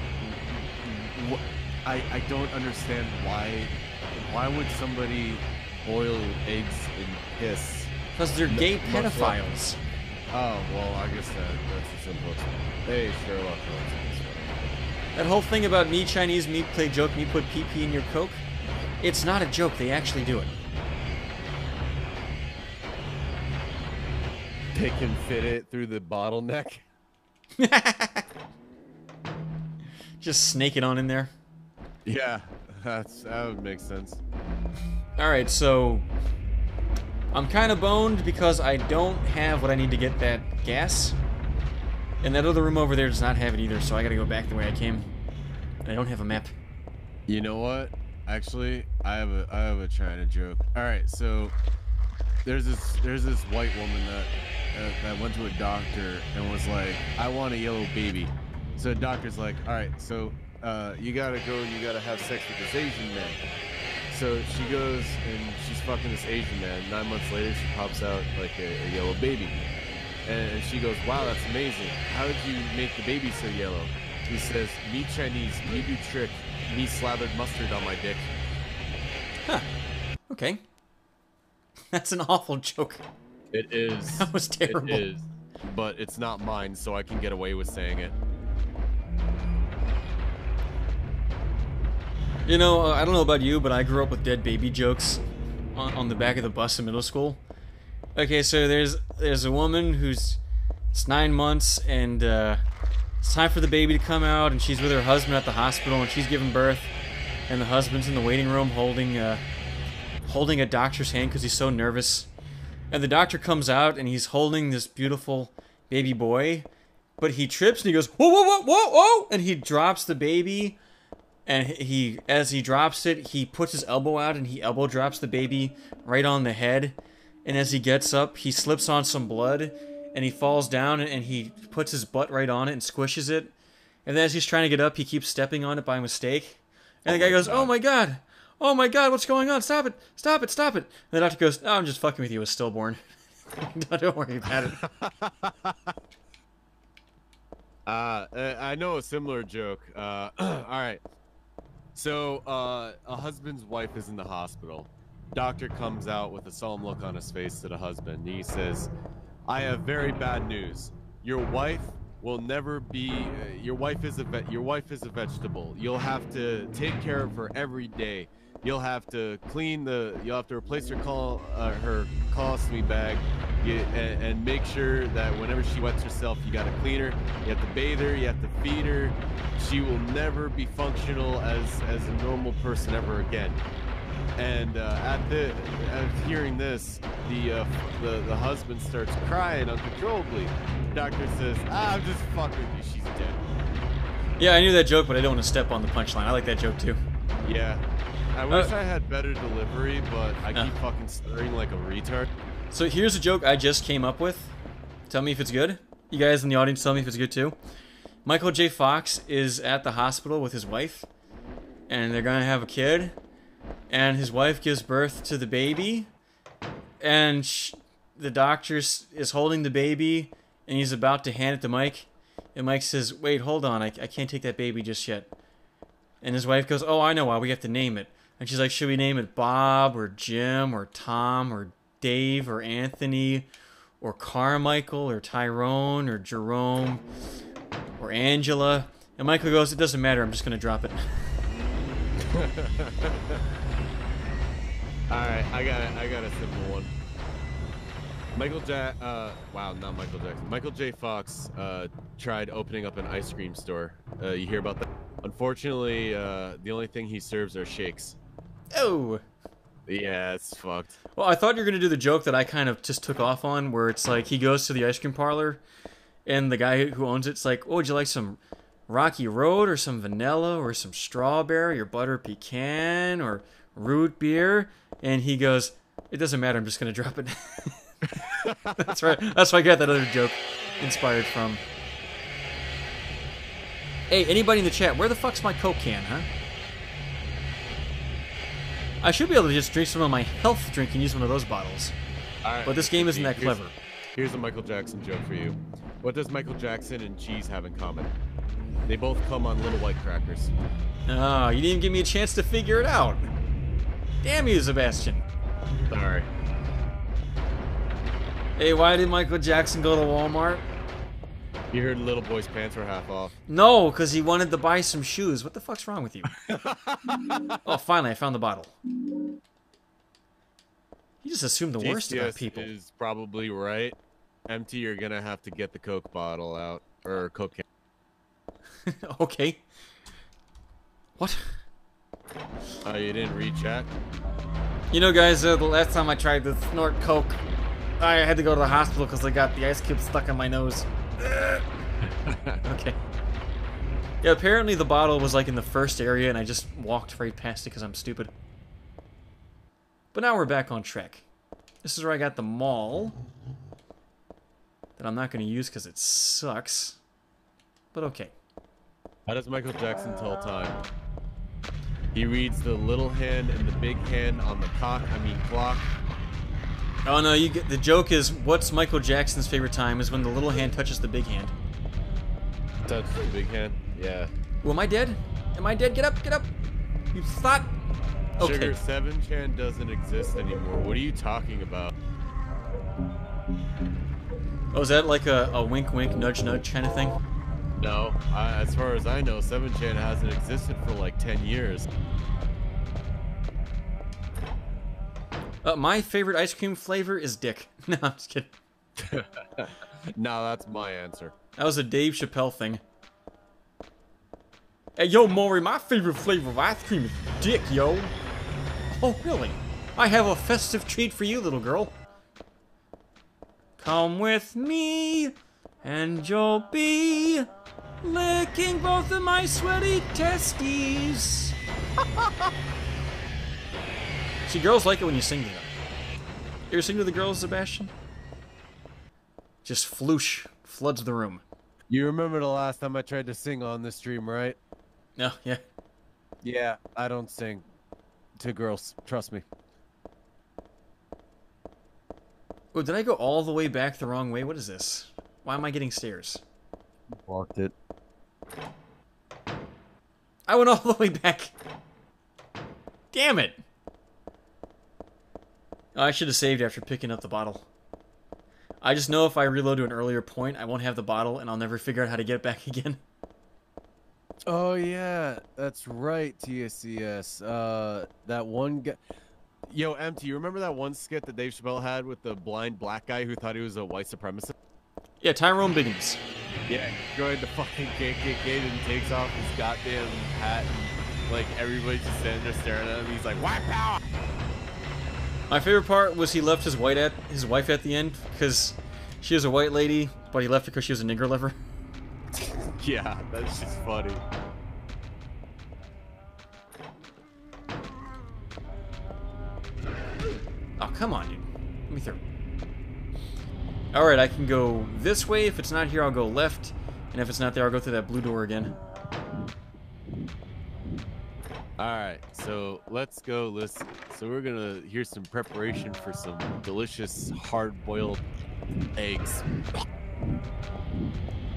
I, I don't understand why. Why would somebody boil eggs in piss? Because they're gay pedophiles. Oh well, I guess that that's a simple. explanation. Hey, Sherlock Holmes. That whole thing about me Chinese, me play joke, me put PP in your coke. It's not a joke. They actually do it. They can fit it through the bottleneck. Just snake it on in there. Yeah, that's that would make sense. Alright, so I'm kind of boned because I don't have what I need to get that gas. And that other room over there does not have it either, so I gotta go back the way I came. And I don't have a map. You know what? Actually, I have a I have a China joke. All right, so there's this there's this white woman that uh, that went to a doctor and was like, "I want a yellow baby." So the doctor's like, "All right, so uh, you gotta go and you gotta have sex with this Asian man." So she goes and she's fucking this Asian man. Nine months later, she pops out like a, a yellow baby, and she goes, "Wow, that's amazing. How did you make the baby so yellow?" He says, "Me Chinese, me do trick, me slathered mustard on my dick." Okay. That's an awful joke. It is. That was terrible. It is, but it's not mine, so I can get away with saying it. You know, uh, I don't know about you, but I grew up with dead baby jokes on, on the back of the bus in middle school. Okay, so there's there's a woman who's it's nine months and uh, it's time for the baby to come out, and she's with her husband at the hospital, and she's giving birth, and the husband's in the waiting room holding uh, holding a doctor's hand because he's so nervous, and the doctor comes out and he's holding this beautiful baby boy, but he trips and he goes whoa whoa whoa whoa whoa, and he drops the baby. And he as he drops it he puts his elbow out and he elbow drops the baby right on the head. And as he gets up he slips on some blood and he falls down and, he puts his butt right on it and squishes it. And then as he's trying to get up he keeps stepping on it by mistake. And the guy goes oh my god oh my god what's going on stop it stop it stop it and the doctor goes oh, i'm just fucking with you it's stillborn don't worry about it Uh, uh, I know a similar joke. Uh, all right. So, uh, a husband's wife is in the hospital. Doctor comes out with a solemn look on his face to the husband. He says, "I have very bad news. Your wife will never be. Uh, your wife is a your wife is a vegetable. You'll have to take care of her every day. You'll have to clean the. You'll have to replace her call uh, her colostomy bag, you, and, and make sure that whenever she wets herself, you got to clean her. You have to bathe her. You have to feed her. She will never be functional as as a normal person ever again." And uh, at the at hearing this, the, uh, the the husband starts crying uncontrollably. Doctor says, ah, "I'm just fucking with you. She's dead." yeah i knew that joke but i don't want to step on the punchline i like that joke too Yeah. I wish Uh, I had better delivery, but I Uh. keep fucking stuttering like a retard. So here's a joke I just came up with. Tell me if it's good. You guys in the audience tell me if it's good too. Michael J. Fox is at the hospital with his wife, and they're gonna have a kid. and his wife gives birth to the baby, and sh- the doctor is holding the baby, and he's about to hand it to Mike, and Mike says, "Wait, hold on, I, I can't take that baby just yet." And his wife goes, "Oh, I know why. We have to name it." And she's like, "Should we name it Bob or Jim or Tom or Dave or Anthony or Carmichael or Tyrone or Jerome or Angela?" And Michael goes, "It doesn't matter. I'm just gonna drop it." All right, I got I got a simple one. Michael J. Uh, wow, not Michael Jackson. Michael J. Fox uh, tried opening up an ice cream store. Uh, you hear about that? Unfortunately, uh, the only thing he serves are shakes. Oh. Yeah, it's fucked. Well, I thought you were gonna do the joke that I kind of just took off on, where it's like he goes to the ice cream parlor, and the guy who owns it's like, "Oh, would you like some Rocky Road or some vanilla or some strawberry or butter pecan or root beer?" And he goes, "It doesn't matter. I'm just gonna drop it." That's right. That's why I got that other joke inspired from. Hey, anybody in the chat, where the fuck's my Coke can, huh? I should be able to just drink some of my health drink and use one of those bottles. Right, But this game isn't that clever. Here's a Michael Jackson joke for you. What does Michael Jackson and cheese have in common? They both come on little white crackers. Oh, you didn't give me a chance to figure it out. Damn you, Sebastian. Sorry. Hey, why did Michael Jackson go to Walmart? You heard little boy's pants were half off. No, because he wanted to buy some shoes. What the fuck's wrong with you? oh, finally, I found the bottle. You just assume the worst about people. is probably right. Empty, you're gonna have to get the Coke bottle out or Coke can. okay. What? Oh, you didn't read chat? You know, guys, uh, the last time I tried to snort Coke, I had to go to the hospital because I got the ice cube stuck in my nose. okay. Yeah, apparently the bottle was like in the first area and I just walked right past it because I'm stupid. But now we're back on track. This is where I got the mall. That I'm not going to use because it sucks. But okay. How does Michael Jackson tell time? He reads the little hand and the big hand on the cock, I mean clock. Oh no, you get the joke is what's Michael Jackson's favorite time is when the little hand touches the big hand. Touch the big hand. Yeah. Well, am I dead? Am I dead? Get up, get up. You thought. Okay. Sugar 7 chan doesn't exist anymore. What are you talking about? Oh, is that like a, a wink wink, nudge nudge kind of thing? No, I, as far as I know, 7 chan hasn't existed for like 10 years. Uh, my favorite ice cream flavor is dick. No, I'm just kidding. no, that's my answer. That was a Dave Chappelle thing. Hey, yo, Maury, my favorite flavor of ice cream is dick, yo. Oh, really? I have a festive treat for you, little girl. Come with me, and you'll be licking both of my sweaty testes. See, girls like it when you sing to them. You ever sing to the girls, Sebastian? Just floosh, floods the room. You remember the last time I tried to sing on this stream, right? No, yeah. Yeah, I don't sing to girls. Trust me. Oh, did I go all the way back the wrong way? What is this? Why am I getting stairs? Walked it. I went all the way back. Damn it. I should have saved after picking up the bottle. I just know if I reload to an earlier point, I won't have the bottle and I'll never figure out how to get it back again. Oh yeah, that's right, TSCS. Uh, that one guy. Yo, MT, you remember that one skit that Dave Chappelle had with the blind black guy who thought he was a white supremacist? Yeah, Tyrone Biggums. Yeah, joined the fucking KKK and takes off his goddamn hat and like everybody's just standing there staring at him. He's like, "White power!" My favorite part was he left his white at his wife at the end because she was a white lady, but he left her because she was a nigger lover. Yeah, that's just funny. Oh, come on, dude. Let me through. Alright, I can go this way. If it's not here, I'll go left. And if it's not there, I'll go through that blue door again. All right, so let's go listen. So we're gonna hear some preparation for some delicious hard-boiled eggs.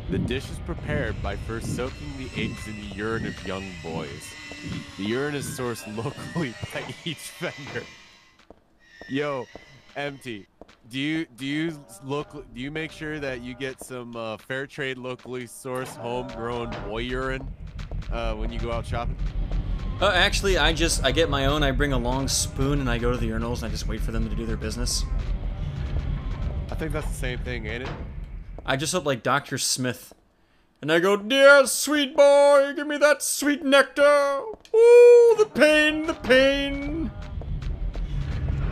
The dish is prepared by first soaking the eggs in the urine of young boys. The urine is sourced locally by each vendor. Yo, empty. Do you do you look do you make sure that you get some uh, fair trade locally sourced homegrown boy urine uh, when you go out shopping? Uh, actually, I just I get my own. I bring a long spoon and I go to the urinals and I just wait for them to do their business. I think that's the same thing, ain't it? I just look like Dr. Smith. And I go, Dear sweet boy, give me that sweet nectar. Ooh, the pain, the pain.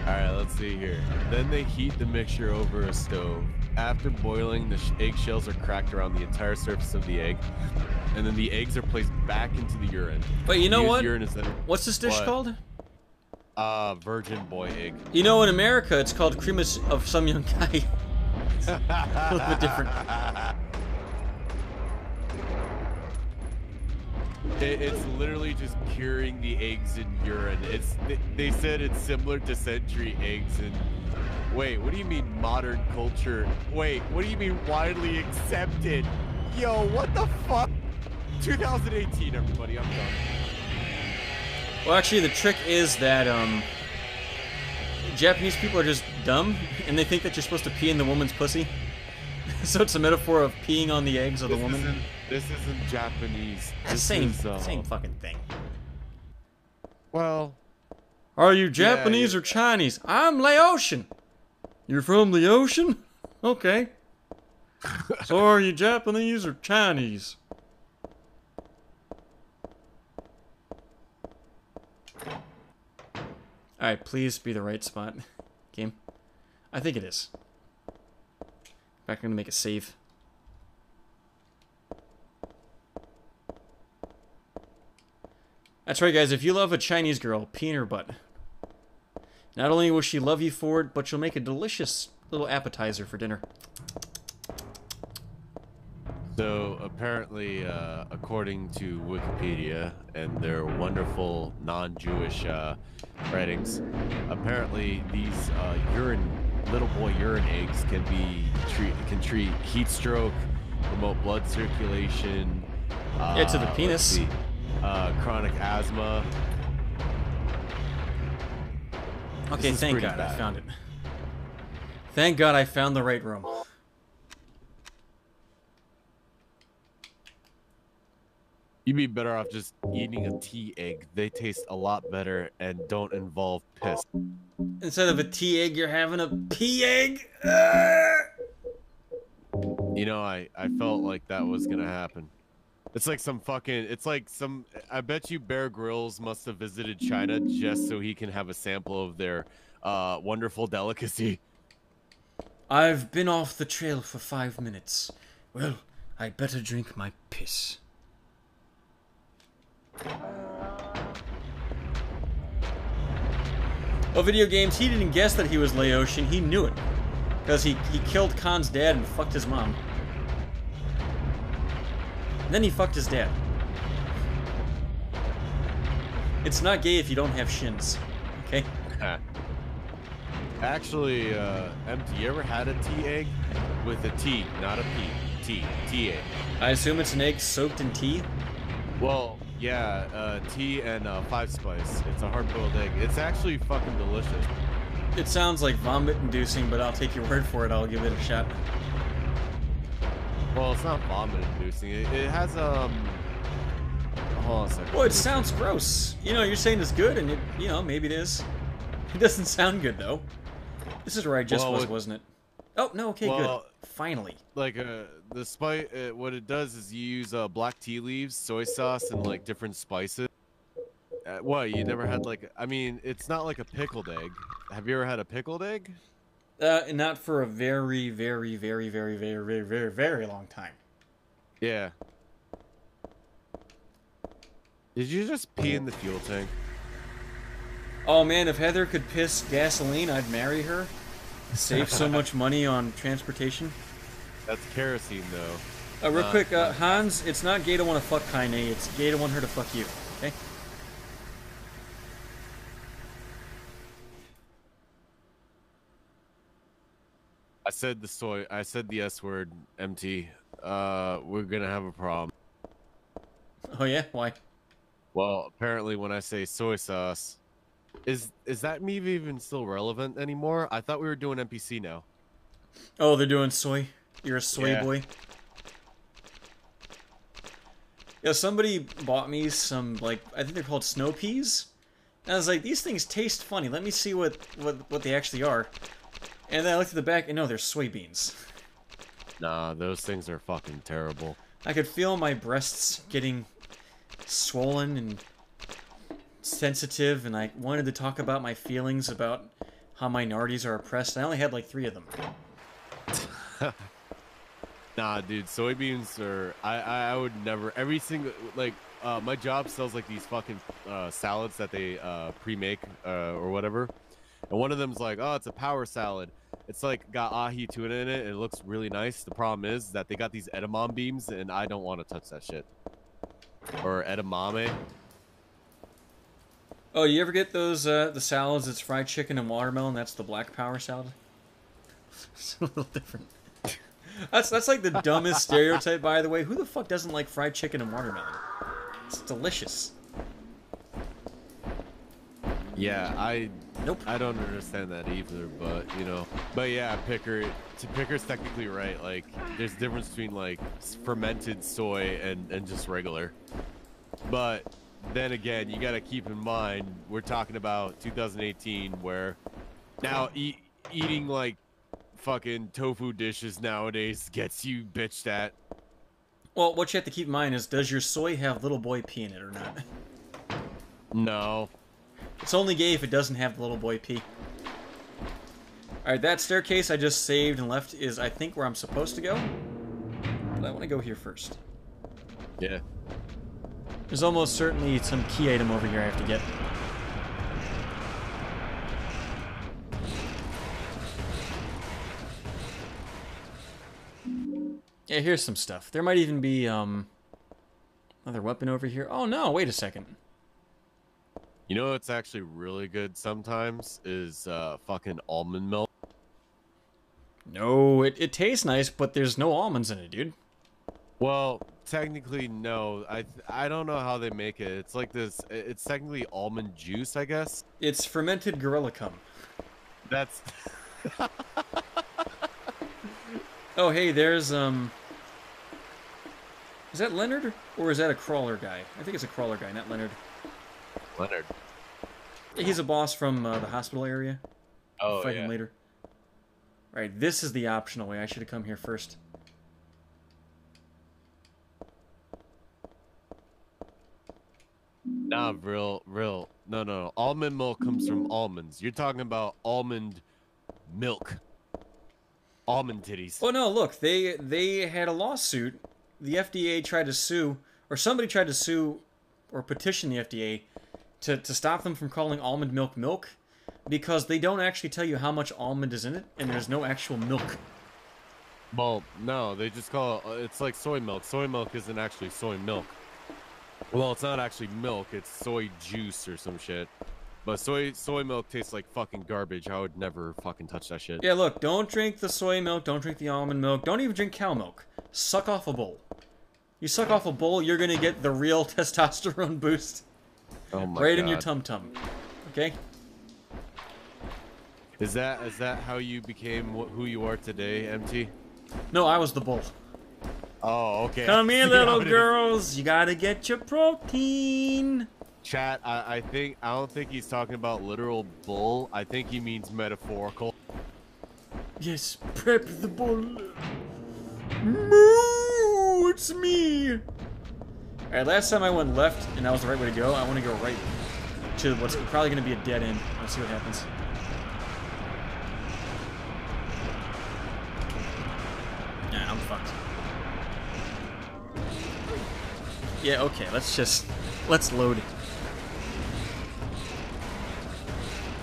All right, let's see here. Then they heat the mixture over a stove. After boiling, the eggshells are cracked around the entire surface of the egg, and then the eggs are placed back into the urine. But you know Used what? Urine is then, What's this dish What? called? uh, virgin boy egg. You know, in America, it's called cream of, of some young guy. a little bit different. It, it's literally just curing the eggs in urine. It's they, they said it's similar to century eggs and wait, what do you mean modern culture? Wait, what do you mean widely accepted? Yo, what the fuck? 2018, everybody, I'm done. Well, actually, the trick is that um, Japanese people are just dumb, and they think that you're supposed to pee in the woman's pussy. so it's a metaphor of peeing on the eggs of the woman. isn't, this isn't Japanese. This same, is, uh, same fucking thing. Well, Are you Japanese yeah. or Chinese? I'm Laotian. You're from the ocean? Okay. so are you Japanese or Chinese? Alright, please be the right spot. Game. I think it is. Back, I'm gonna make a save. That's right, guys. If you love a Chinese girl, pee in her butt. Not only will she love you for it, but she'll make a delicious little appetizer for dinner. So apparently, uh, according to Wikipedia and their wonderful non-Jewish uh, writings, apparently these uh, urine, little boy urine eggs can be treat can treat heat stroke, promote blood circulation. Uh, Yeah, to the penis. see, uh, chronic asthma. Okay, thank God I found it. Thank God I found the right room. You'd be better off just eating a tea egg. They taste a lot better and don't involve piss. Instead of a tea egg, you're having a pea egg. Ah! You know, I I felt like that was gonna happen. It's like some fucking. It's like some. I bet you Bear Grylls must have visited China just so he can have a sample of their uh, wonderful delicacy. I've been off the trail for five minutes. Well, I'd better drink my piss. Well, video games, he didn't guess that he was Laotian. He knew it. Because he, he killed Khan's dad and fucked his mom. Then he fucked his dad. It's not gay if you don't have shins. Okay? Actually, uh, empty. You ever had a tea egg with a T, not a P? Tea, tea egg. I assume it's an egg soaked in tea. Well, yeah, uh, tea and uh, five spice. It's a hard-boiled egg. It's actually fucking delicious. It sounds like vomit inducing, but I'll take your word for it. I'll give it a shot. Well, it's not vomit-inducing. It, it has um. Hold on a second. Well, it sounds gross. You know, you're saying it's good, and it, you know, maybe it is. It doesn't sound good though. This is where I just Well, was, with- wasn't it? Oh no, okay, Well- good. Finally. like uh the spice uh, what it does is you use uh black tea leaves soy sauce and like different spices uh, what you never had like i mean it's not like a pickled egg have you ever had a pickled egg Uh, not for a very, very, very, very, very, very, very, very long time. yeah did you just pee in the fuel tank Oh man, if Heather could piss gasoline, I'd marry her. Save so much money on transportation. that's kerosene though Uh, real Uh, quick, uh, Hans, it's not gay to want to fuck Kaine, it's gay to want her to fuck you. Okay? I said the soy. I said the S word. Empty. Uh, we're gonna have a problem. Oh yeah, why? Well, apparently, when I say soy sauce, is is that me even still relevant anymore? I thought we were doing NPC now. Oh, they're doing soy. You're a soy Yeah. boy. Yeah, somebody bought me some like I think they're called snow peas. And I was like, these things taste funny. Let me see what what what they actually are. And then I looked at the back and no, they're soybeans. Nah, those things are fucking terrible. I could feel my breasts getting swollen and sensitive, and I wanted to talk about my feelings about how minorities are oppressed. I only had like three of them. Nah, dude, soybeans are. I, I I would never. Every single like, uh, my job sells like these fucking uh, salads that they uh, pre-make uh, or whatever, and one of them's like, oh, it's a power salad. It's like got ahi tuna in it. And it looks really nice. The problem is that they got these edamame beams, and I don't want to touch that shit. Or edamame. Oh, you ever get those uh, the salads? It's fried chicken and watermelon. That's the black power salad. it's a little different. That's that's like the dumbest stereotype, by the way. Who the fuck doesn't like fried chicken and watermelon? It's delicious. Yeah, I Nope. I don't understand that either, but you know, but yeah, Picker. To Picker's technically right. Like, there's a difference between like fermented soy and and just regular. But then again, you got to keep in mind we're talking about 2018, where now eat, eating like fucking tofu dishes nowadays gets you bitched at. Well, what you have to keep in mind is, does your soy have little boy pee in it or not? No, It's only gay if it doesn't have the little boy pee. Alright, that staircase I just saved and left is, I think, where I'm supposed to go. But I want to go here first. yeah. There's almost certainly some key item over here I have to get. Yeah, here's some stuff. There might even be, um... Another weapon over here. Oh no, wait a second. You know what's actually really good sometimes is uh fucking almond milk. No, it, it tastes nice, but there's no almonds in it, dude. Well, technically no. I I don't know how they make it. It's like this. It's technically almond juice, I guess. It's fermented gorilla cum. That's Oh, hey, there's, um... Is that Leonard? Or is that a crawler guy? I think it's a crawler guy, not Leonard. Leonard. He's a boss from uh, the hospital area. Oh Fight him later. Right, this is the optional way. I should have come here first. Nah, real, real. No, no, no. Almond milk comes from almonds. You're talking about almond milk. Almond titties. Oh no, look, they they had a lawsuit. The FDA tried to sue, or somebody tried to sue, or petition the FDA to, to stop them from calling almond milk milk, because they don't actually tell you how much almond is in it, and there's no actual milk. Well, no, they just call it. Uh, it's like soy milk. Soy milk isn't actually soy milk. Well, it's not actually milk. It's soy juice or some shit. But soy soy milk tastes like fucking garbage. I would never fucking touch that shit. Yeah, look, don't drink the soy milk, don't drink the almond milk, don't even drink cow milk. Suck off a bowl. You suck off a bowl, you're gonna get the real testosterone boost Oh my right god. in your tum tum. Okay? Is that is that how you became who you are today, Empty? No, I was the bull. Oh, okay. Come here, little girls. You gotta get your protein. Chat, I, I think I don't think he's talking about literal bull. I think he means metaphorical. Yes, prep the bull. Moo! It's me. Alright, last time I went left, and that was the right way to go. I want to go right to what's probably going to be a dead end. Let's see what happens. Nah, I'm fucked. Yeah, okay, let's just... Let's load.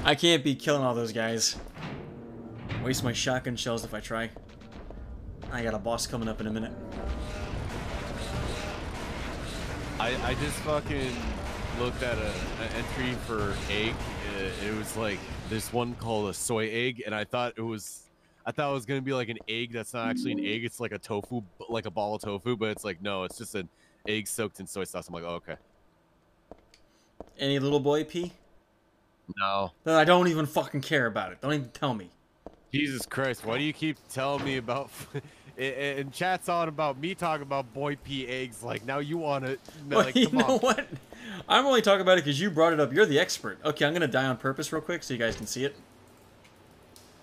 I can't be killing all those guys. Waste my shotgun shells if I try. I got a boss coming up in a minute. I, I just fucking looked at a, an entry for egg. It, it was like this one called a soy egg, and I thought it was I thought it was gonna be like an egg that's not actually an mm-hmm. egg. It's like a tofu, like a ball of tofu, but it's like no, it's just an egg soaked in soy sauce. I'm like, oh, okay. Any little boy pee? No. Then I don't even fucking care about it. Don't even tell me. Jesus Christ, why do you keep telling me about and and chat's on about me talking about boy pea eggs? Like now you want to Well, like you come know on. what? I'm only talking about it because you brought it up. You're the expert. Okay, I'm gonna die on purpose real quick so you guys can see it.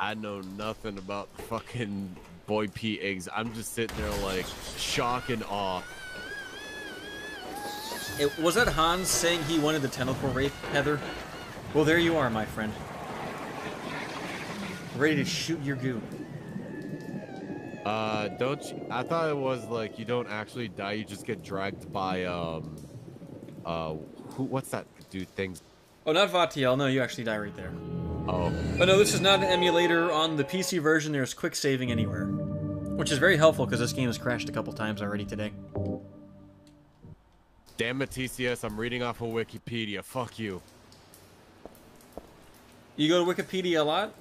I know nothing about the fucking boy pea eggs. I'm just sitting there like shock and awe. It, was that Hans saying he wanted the tentacle rape, Heather? Well, there you are, my friend. Ready to shoot your goo. Uh, don't you? I thought it was like you don't actually die. You just get dragged by um, uh, who? What's that dude thing? Oh, not Valtiel. No, you actually die right there. Oh, But no, this is not an emulator. On the PC version, there's quick saving anywhere. Which is very helpful because this game has crashed a couple times already today. damn it, TCS! I'm reading off of Wikipedia. Fuck you. You go to Wikipedia a lot?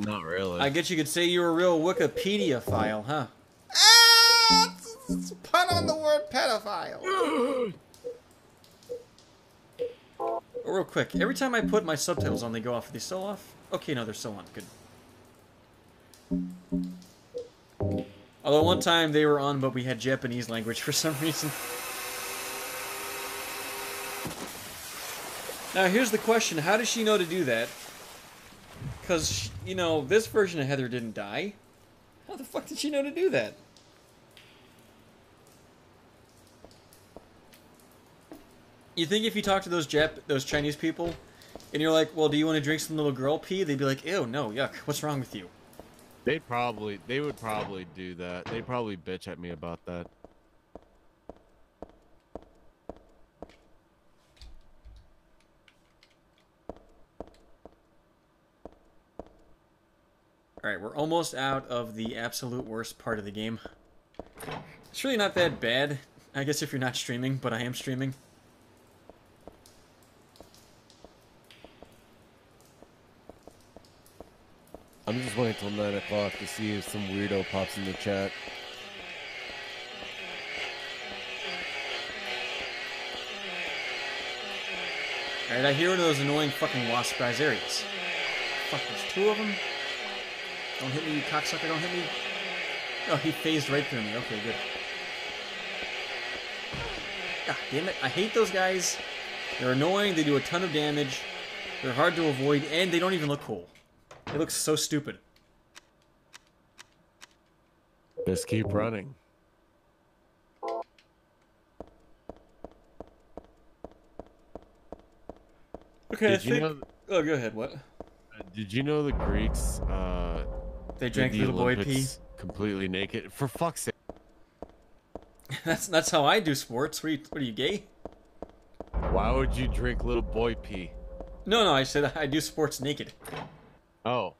Not really. I guess you could say you're a real Wikipedia file, huh? Ah, it's, pun on the word pedophile. Real quick, every time I put my subtitles on, they go off. Are they still off? Okay, no, they're still on. Good. Although one time they were on, but we had Japanese language for some reason. Now, here's the question How does she know to do that? Because, you know, this version of Heather didn't die. How the fuck did she know to do that? You think if you talk to those Jap- those Chinese people, and you're like, well, do you want to drink some little girl pee? They'd be like, ew, no, yuck, what's wrong with you? They'd probably, they would probably do that. They'd probably bitch at me about that. Alright, we're almost out of the absolute worst part of the game. It's really not that bad, I guess if you're not streaming, but I am streaming. I'm just waiting till nine o'clock to see if some weirdo pops in the chat. Alright, I hear one of those annoying fucking wasp guys areas. Fuck, there's two of them? Don't hit me, you cocksucker, don't hit me. Oh, he phased right through me. Okay, good. God damn it. I hate those guys. They're annoying, they do a ton of damage, they're hard to avoid, and they don't even look cool. They look so stupid. Just keep running. Okay, Did I you know? Oh, go ahead, what? Did you know the Greeks uh, They did drank the little boy pee? Completely naked? For fuck's sake! That's that's how I do sports. What are you, what are you gay? Why would you drink little boy pee? No, no, I said I do sports naked. Oh,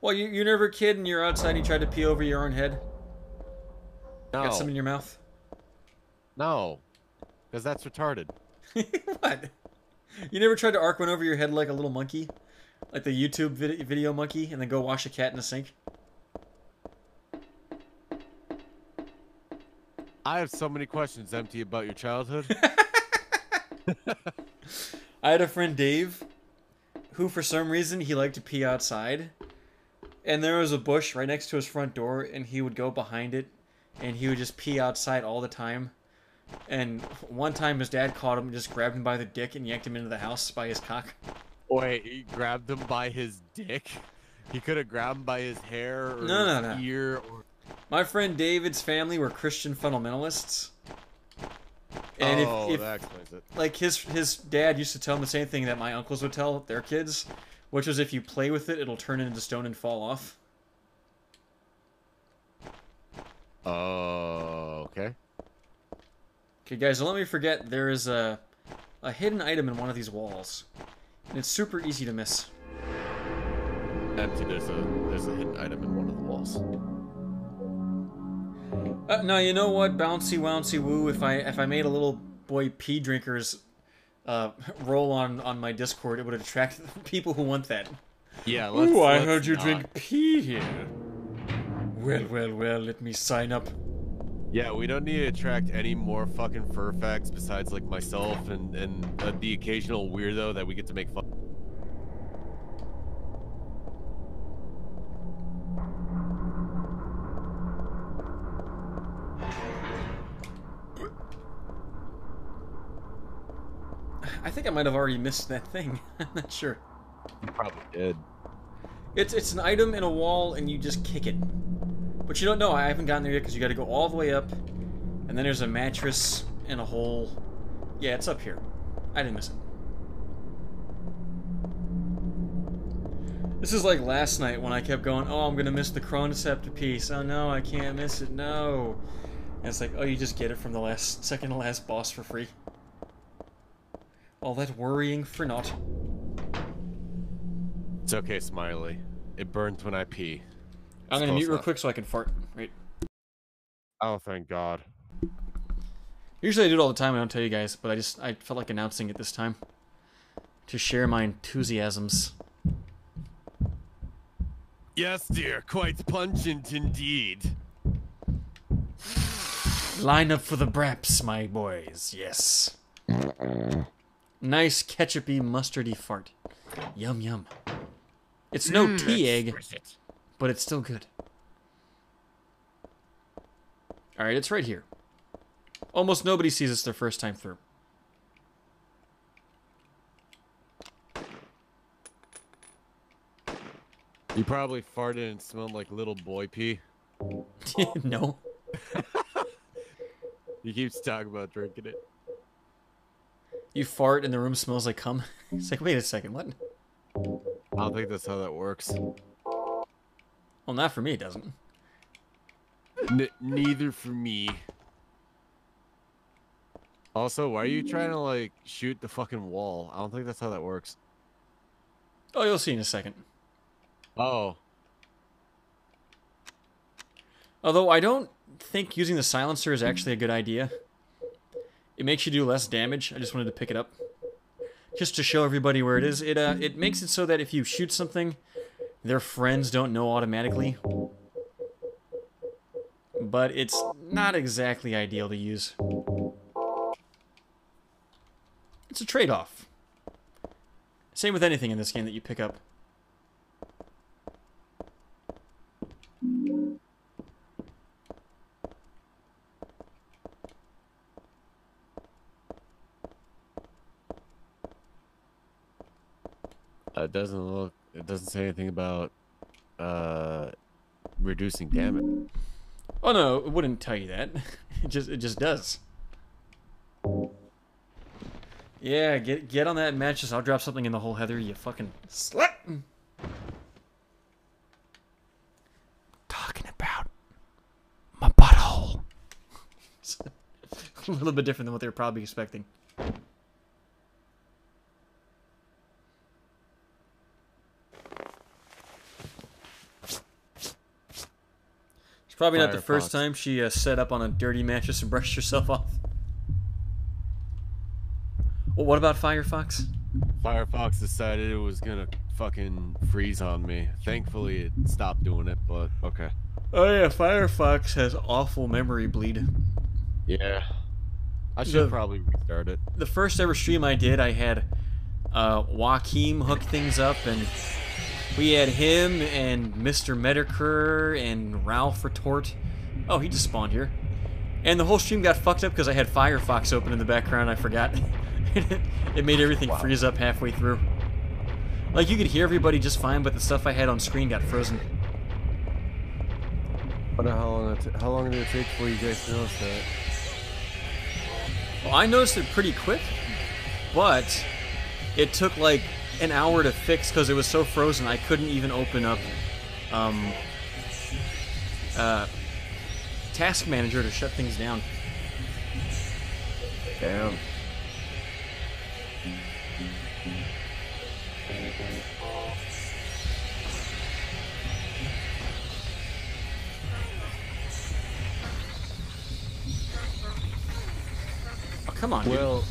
Well, you, you never a kid and you're outside and you tried to pee over your own head? no, Got some in your mouth? no, because that's retarded. what? You never tried to arc one over your head like a little monkey? Like the YouTube vid- video monkey and then go wash a cat in the sink? I have so many questions, empty, about your childhood. I had a friend Dave who for some reason he liked to pee outside. And there was a bush right next to his front door and he would go behind it and he would just pee outside all the time. And one time his dad caught him and just grabbed him by the dick and yanked him into the house by his cock. Wait, he grabbed him by his dick. He could have grabbed him by his hair or No, no, no. ear. Or... My friend David's family were Christian fundamentalists. And oh, if, if that explains it. like his his dad used to tell him the same thing that my uncles would tell their kids, which was if you play with it, it'll turn into stone and fall off. Oh, okay. Okay, guys, don't let me forget there is a a hidden item in one of these walls, and it's super easy to miss. Empty. There's a there's a hidden item in one of the walls. Uh, no, you know what, bouncy wouncy woo. If I if I made a little boy pea drinkers uh, roll on on my Discord, it would attract people who want that. Yeah, let's. Ooh, I let's heard you not. drink pee here. Well, well, well, let me sign up. Yeah, we don't need to attract any more fucking fur facts besides like myself and and uh, the occasional weirdo that we get to make fun. Of I think I might have already missed that thing. I'm not sure. You probably did. It's it's an item in a wall, and you just kick it. But you don't know. I haven't gotten there yet because you got to go all the way up, and then there's a mattress and a hole. Yeah, it's up here. I didn't miss it. This is like last night when I kept going, oh, I'm gonna miss the Chronoceptor piece. Oh no, I can't miss it. No. And it's like, oh, you just get it from the last second to last boss for free. All that worrying for naught. It's okay, Smiley. It burns when I pee. I'm gonna close mute real quick so I can fart. Right. Oh, thank God. Usually I do it all the time. I don't tell you guys, but I just I felt like announcing it this time to share my enthusiasms. Yes, dear. Quite pungent indeed. Line up for the Braps, my boys. Yes. Nice ketchupy, mustardy fart. Yum yum. It's no mm, tea egg, but it's still good. All right, it's right here. Almost nobody sees this their first time through. You probably farted and smelled like little boy pee. no. He keeps talking about drinking it. You fart and the room smells like cum. It's like, wait a second, what? I don't think that's how that works. Well, not for me, it doesn't. N- neither for me. Also, why are you trying to like shoot the fucking wall? I don't think that's how that works. Oh, you'll see in a second. Oh, Although I don't think using the silencer is actually a good idea. It makes you do less damage. I just wanted to pick it up. Just to show everybody where it is. It uh it makes it so that if you shoot something, their friends don't know automatically. But it's not exactly ideal to use. It's a trade-off. Same with anything in this game that you pick up. it doesn't look. It doesn't say anything about uh reducing damage. Oh no, it wouldn't tell you that. It just it just does. Yeah, get get on that mattress. I'll drop something in the hole, Heather. You fucking slut. Talking about my butthole. a little bit different than what they were probably expecting. Probably not the Firefox. first time she uh, set up on a dirty mattress and brushed herself off. Well, what about Firefox? Firefox decided it was gonna fucking freeze on me. Thankfully, it stopped doing it. But okay. Oh yeah, Firefox has awful memory bleed. Yeah. I The- should probably restart it. The first ever stream I did, I had uh, Joaquim hook things up, and we had him and Mr. Metokur and Ralph Retort. Oh, he just spawned here. And the whole stream got fucked up because I had Firefox open in the background. I forgot. it made everything freeze up halfway through. Like you could hear everybody just fine, but the stuff I had on screen got frozen. I Wonder how long it how long did it take for you guys to notice that? Well, I noticed it pretty quick, but it took like an hour to fix because it was so frozen. I couldn't even open up um, uh, Task Manager to shut things down. Damn. Oh, come on, dude.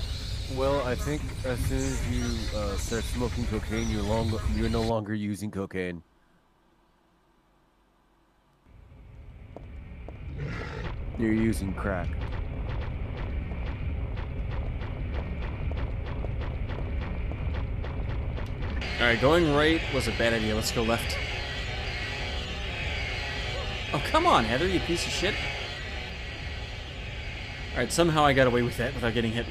Well, I think as soon as you uh, start smoking cocaine, you're long you're no longer using cocaine. You're using crack. Alright, going right was a bad idea. Let's go left. Oh, come on, Heather, you piece of shit. Alright, somehow I got away with that without getting hit.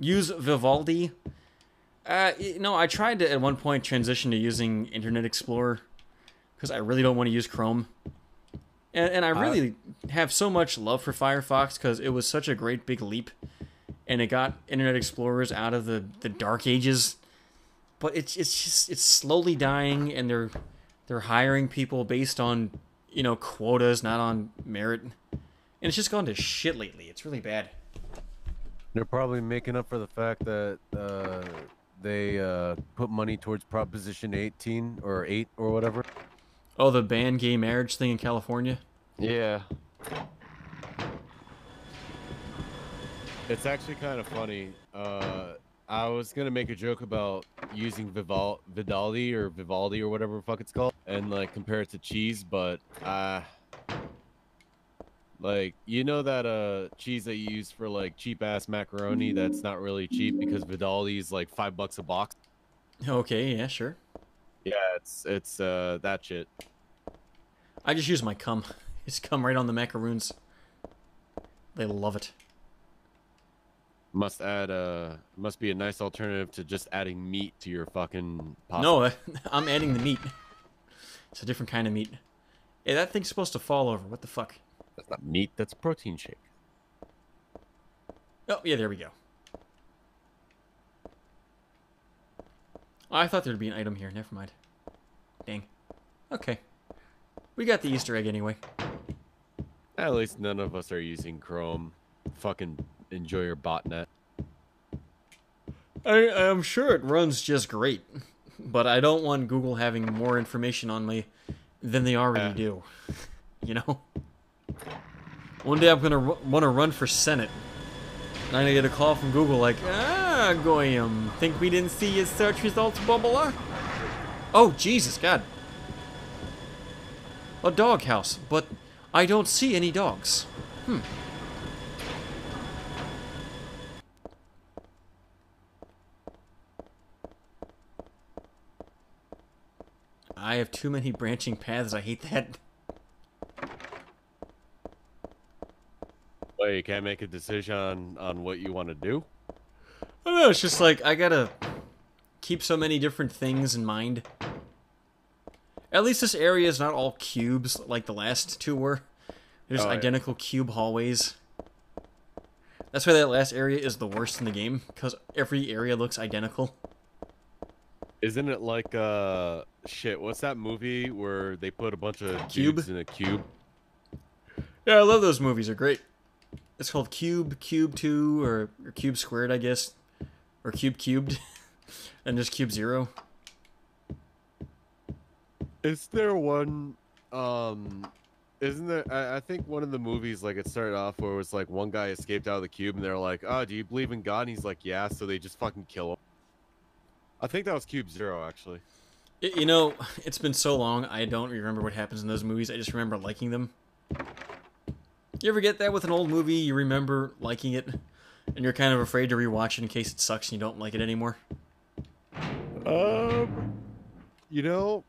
Use Vivaldi. Uh, you know, I tried to at one point transition to using Internet Explorer because I really don't want to use Chrome. And, and I really have so much love for Firefox because it was such a great big leap, and it got Internet Explorers out of the, the dark ages. But it's it's just it's slowly dying, and they're they're hiring people based on you know quotas, not on merit, and it's just gone to shit lately. It's really bad. They're probably making up for the fact that uh, they uh, put money towards Proposition 18 or 8 or whatever. Oh, the ban gay marriage thing in California. Yeah. It's actually kind of funny. Uh, I was gonna make a joke about using Vival- Vidaldi or Vivaldi or whatever the fuck it's called, and like compare it to cheese, but uh, like you know that uh cheese that you use for like cheap ass macaroni that's not really cheap because Vidaldi is like five bucks a box. Okay, yeah, sure. Yeah, it's it's uh that shit. I just use my cum. Just cum right on the macaroons. They love it. Must add uh must be a nice alternative to just adding meat to your fucking pasta. No, I'm adding the meat. It's a different kind of meat. Hey, that thing's supposed to fall over. What the fuck? That's not meat, that's protein shake. Oh, yeah, there we go. Oh, I thought there'd be an item here. Never mind. Dang. Okay. We got the Easter egg anyway. At least none of us are using Chrome. Fucking enjoy your botnet. I, I'm sure it runs just great, but I don't want Google having more information on me than they already Yeah. do. You know? One day I'm gonna want to run for Senate. And I'm gonna get a call from Google like, ah, Goyam, think we didn't see your search results, bubbler? Oh, Jesus, God. A doghouse, but I don't see any dogs. Hmm. I have too many branching paths. I hate that. You can't make a decision on, on what you want to do? I don't know. It's just like I gotta keep so many different things in mind. At least this area is not all cubes like the last two were. There's Oh, yeah. identical cube hallways. That's why that last area is the worst in the game because every area looks identical. Isn't it like uh shit, what's that movie where they put a bunch of Cube? dudes in a cube? Yeah, I love those movies. They're great. It's called Cube, Cube Two, or, or Cube Squared, I guess, or Cube Cubed, and just Cube Zero. Is there one um isn't there I, I think one of the movies like it started off where it was like one guy escaped out of the cube and they're like, Oh, do you believe in God? And he's like, Yeah, so they just fucking kill him. I think that was Cube Zero actually. Y- You know, it's been so long, I don't remember what happens in those movies. I just remember liking them. You ever get that with an old movie? You remember liking it, and you're kind of afraid to rewatch it in case it sucks and you don't like it anymore. Um you know,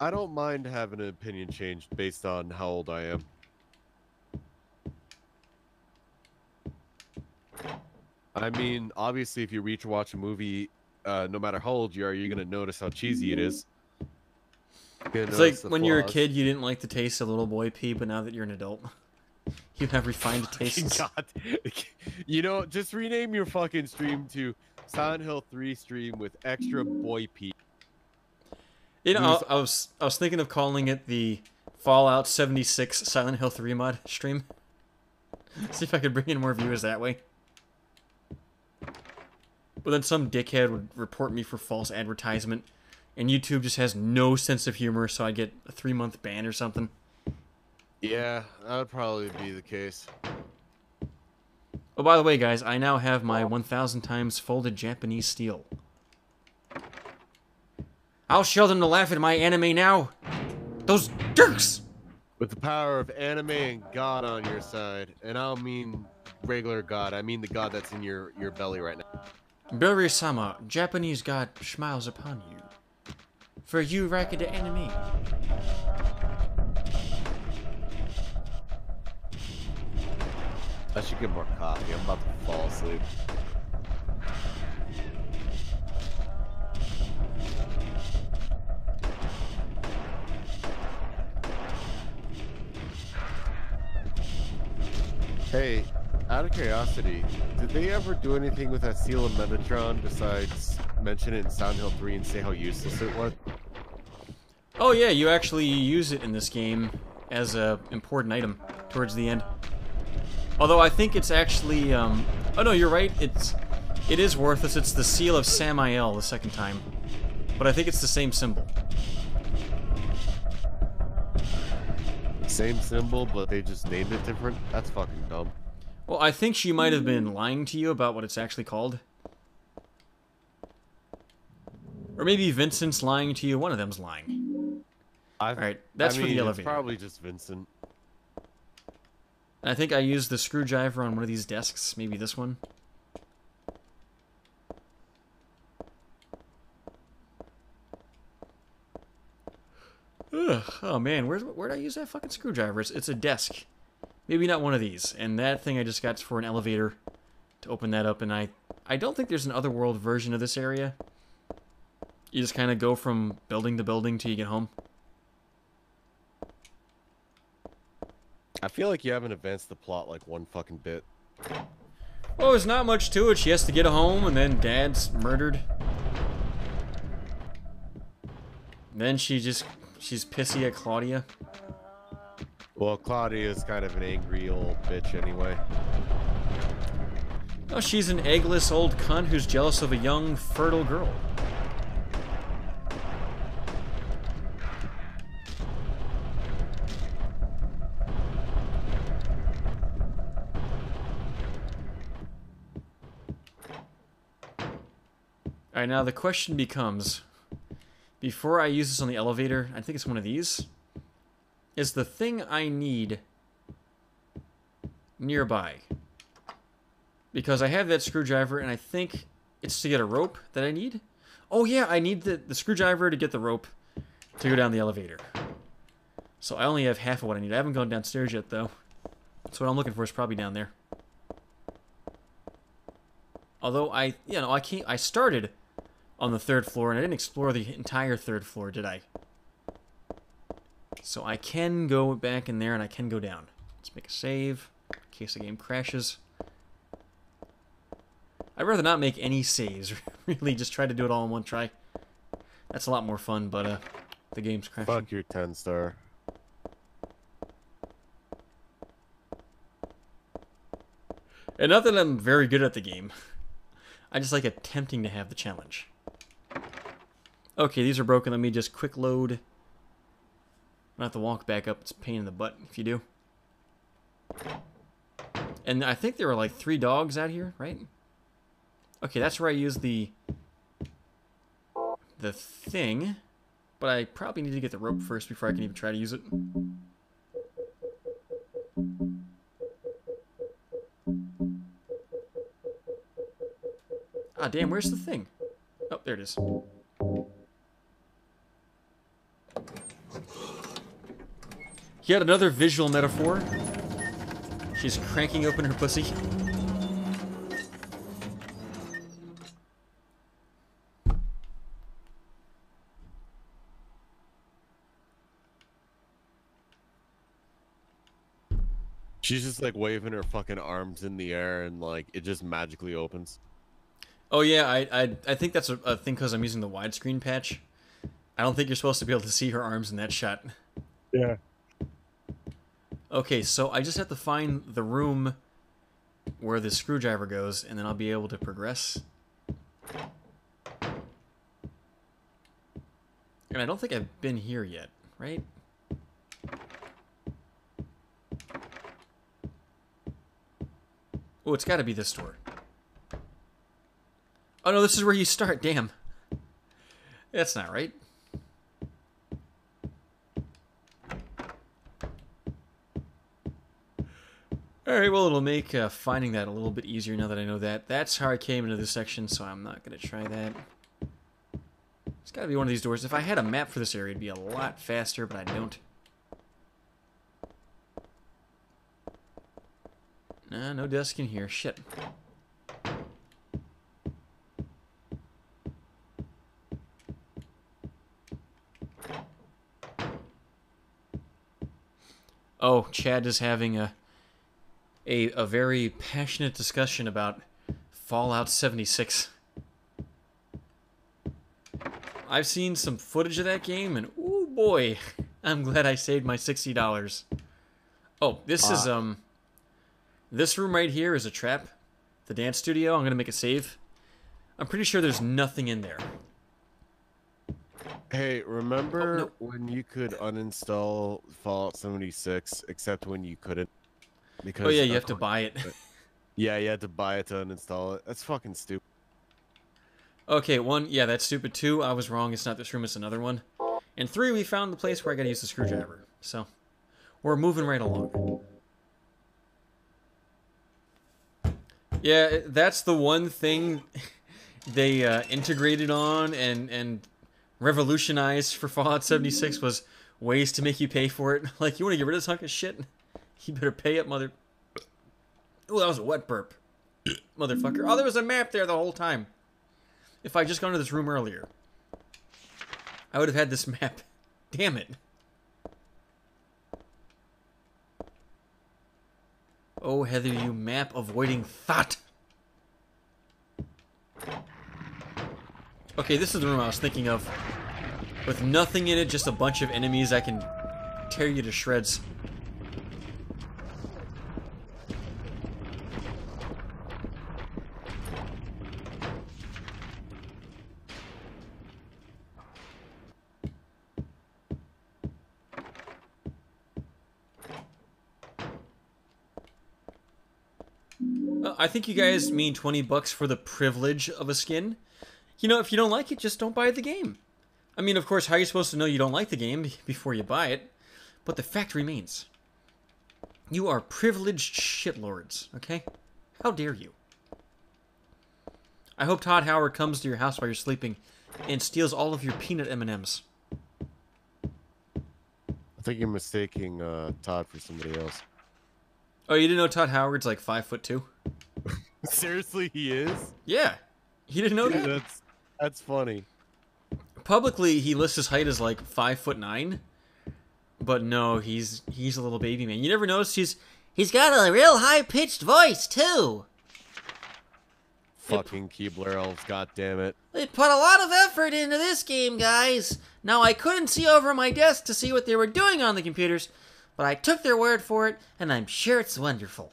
I don't mind having an opinion changed based on how old I am. I mean, obviously, if you reach watch a movie, uh, no matter how old you are, you're gonna notice how cheesy it is. It's like when you were a kid, you didn't like the taste of little boy pee, but now that you're an adult, you have refined tastes. God, you know, just rename your fucking stream to Silent Hill 3 stream with extra boy pee. You know, I, I was I was thinking of calling it the Fallout 76 Silent Hill 3 mod stream. See if I could bring in more viewers that way. But then some dickhead would report me for false advertisement, and YouTube just has no sense of humor, so I get a three month ban or something. Yeah, that would probably be the case. Oh, by the way, guys, I now have my 1,000 times folded Japanese steel. I'll show them to laugh at my anime now. Those jerks! With the power of anime and God on your side, and I don't mean regular God, I mean the God that's in your, your belly right now. Berry-sama, Japanese god smiles upon you. For you, racket enemy. I should get more coffee. I'm about to fall asleep. Hey, out of curiosity, did they ever do anything with that seal of Metatron besides mention it in Sound Hill 3 and say how useless it was? Oh yeah, you actually use it in this game as a important item towards the end. Although I think it's actually, um, oh no, you're right. It's, it is worthless. It's the seal of Samael the second time, but I think it's the same symbol. Same symbol, but they just named it different? That's fucking dumb. Well, I think she might have been lying to you about what it's actually called. Or maybe Vincent's lying to you. One of them's lying. I, Alright, that's I for the mean, elevator. It's probably just Vincent. I think I used the screwdriver on one of these desks. Maybe this one. Ugh, oh man, where's where'd I use that fucking screwdriver? It's, it's a desk. Maybe not one of these. And that thing I just got for an elevator to open that up. And I, I don't think there's an otherworld version of this area. You just kind of go from building to building till you get home. I feel like you haven't advanced the plot like one fucking bit. Oh, there's not much to it. She has to get home, and then Dad's murdered. Then she just she's pissy at Claudia. Well, Claudia is kind of an angry old bitch anyway. Oh, she's an eggless old cunt who's jealous of a young, fertile girl. Alright, now the question becomes before I use this on the elevator, I think it's one of these. Is the thing I need nearby? Because I have that screwdriver and I think it's to get a rope that I need. Oh yeah, I need the, the screwdriver to get the rope to go down the elevator. So I only have half of what I need. I haven't gone downstairs yet though. So what I'm looking for is probably down there. Although I, you know, I can't, I started on the third floor and I didn't explore the entire third floor, did I? So I can go back in there and I can go down. Let's make a save in case the game crashes. I'd rather not make any saves, really, just try to do it all in one try. That's a lot more fun, but uh, the game's crashing. Fuck your 10 star. And not that I'm very good at the game. I just like attempting to have the challenge. Okay, these are broken. Let me just quick load. I have to walk back up. It's pain in the butt if you do. And I think there were like three dogs out here, right? Okay, that's where I use the the thing. But I probably need to get the rope first before I can even try to use it. Ah, damn, where's the thing? Oh, there it is. Yet another visual metaphor. She's cranking open her pussy. She's just like waving her fucking arms in the air and like it just magically opens. Oh yeah, I I, I think that's a, a thing because I'm using the widescreen patch. I don't think you're supposed to be able to see her arms in that shot. Yeah. Okay, so I just have to find the room where the screwdriver goes, and then I'll be able to progress. And I don't think I've been here yet, right? Oh, it's got to be this door. Oh, no, this is where you start. Damn. That's not right. Alright, well, it'll make uh, finding that a little bit easier now that I know that. That's how I came into this section, so I'm not going to try that. It's got to be one of these doors. If I had a map for this area, it'd be a lot faster, but I don't. Nah, no desk in here. Shit. Oh, Chad is having a a a very passionate discussion about Fallout 76. I've seen some footage of that game, and oh boy, I'm glad I saved my sixty dollars. Oh, this is um, this room right here is a trap. The dance studio. I'm gonna make a save. I'm pretty sure there's nothing in there. Hey, remember Oh, no. when you could uninstall Fallout 76, except when you couldn't? Because Oh yeah, you have to buy it. Yeah, you had to buy it to uninstall it. That's fucking stupid. Okay, one, yeah, that's stupid. Two, I was wrong. It's not this room. It's another one. And three, we found the place where I gotta use the screwdriver. So, we're moving right along. Yeah, that's the one thing they uh, integrated on and and revolutionized for Fallout 76 was ways to make you pay for it. Like, you want to get rid of this hunk of shit? You better pay up, mother. Oh, that was a wet burp, motherfucker. Oh, there was a map there the whole time. If I just gone to this room earlier, I would have had this map. Damn it. Oh, Heather, you map avoiding thought. Okay, this is the room I was thinking of. With nothing in it, just a bunch of enemies I can tear you to shreds. I think you guys mean 20 bucks for the privilege of a skin. You know, if you don't like it, just don't buy the game. I mean, of course, how are you supposed to know you don't like the game before you buy it? But the fact remains. You are privileged shitlords, okay? How dare you? I hope Todd Howard comes to your house while you're sleeping and steals all of your peanut M&Ms. I think you're mistaking uh, Todd for somebody else. Oh, you didn't know Todd Howard's like five foot two? Seriously, he is? Yeah, he didn't know Dude, that. that's that's funny. Publicly, he lists his height as like five foot nine, but no, he's he's a little baby man. You never noticed he's He's got a real high pitched voice, too. Fucking Keebler elves, god damn it. They put a lot of effort into this game, guys. Now, I couldn't see over my desk to see what they were doing on the computers, but I took their word for it, and I'm sure it's wonderful.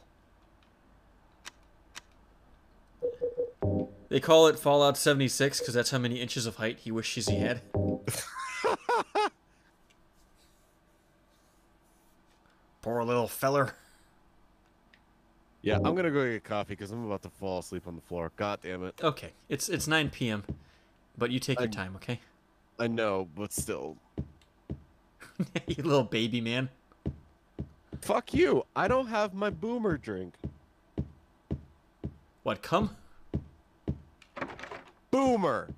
they call it Fallout 76 because that's how many inches of height he wishes he had. Poor little feller. Yeah, I'm gonna go get coffee because I'm about to fall asleep on the floor. God damn it. Okay, it's it's 9 p.m., but you take your time, okay? I know, but still. you little baby man. Fuck you. I don't have my boomer drink. What? Come? Boomer.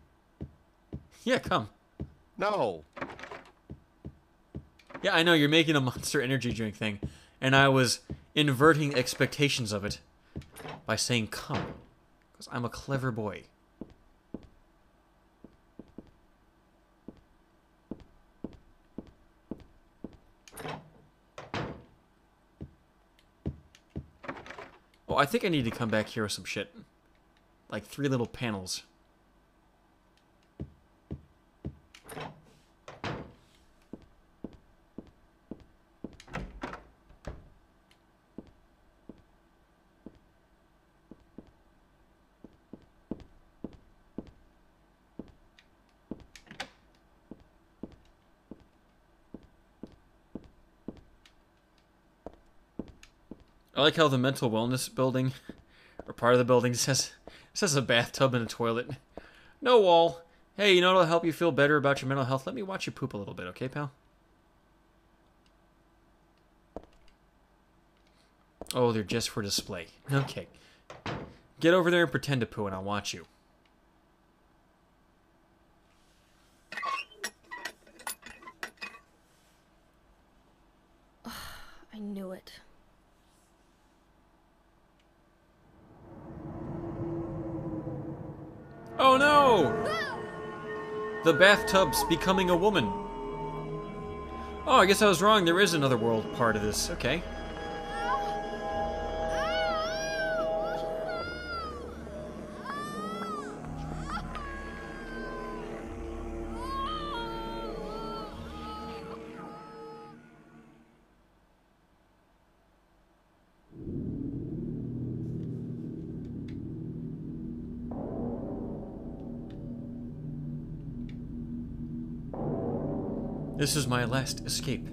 Yeah, come. No. Yeah, I know you're making a monster energy drink thing, and I was inverting expectations of it by saying come, because I'm a clever boy. I think I need to come back here with some shit. Like three little panels. I like how the mental wellness building or part of the building says says a bathtub and a toilet. No wall. Hey, you know what'll help you feel better about your mental health? Let me watch you poop a little bit, okay, pal? Oh, they're just for display. Okay. Get over there and pretend to poo, and I'll watch you. I knew it. Oh no! The bathtub's becoming a woman. Oh, I guess I was wrong. There is another world part of this. Okay. This is my last escape.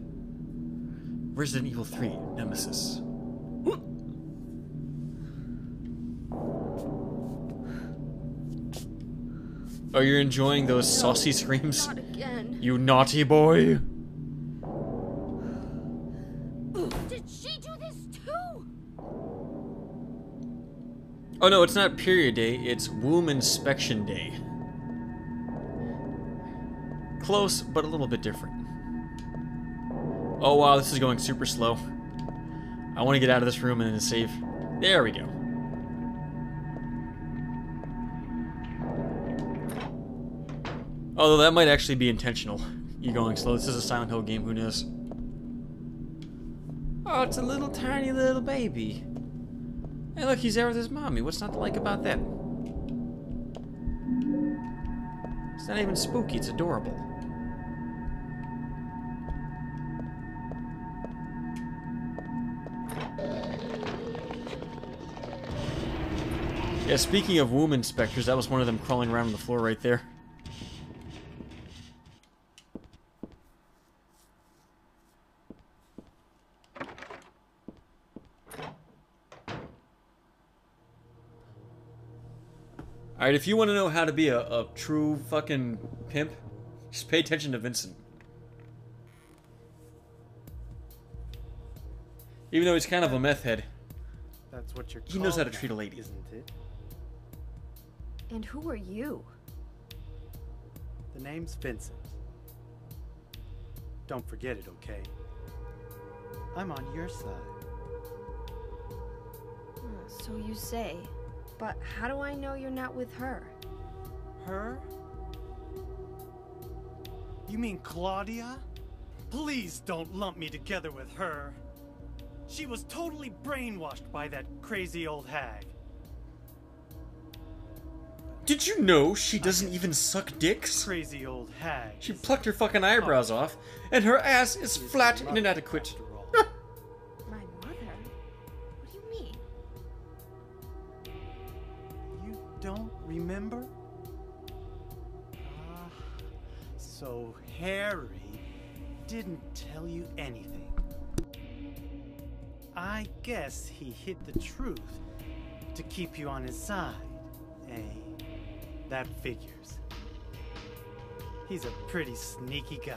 Resident Evil 3 Nemesis. Oh, you're enjoying those saucy screams? You naughty boy! Did she do this too? Oh no, it's not period day, it's womb inspection day. Close, but a little bit different. Oh wow, this is going super slow. I want to get out of this room and save. There we go. Although that might actually be intentional. You going slow. This is a Silent Hill game, who knows? Oh, it's a little tiny little baby. Hey, look, he's there with his mommy. What's not to like about that? It's not even spooky, it's adorable. Yeah, speaking of womb inspectors, that was one of them crawling around on the floor right there. Alright, if you want to know how to be a, a true fucking pimp, just pay attention to Vincent. Even though he's kind of a meth head, That's what you're he knows how to treat a lady. Isn't it? And who are you? The name's Vincent. Don't forget it, okay? I'm on your side. So you say. But how do I know you're not with her? Her? You mean Claudia? Please don't lump me together with her. She was totally brainwashed by that crazy old hag. Did you know she doesn't even suck dicks? Crazy old hag. She plucked her fucking eyebrows off, and her ass is flat and inadequate. My mother? What do you mean? You don't remember? Ah, so Harry didn't tell you anything. I guess he hid the truth to keep you on his side, eh? That figures. He's a pretty sneaky guy.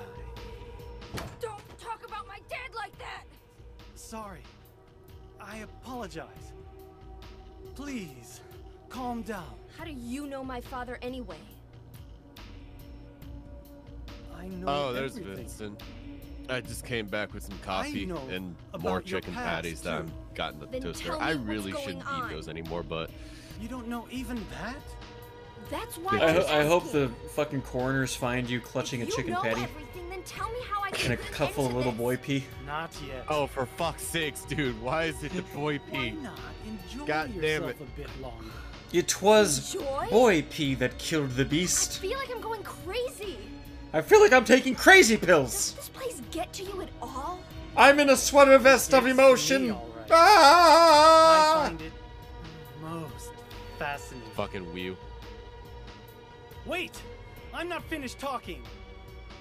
Don't talk about my dad like that! Sorry. I apologize. Please, calm down. How do you know my father anyway? I know Oh, there's everything. Vincent. I just came back with some coffee and more chicken past, patties that. I've gotten in the Then toaster. I really shouldn't on. eat those anymore, but You don't know even that? That's why I, I'm ho- I hope the fucking coroners find you clutching If a chicken you know patty Everything, then tell me how I can and a put an cup full of little boy pee. Not yet. oh, for fuck's sakes, dude, why is it the boy Why pee? not enjoy God damn yourself it. a bit longer? It was Enjoy? boy pee that killed the beast. I beast. feel like I'm going crazy. I feel like I'm taking crazy pills. Does pills. this place get to you at all? I'm in a sweater vest of emotion. me, all right. Ah! I find it most fascinating. Fucking Wii. Wait! I'm not finished talking.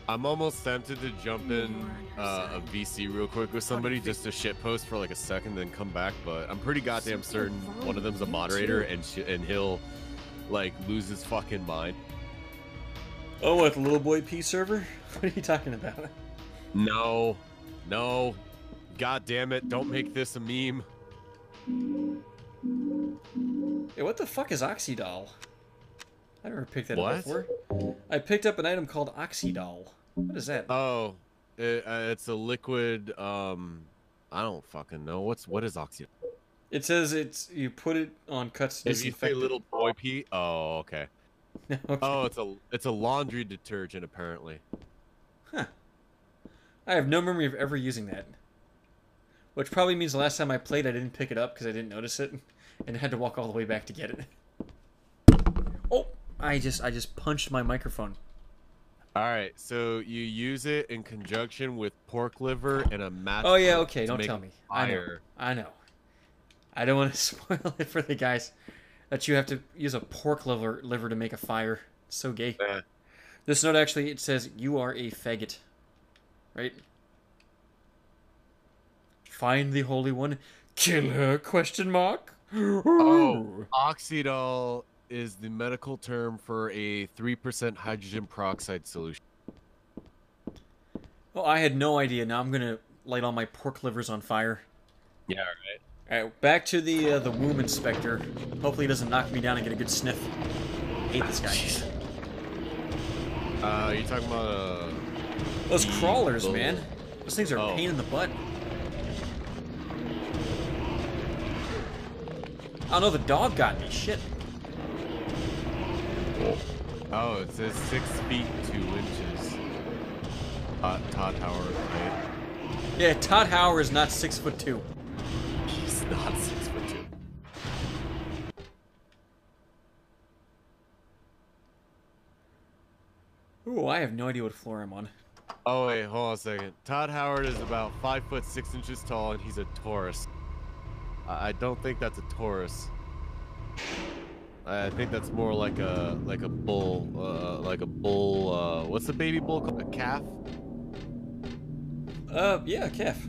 I'm almost tempted to jump in uh, a VC real quick with somebody just to shit post for like a second, then come back. But I'm pretty goddamn certain one of them's a moderator, and sh- and he'll like lose his fucking mind. Oh, what the little boy P server? What are you talking about? No, no, god damn it! Don't make this a meme. Hey, what the fuck is Oxydol? I never picked that What? up before. I picked up an item called Oxydol. What is that? Oh, it, uh, it's a liquid. Um, I don't fucking know. What's what is oxy? It says it's you put it on cuts to If you say little boy pee. Oh, okay. Okay. Oh, it's a it's a laundry detergent apparently. Huh. I have no memory of ever using that. Which probably means the last time I played, I didn't pick it up because I didn't notice it, and I had to walk all the way back to get it. Oh, I just I just punched my microphone. All right, so you use it in conjunction with pork liver and a match. Oh yeah, okay. Don't tell me. I know. I know. I don't want to spoil it for the guys that you have to use a pork liver liver to make a fire. It's so gay. This note actually it says you are a faggot, right? Find the holy one, kill her? Question mark. Oh, oxydol is the medical term for a three percent hydrogen peroxide solution. Oh, I had no idea. Now I'm gonna light all my pork livers on fire. Yeah, right. All right, back to the uh, the womb inspector. Hopefully, he doesn't knock me down and get a good sniff. hate this guy. Uh, you talking about uh? Those crawlers, bull- man. Those things are a Oh. pain in the butt. Oh no, the dog got me. Shit. Oh, it says six feet two inches. Todd, Todd Howard, right? Yeah, Todd Howard is not six foot two. He's not six foot two. Ooh, I have no idea what floor I'm on. Oh wait, hold on a second. Todd Howard is about five foot six inches tall, and he's a Taurus. I I don't think that's a Taurus. I think that's more like a like a bull, uh, like a bull. Uh, what's the baby bull called? A calf? Uh, yeah, calf.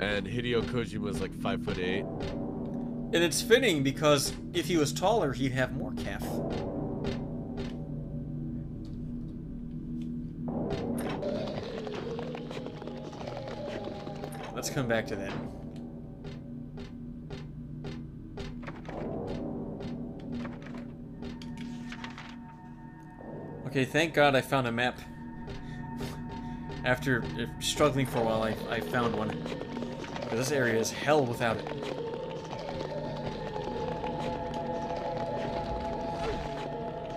And Hideo Kojima is like five foot eight. And it's fitting because if he was taller, he'd have more calf. Let's come back to that. Okay, thank God I found a map. After uh, struggling for a while, I, I found one. This area is hell without it.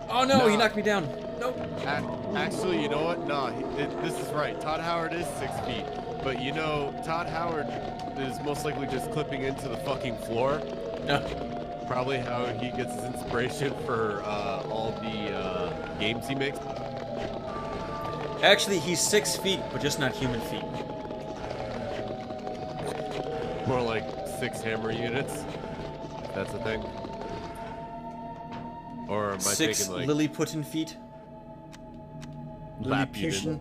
Oh no, he knocked me down. Nope. Actually, you know what? Nah, it, this is right. Todd Howard is six feet, but you know, Todd Howard is most likely just clipping into the fucking floor. No. Probably how he gets his inspiration for uh, all the uh, games he makes. Actually, he's six feet, but just not human feet. More like six hammer units. That's a thing. Or am I Six taking like Lilliputian feet. Lilliputian.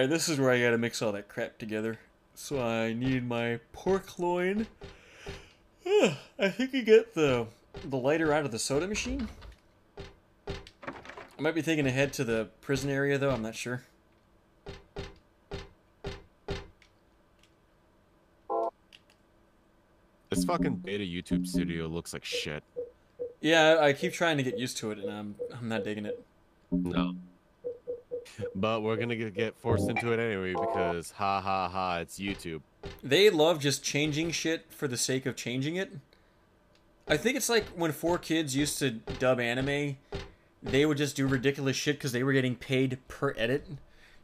Alright, this is where I gotta mix all that crap together. So I need my pork loin. I think you get the the lighter out of the soda machine. I might be thinking ahead to the prison area though, I'm not sure. this fucking beta YouTube studio looks like shit. Yeah, I keep trying to get used to it and I'm I'm not digging it. No. But we're gonna get- forced into it anyway because ha ha ha, it's YouTube. They love just changing shit for the sake of changing it. I think it's like when 4Kids used to dub anime, they would just do ridiculous shit because they were getting paid per edit,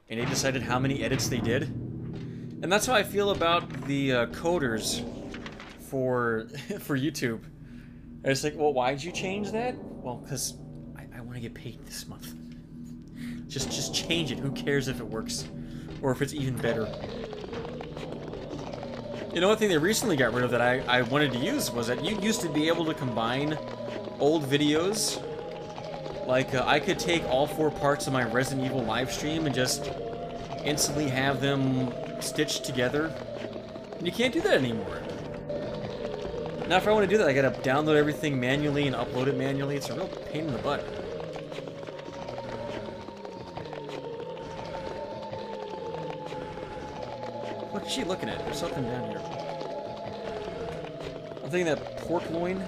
and they decided how many edits they did. And that's how I feel about the uh, coders for for YouTube. And it's like, well, why'd you change that? Well, because I, I want to get paid this month. Just, just change it. Who cares if it works, or if it's even better? You know, one thing they recently got rid of that I, I wanted to use was that you used to be able to combine old videos. Like, uh, I could take all four parts of my Resident Evil live stream and just instantly have them stitched together. And you can't do that anymore. Now, if I want to do that, I gotta download everything manually and upload it manually. It's a real pain in the butt. She looking at? There's something down here. I'm thinking that pork loin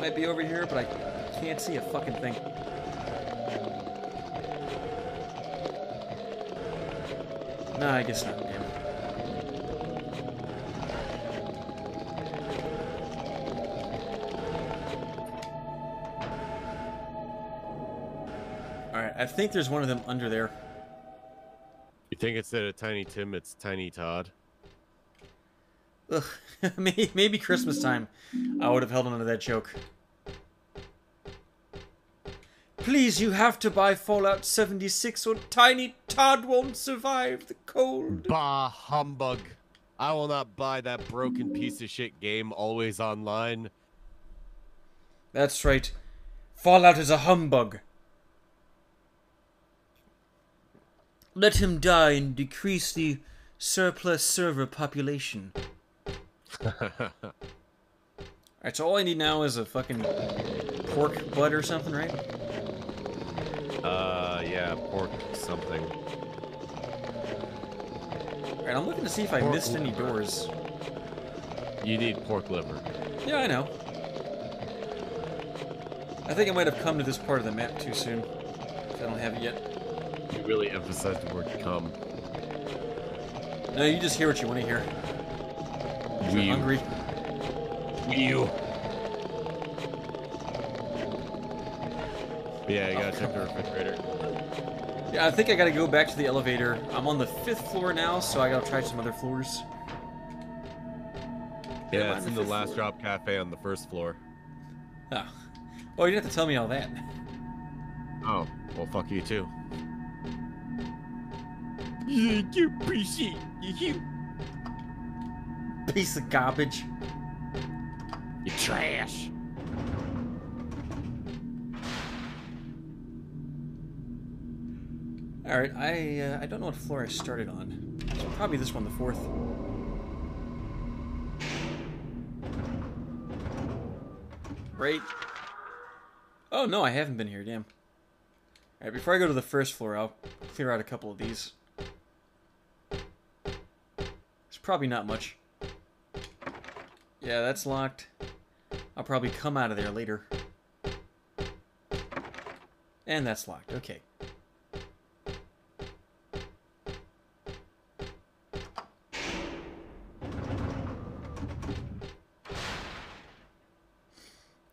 might be over here, but I can't see a fucking thing. No, I guess not. Damn. Alright, I think there's one of them under there. Think instead of Tiny Tim, it's Tiny Todd? Ugh, maybe, maybe Christmas time I would have held on to that joke. Please, you have to buy Fallout 76 or Tiny Todd won't survive the cold. Bah humbug! I will not buy that broken piece of shit game always online. That's right. Fallout is a humbug. Let him die and decrease the surplus server population. Alright, so all I need now is a fucking pork butt or something, right? Uh, yeah, pork something. Alright, I'm looking to see if I Pork missed any doors. You need pork liver. Yeah, I know. I think I might have come to this part of the map too soon. If I don't have it yet. You really emphasize the word come. No, you just hear what you want to hear. If You're You. hungry. You. Yeah, you Oh, gotta check the refrigerator. Yeah, I think I gotta go back to the elevator. I'm on the fifth floor now, so I gotta try some other floors. Yeah, Yeah, it's the in the fifth last drop cafe on the first floor. Ah. Oh. Well, you didn't have to tell me all that. Oh, well, fuck you too. Yeah, you appreciate you. Piece of garbage. You trash. Alright, I uh, I don't know what floor I started on. So probably this one, the fourth. Right. Oh no, I haven't been here, damn. Alright, before I go to the first floor, I'll clear out a couple of these. Probably not much. Yeah, that's locked. I'll probably come out of there later. And that's locked, okay.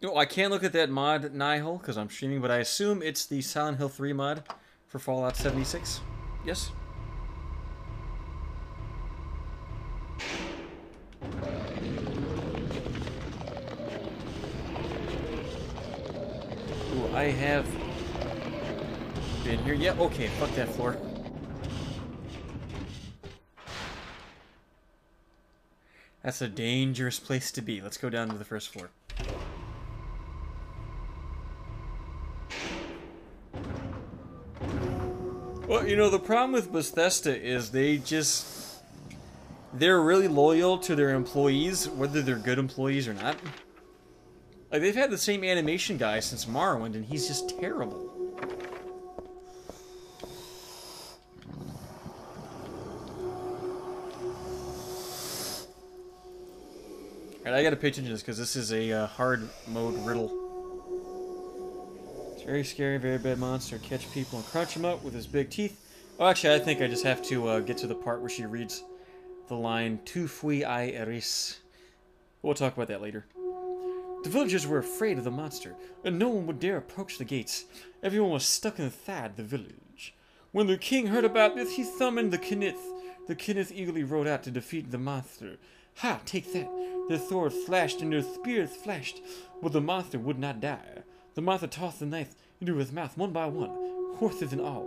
Oh, I can't look at that mod Nihil because I'm streaming, but I assume it's the Silent Hill 3 mod for Fallout 76. Yes? I have been here. Yeah, okay, fuck that floor. That's a dangerous place to be. Let's go down to the first floor. Well, you know, the problem with Bethesda is they just. They're really loyal to their employees, whether they're good employees or not. Like, they've had the same animation guy since Morrowind, and he's just terrible. Alright, I gotta pay attention to this, because this is a uh, hard mode riddle. It's very scary, very bad monster. Catch people and crunch them up with his big teeth. Oh, actually, I think I just have to uh, get to the part where she reads the line, Tu fui I eris. We'll talk about that later. The villagers were afraid of the monster, and no one would dare approach the gates. Everyone was stuck inside the village. When the king heard about this, he summoned the Kenneth. The Kenneth eagerly rode out to defeat the monster. Ha, take that. Their swords flashed and their spears flashed, but the monster would not die. The monster tossed the knife into his mouth one by one, horses and all.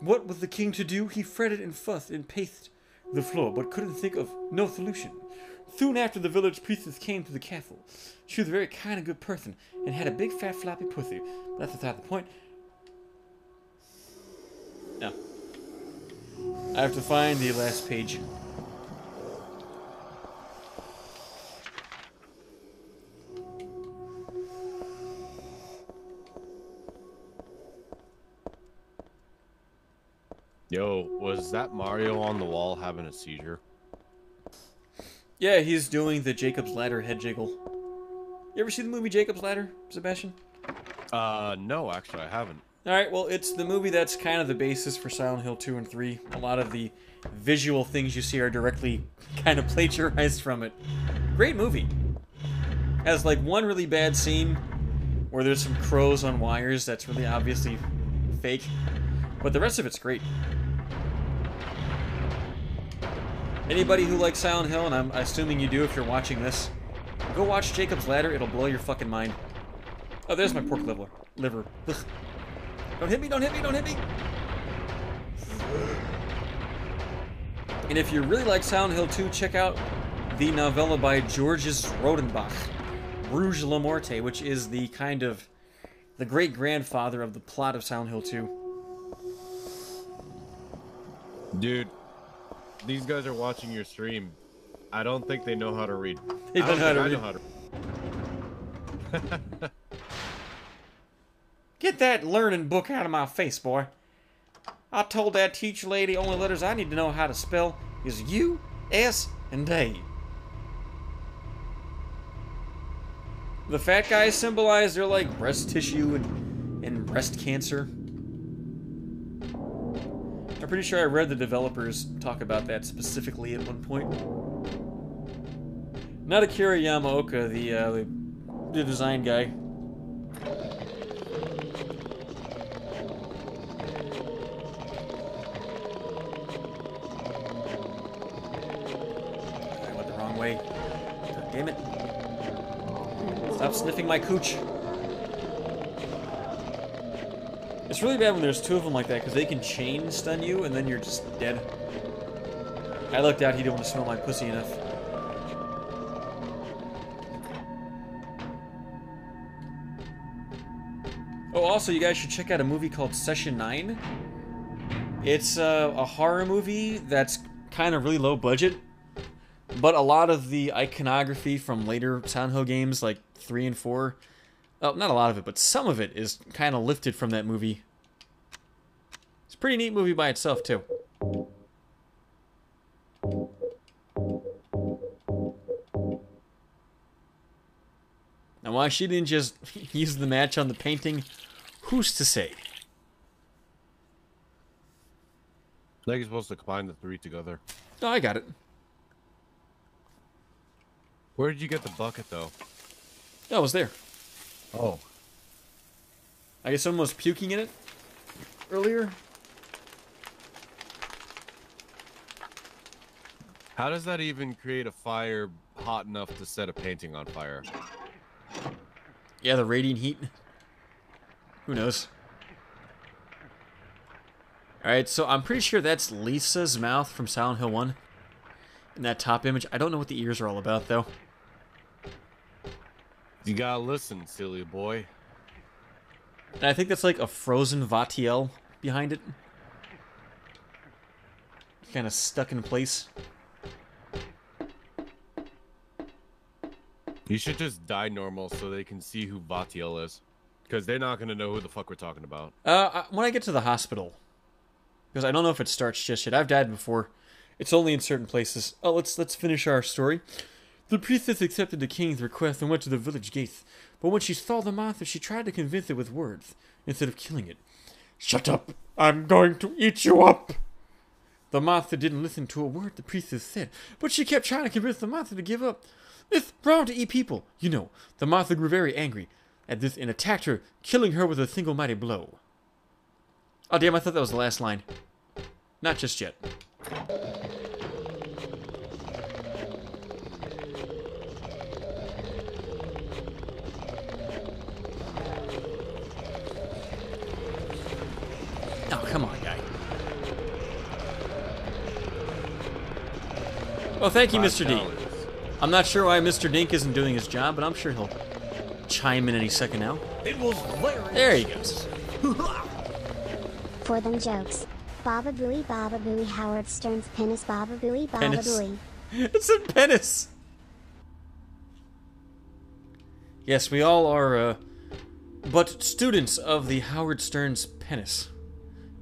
What was the king to do? He fretted and fussed and paced the floor, but couldn't think of no solution. Soon after, the village priestess came to the castle. She was a very kind and good person, and had a big fat floppy pussy. But that's beside the point. No. I have to find the last page. Yo, was that Mario on the wall having a seizure? Yeah, he's doing the Jacob's Ladder head jiggle. You ever see the movie Jacob's Ladder, Sebastian? Uh, no, actually, I haven't. Alright, well, it's the movie that's kind of the basis for Silent Hill 2 and 3. A lot of the visual things you see are directly kind of plagiarized from it. Great movie. Has like one really bad scene where there's some crows on wires that's really obviously fake, but the rest of it's great. Anybody who likes Silent Hill, and I'm assuming you do if you're watching this, go watch Jacob's Ladder. It'll blow your fucking mind. Oh, there's my pork liver. Liver. Ugh. Don't hit me, don't hit me, don't hit me! And if you really like Silent Hill 2, check out the novella by Georges Rodenbach, Bruges-la-Morte, which is the kind of the great grandfather of the plot of Silent Hill 2. Dude, these guys are watching your stream. I don't think they know how to read. They don't know how to read. know how to Get that learning book out of my face, boy. I told that teacher lady only letters I need to know how to spell is U, S, and A. The fat guys symbolize they're like breast tissue and, and breast cancer. I'm pretty sure I read the developers talk about that specifically at one point. Not Akira Yamaoka, the, uh, the, the design guy. I went the wrong way. God damn it. Stop sniffing my cooch. It's really bad when there's two of them like that because they can chain stun you and then you're just dead. I looked out, he didn't want to smell my pussy enough. Oh, also, you guys should check out a movie called Session 9. It's uh, a horror movie that's kind of really low budget, but a lot of the iconography from later Hill games, like 3 and 4, oh, not a lot of it, but some of it is kind of lifted from that movie. It's a pretty neat movie by itself, too. Now, why she didn't just use the match on the painting, who's to say? Like you're supposed to combine the three together. Oh, I got it. Where did you get the bucket, though? That was there. Oh. I guess someone was puking in it earlier. How does that even create a fire hot enough to set a painting on fire? Yeah, the radiant heat. Who knows? Alright, so I'm pretty sure that's Lisa's mouth from Silent Hill 1. In that top image. I don't know what the ears are all about, though. You gotta listen, silly boy. And I think that's like a frozen Valtiel behind it. Kind of stuck in place. You should just die normal so they can see who Valtiel is. Because they're not gonna know who the fuck we're talking about. Uh, when I get to the hospital, because I don't know if it starts just yet. I've died before. It's only in certain places. Oh, let's let's finish our story. The priestess accepted the king's request and went to the village gates. But when she saw the monster, she tried to convince it with words instead of killing it. Shut up! I'm going to eat you up! The monster didn't listen to a word the priestess said, but she kept trying to convince the monster to give up. It's wrong to eat people, you know. The monster grew very angry at this and attacked her, killing her with a single mighty blow. Oh damn, I thought that was the last line. Not just yet. Oh, thank you, Mr. D. challenges. I'm not sure why Mr. Dink isn't doing his job, but I'm sure he'll chime in any second now. It was hilarious. There he goes. For them jokes. Baba Booey Baba Booey Howard Stern's penis Baba Booey Baba Penis. Booey. It's a penis. Yes, we all are, uh, but students of the Howard Stern's penis.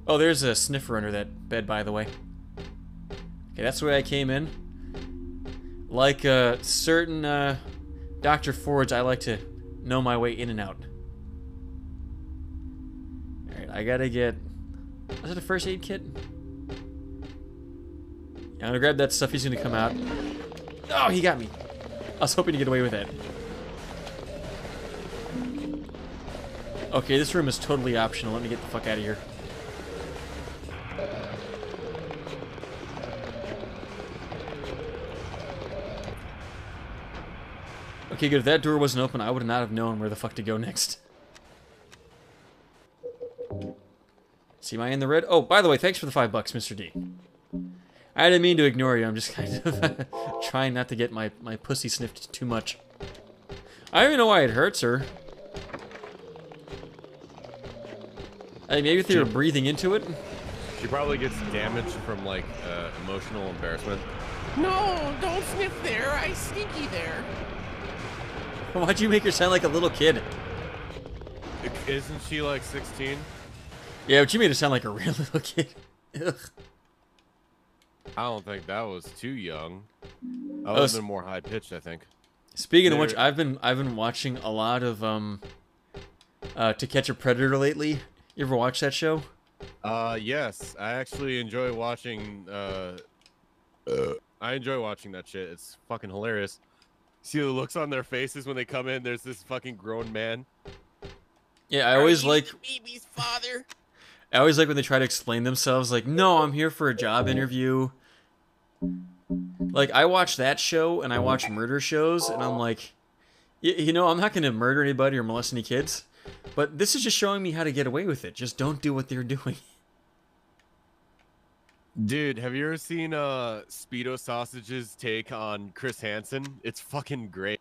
Oh, there's a sniffer under that bed, by the way. Okay, that's the way I came in. Like uh, certain uh, Dr. Forge, I like to know my way in and out. Alright, I gotta get. Was it a first aid kit? I'm gonna grab that stuff. He's gonna come out. Oh, he got me. I was hoping to get away with that. Okay, this room is totally optional. Let me get the fuck out of here. Okay, good. If that door wasn't open, I would not have known where the fuck to go next. See, am I in the red? Oh, by the way, thanks for the five bucks, Mr. D. I didn't mean to ignore you. I'm just kind of trying not to get my, my pussy sniffed too much. I don't even know why it hurts her. Hey, maybe if they were breathing into it. She probably gets damaged from like uh, emotional embarrassment. No, don't sniff there. I sneaky there. Why'd you make her sound like a little kid? Isn't she like 16? Yeah, but you made her sound like a real little kid. Ugh. I don't think that was too young. That Oh, have been more high pitched, I think. Speaking of which, I've been I've been watching a lot of um, uh, To Catch a Predator lately. You ever watch that show? Uh, yes, I actually enjoy watching. Uh, uh, I enjoy watching that shit. It's fucking hilarious. See the looks on their faces when they come in. There's this fucking grown man. Yeah, I always like baby's father. I always like when they try to explain themselves. Like, no, I'm here for a job interview. Like, I watch that show and I watch murder shows, and I'm like, you know, I'm not going to murder anybody or molest any kids, but this is just showing me how to get away with it. Just don't do what they're doing. Dude, have you ever seen uh Speedo Sausage's take on Chris Hansen? It's fucking great.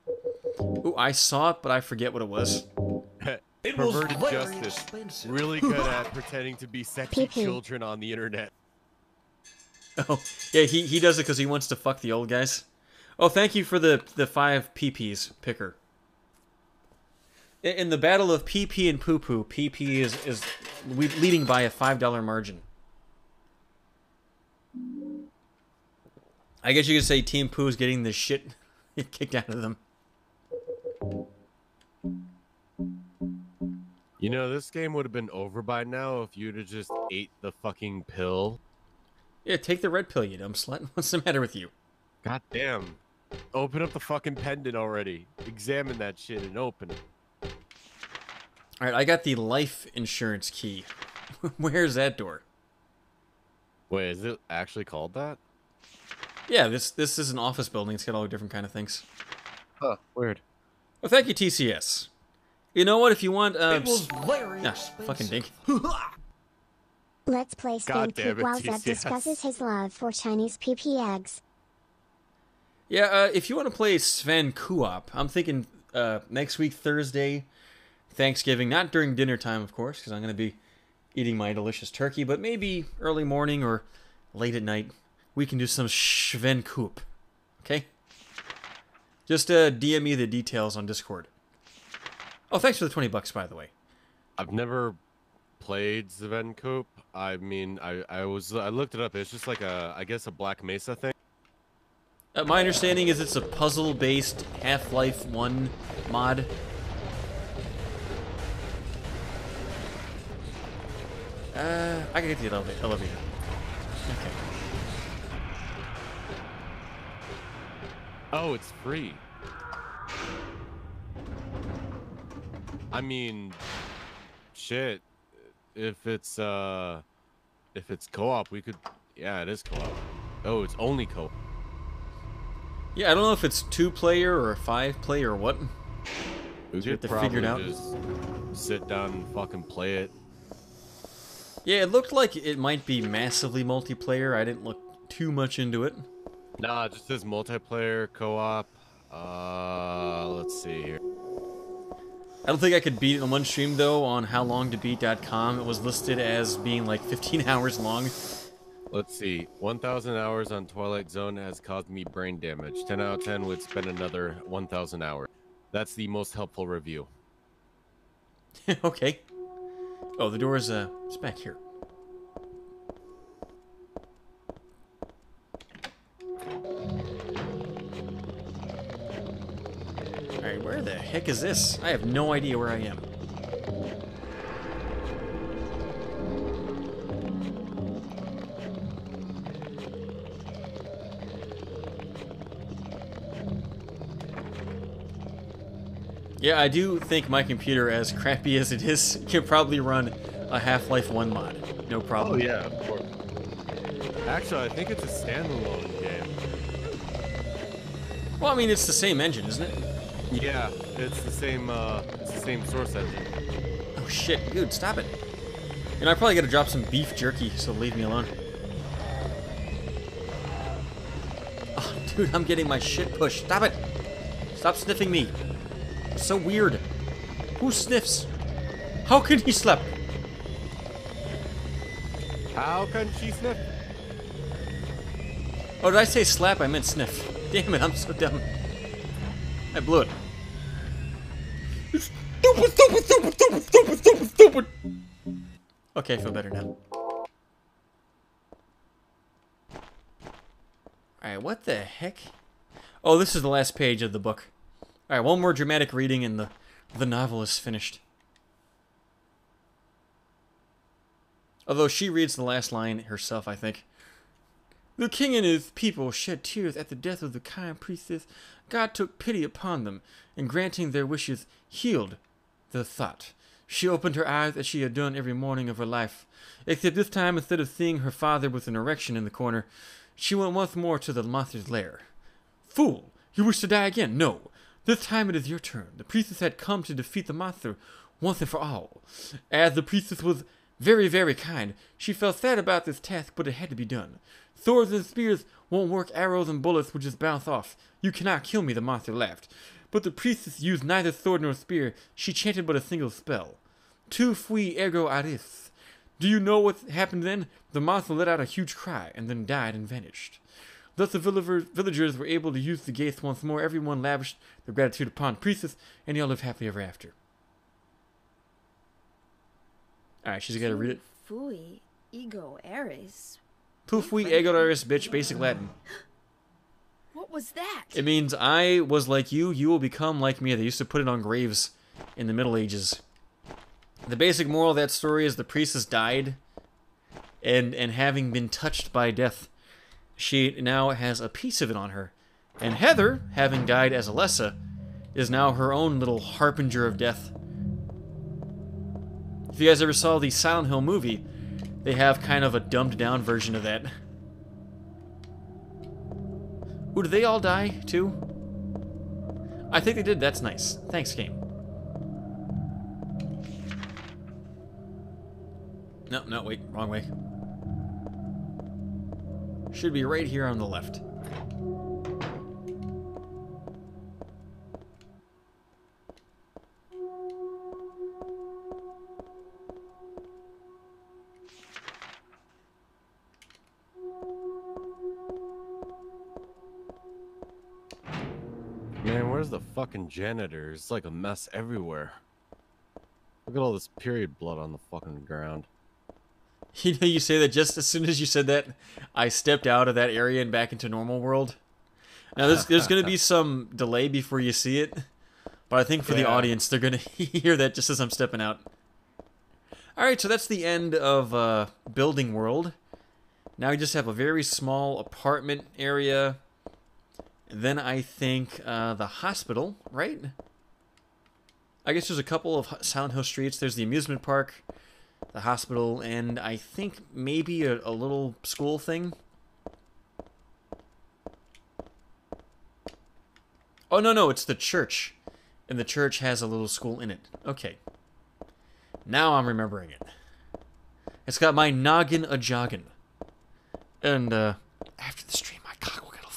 Ooh, I saw it, but I forget what it was. It was Perverted very justice. expensive. Really good at pretending to be sexy Pee-pee. children on the internet. Oh, yeah, he, he does it because he wants to fuck the old guys. Oh, thank you for the, the five PPs, Picker. In- In the battle of PP and Poo Poo, PP is, is leading by a $5 margin. I guess you could say Team Poo is getting the shit kicked out of them. You know, this game would have been over by now if you'd have just ate the fucking pill. Yeah, take the red pill, you dumb slut. What's the matter with you? God damn. Open up the fucking pendant already. Examine that shit and open it. Alright, I got the life insurance key. Where's that door? Wait, is it actually called that? Yeah, this this is an office building. It's got all different kind of things. Huh, weird. Well, thank you, TCS. You know what? If you want, uh, It was very yeah, fucking dink. Let's play Stan God damn Coop it, while Zeb discusses his love for Chinese PP eggs. Yeah, uh, if you want to play Sven Co-op, I'm thinking uh, next week Thursday, Thanksgiving. Not during dinner time, of course, because I'm going to be eating my delicious turkey. But maybe early morning or late at night, we can do some Sven Co-op. Okay. Just uh, DM me the details on Discord. Oh, thanks for the twenty bucks, by the way. I've never played Sven Co-op. I mean, I, I was I looked it up. It's just like a I guess a Black Mesa thing. Uh, my understanding is it's a puzzle-based Half-Life 1 mod. Uh, I can get to the eleva- elevator. Okay. Oh, it's free. I mean, shit. If it's uh, if it's co-op, we could. Yeah, it is co-op. Oh, it's only co-op. Yeah, I don't know if it's two-player or five-player or what. We you have to figure it out. just sit down and fucking play it. Yeah, it looked like it might be massively multiplayer. I didn't look too much into it. Nah, it just says multiplayer co-op. Uh, let's see here. I don't think I could beat it in one stream though. On howlongtobeat.com, it was listed as being like 15 hours long. Let's see. 1,000 hours on Twilight Zone has caused me brain damage. 10 out of 10 would spend another 1,000 hours. That's the most helpful review. okay. Oh, the door is uh, it's back here. Alright, where the heck is this? I have no idea where I am. Yeah, I do think my computer, as crappy as it is, can probably run a Half-Life 1 mod. No problem. Oh yeah, of course. Actually, I think it's a standalone game. Well, I mean, it's the same engine, isn't it? Yeah, it's the same. Uh, it's the same source engine. Oh shit, dude, stop it. You know, I probably gotta drop some beef jerky, so leave me alone. Oh, dude, I'm getting my shit pushed. Stop it! Stop sniffing me. It's so weird. Who sniffs? How can he slap? How can she sniff? Oh, did I say slap? I meant sniff. Damn it, I'm so dumb. I blew it. Stupid, stupid, stupid, stupid, stupid, stupid, stupid. Okay, I feel better now. Alright, what the heck? Oh, this is the last page of the book. Alright, one more dramatic reading and the, the novel is finished. Although she reads the last line herself, I think. The king and his people shed tears at the death of the kind priestess. God took pity upon them, and granting their wishes, healed the thought. She opened her eyes as she had done every morning of her life, except this time instead of seeing her father with an erection in the corner, she went once more to the monster's lair. Fool! You wish to die again? No. This time it is your turn. The priestess had come to defeat the monster once and for all. As the priestess was very, very kind, she felt sad about this task, but it had to be done. Swords and spears won't work, arrows and bullets will just bounce off. You cannot kill me, the monster laughed. But the priestess used neither sword nor spear. She chanted but a single spell. Tu fui ergo aris. Do you know what happened then? The monster let out a huge cry and then died and vanished. Thus the villagers, villagers were able to use the gates once more. Everyone lavished their gratitude upon the priestess, and they all lived happily ever after. Alright, she's gotta read it. Fui ego eris. Tu fui ego eris, bitch, basic Latin. What was that? It means I was like you, you will become like me. They used to put it on graves in the Middle Ages. The basic moral of that story is the priestess died, and and having been touched by death, she now has a piece of it on her. And Heather, having died as Alessa, is now her own little harbinger of death. If you guys ever saw the Silent Hill movie, they have kind of a dumbed down version of that. Ooh, did they all die, too? I think they did. That's nice. Thanks, game. No, no, wait. Wrong way. Should be right here on the left. Man, where's the fucking janitor? It's like a mess everywhere. Look at all this period blood on the fucking ground. You know, you say that just as soon as you said that, I stepped out of that area and back into normal world. Now, there's, there's going to be some delay before you see it, but I think for the audience, they're going to hear that just as I'm stepping out. All right, so that's the end of uh, Building World. Now we just have a very small apartment area. Then I think uh, the hospital, right? I guess there's a couple of Silent Hill streets. There's the amusement park, the hospital, and I think maybe a, a little school thing. Oh, no, no, it's the church. And the church has a little school in it. Okay. Now I'm remembering it. It's got my noggin a joggin. And, uh, after the stream, my cock will get a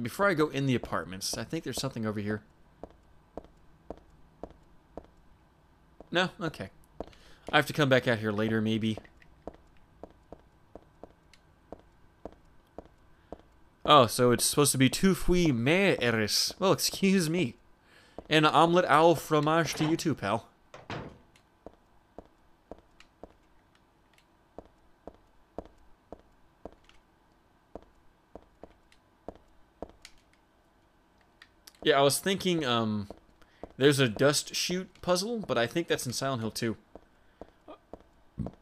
before I go in the apartments, I think there's something over here. No? Okay. I have to come back out here later, maybe. Oh, so it's supposed to be two fui mais eris. Well, excuse me. An omelette owl fromage to you too, pal. Yeah, I was thinking, um, there's a dust shoot puzzle, but I think that's in Silent Hill 2.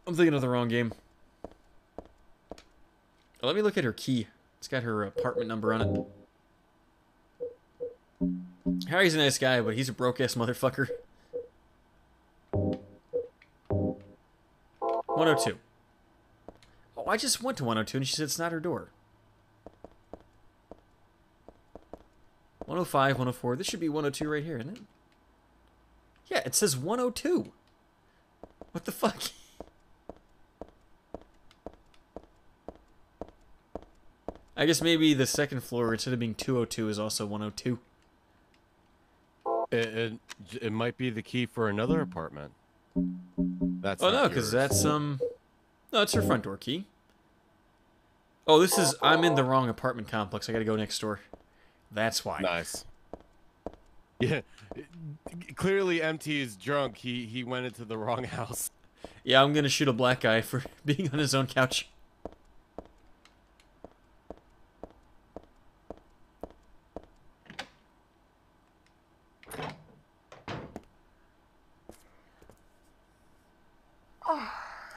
I'm thinking of the wrong game. Let me look at her key. It's got her apartment number on it. Harry's a nice guy, but he's a broke ass motherfucker. 102. Oh, I just went to 102 and she said it's not her door. 105, 104. This should be 102 right here, isn't it? Yeah, it says 102. What the fuck? I guess maybe the second floor, instead of being 202, is also 102. It, it, it might be the key for another apartment. That's oh no, because that's um, no, it's her front door key. Oh, this is I'm in the wrong apartment complex. I gotta go next door. That's why. nice. Yeah, clearly MT is drunk. He he went into the wrong house. Yeah, I'm gonna shoot a black guy for being on his own couch.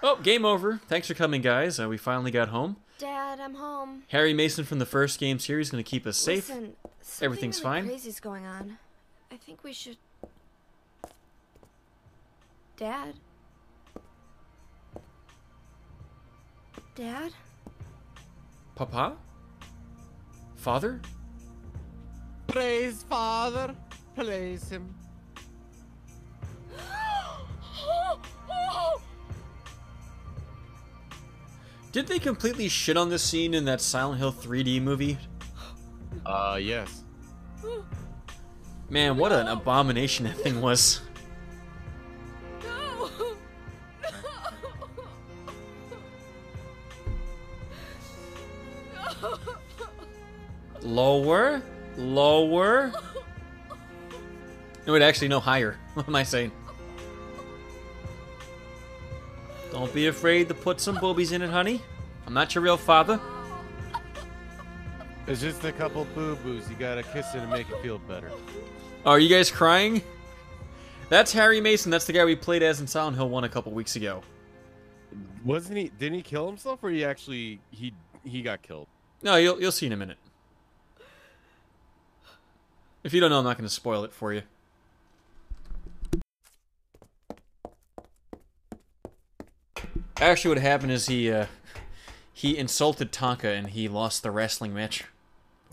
Oh, game over. Thanks for coming, guys. Uh, we finally got home. Dad, I'm home. Harry Mason from the first game series going to keep us safe. Listen, something Everything's really fine. Crazy's going on. I think we should. Dad. Dad. Papa? Father? Praise Father. Praise him. Did they completely shit on this scene in that Silent Hill 3D movie? Uh, yes. Man, what an abomination that thing was. Lower, lower. No, wait, actually, no, higher. What am I saying? Don't be afraid to put some boobies in it, honey. I'm not your real father. It's just a couple boo boos. You gotta kiss it and make it feel better. Oh, are you guys crying? That's Harry Mason. That's the guy we played as in Silent Hill 1 a couple weeks ago. Wasn't he? Didn't he kill himself, or he actually he he got killed? No, you'll you'll see in a minute. If you don't know, I'm not going to spoil it for you. Actually, what happened is he uh, he insulted Tonka and he lost the wrestling match.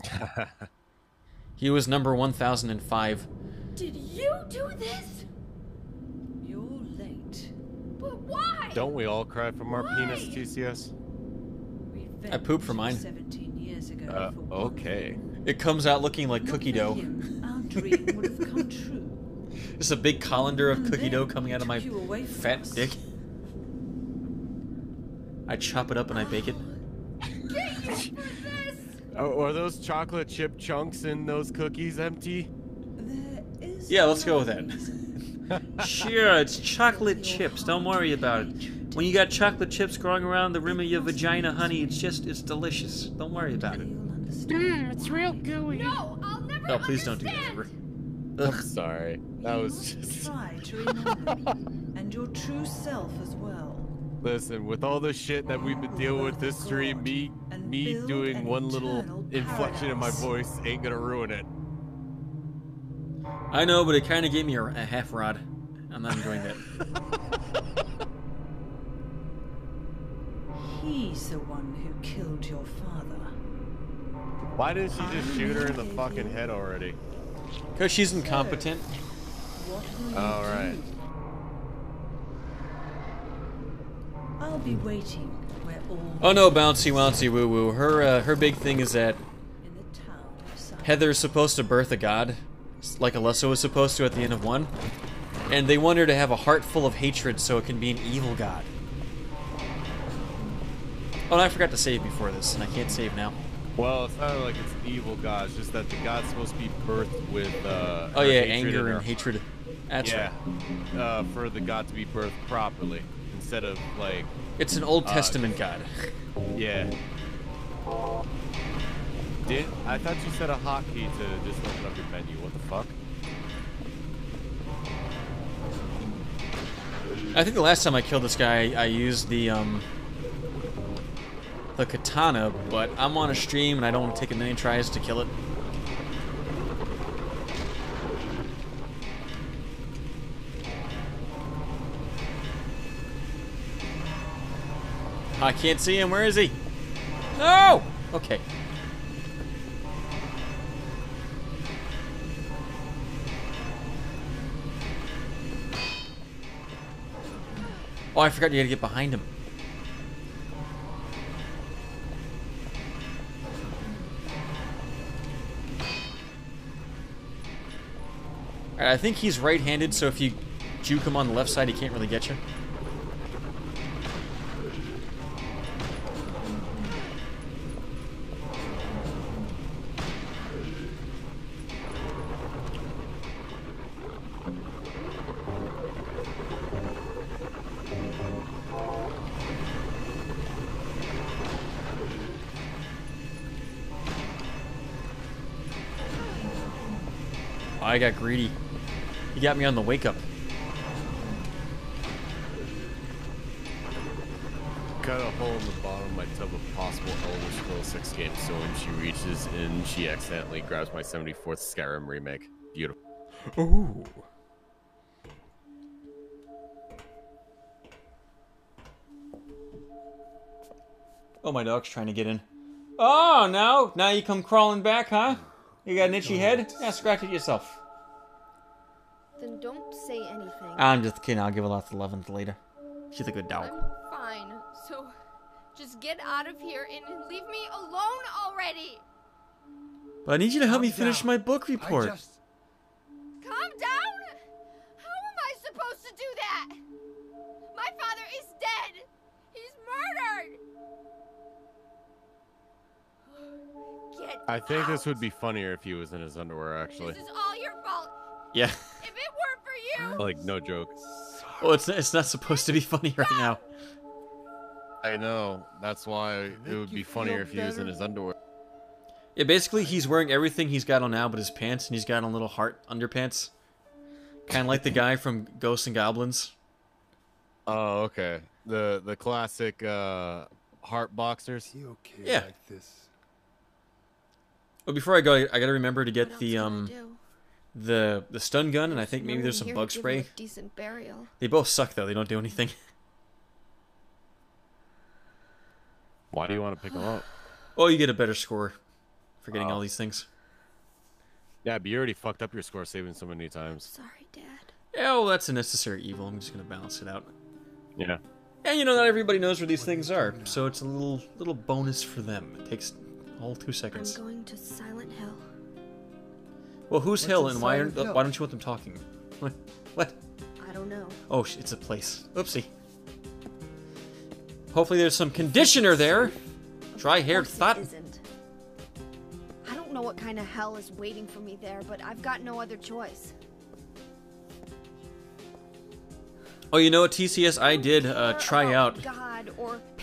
he was number 1005. Did you do this? You're late. But why? Don't we all cry from our penis, TCS? I pooped for mine. 17 years ago. Uh, for okay. It comes out looking like Not cookie dough. him, Our dream would have come true. Just a big colander of And cookie dough coming out of my took you away from fat dick. I chop it up and I bake it. Oh, are those chocolate chip chunks in those cookies empty? There is Yeah, let's go with another that. Sure, it's chocolate chips. Don't worry about it. When you got chocolate chips growing around the rim of your vagina, honey, it's just, it's delicious. Don't worry about it. You'll. Mmm, it's real gooey. No, I'll never Oh, please don't do that, understand. I'm sorry. That was just. Try to remember. and your true self as well. Listen, with all the shit that we've been dealing with this stream, me And me doing one little eternal inflection in my voice ain't gonna ruin it. I know, but it kind of gave me a, a half rod. I'm not enjoying that. He's the one who killed your father. Why didn't she just shoot her in the fucking head already? Because she's incompetent. What will you All do? right. I'll be waiting where all Oh no, bouncy, bouncy, woo woo. Her, uh, her big thing is that in the town of Heather's supposed to birth a god, like Alessa was supposed to at the end of one, and they want her to have a heart full of hatred so it can be an evil god. Oh, and I forgot to save before this, and I can't save now. Well, it's not like it's an evil god. It's just that the god's supposed to be birthed with. Uh, Oh yeah, hatred anger in and hatred. That's yeah. right. Uh, for the god to be birthed properly instead of like. It's an Old uh, Testament god. Yeah. Did I thought you said a hotkey to just open up your menu? What the fuck? I think the last time I killed this guy, I used the um the katana, but I'm on a stream and I don't want to take a million tries to kill it. I can't see him. Where is he? No. Okay. Oh, I forgot you to get behind him. Alright, I think he's right-handed, so if you juke him on the left side, he can't really get you. I got greedy. He got me on the wake up. Cut a hole in the bottom of my tub of possible Elder Scrolls 6 games so when she reaches in, she accidentally grabs my 74th Skyrim remake. Beautiful. Ooh. Oh, my dog's trying to get in. Oh, no. Now you come crawling back, huh? You got an itchy head? Yeah, scratch it yourself. Then don't say anything. I'm just kidding. I'll give her lots of love later. She's a good dog. I'm fine. So just get out of here and leave me alone already. But I need you to help me finish down. my book report. just. Calm down. How am I supposed to do that? My father is dead. He's murdered. Get I think this would be funnier if he was in his underwear, actually. This is all your fault. Yeah. If it weren't for you, Like, no joke. Well, it's, it's not supposed to be funny right now. I know. That's why it would be funnier if he was in his underwear. Yeah, basically, he's wearing everything he's got on now but his pants, and he's got on little heart underpants. Kind of like the guy from Ghosts and Goblins. Oh, okay. The the classic uh, heart boxers. Is he okay Yeah. like this? But before I go, I, I gotta remember to get the um do? do? The the stun gun, and I think maybe there's some bug to give him spray. decent burial. They both suck though; they don't do anything. Why do you want to pick them up? Oh, you get a better score for getting all Oh. these things. Yeah, but you already fucked up your score saving so many times. Sorry, Dad. Yeah, well, that's a necessary evil. I'm just gonna balance it out. Yeah. And you know, not everybody knows where these things are, so it's a little little bonus for them. It takes all two I'm seconds. going to Silent Hill. Well, who's What's Hill, and why aren't, why don't you want them talking? What? What? I don't know. Oh, it's a place. Oopsie. Hopefully, there's some conditioner there. Dry-haired thought. It isn't. I don't know what kind of hell is waiting for me there, but I've got no other choice. Oh, you know what, TCS? I did uh, try out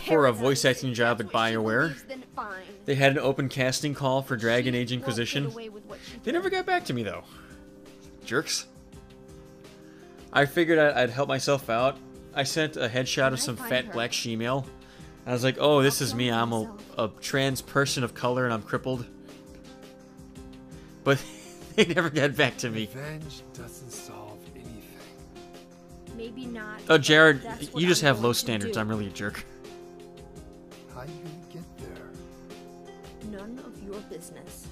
for a voice acting job at that's BioWare. believes, then fine. They had an open casting call for Dragon Age Inquisition. away with what she They never got back to me though. Jerks. I figured I- I'd help myself out. I sent a headshot of some fat black she-male. I was like, "Oh, this is me. I'm a, a trans person of color and I'm crippled." But they never got back to me. Revenge doesn't solve anything. Maybe not. Oh, Jared, you just I'm have low standards. I'm really a jerk. How you gonna get there? None of your business.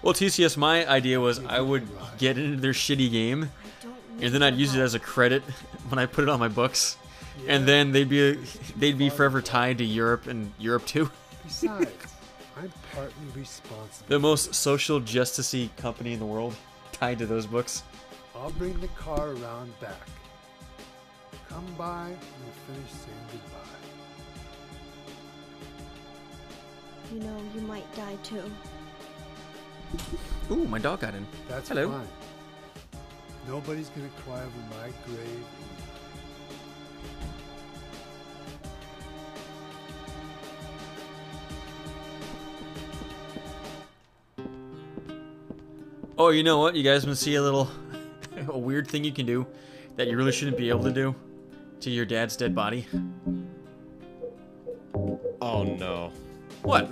Well, TCS, my idea was I would get into their shitty game, I don't need and then I'd your use it as a credit when I put it on my books, and then they'd be they'd be forever tied to Europe and Europe too. Besides, I'm partly responsible. The most social justicey company in the world, tied to those books. I'll bring the car around back. Come by and we'll finish saying goodbye. You know, you might die too. Ooh, my dog got in. That's Hello. fine. Nobody's gonna cry over my grave. Oh, you know what? You guys want to see a little, a weird thing you can do that you really shouldn't be able to do to your dad's dead body? Oh no. What?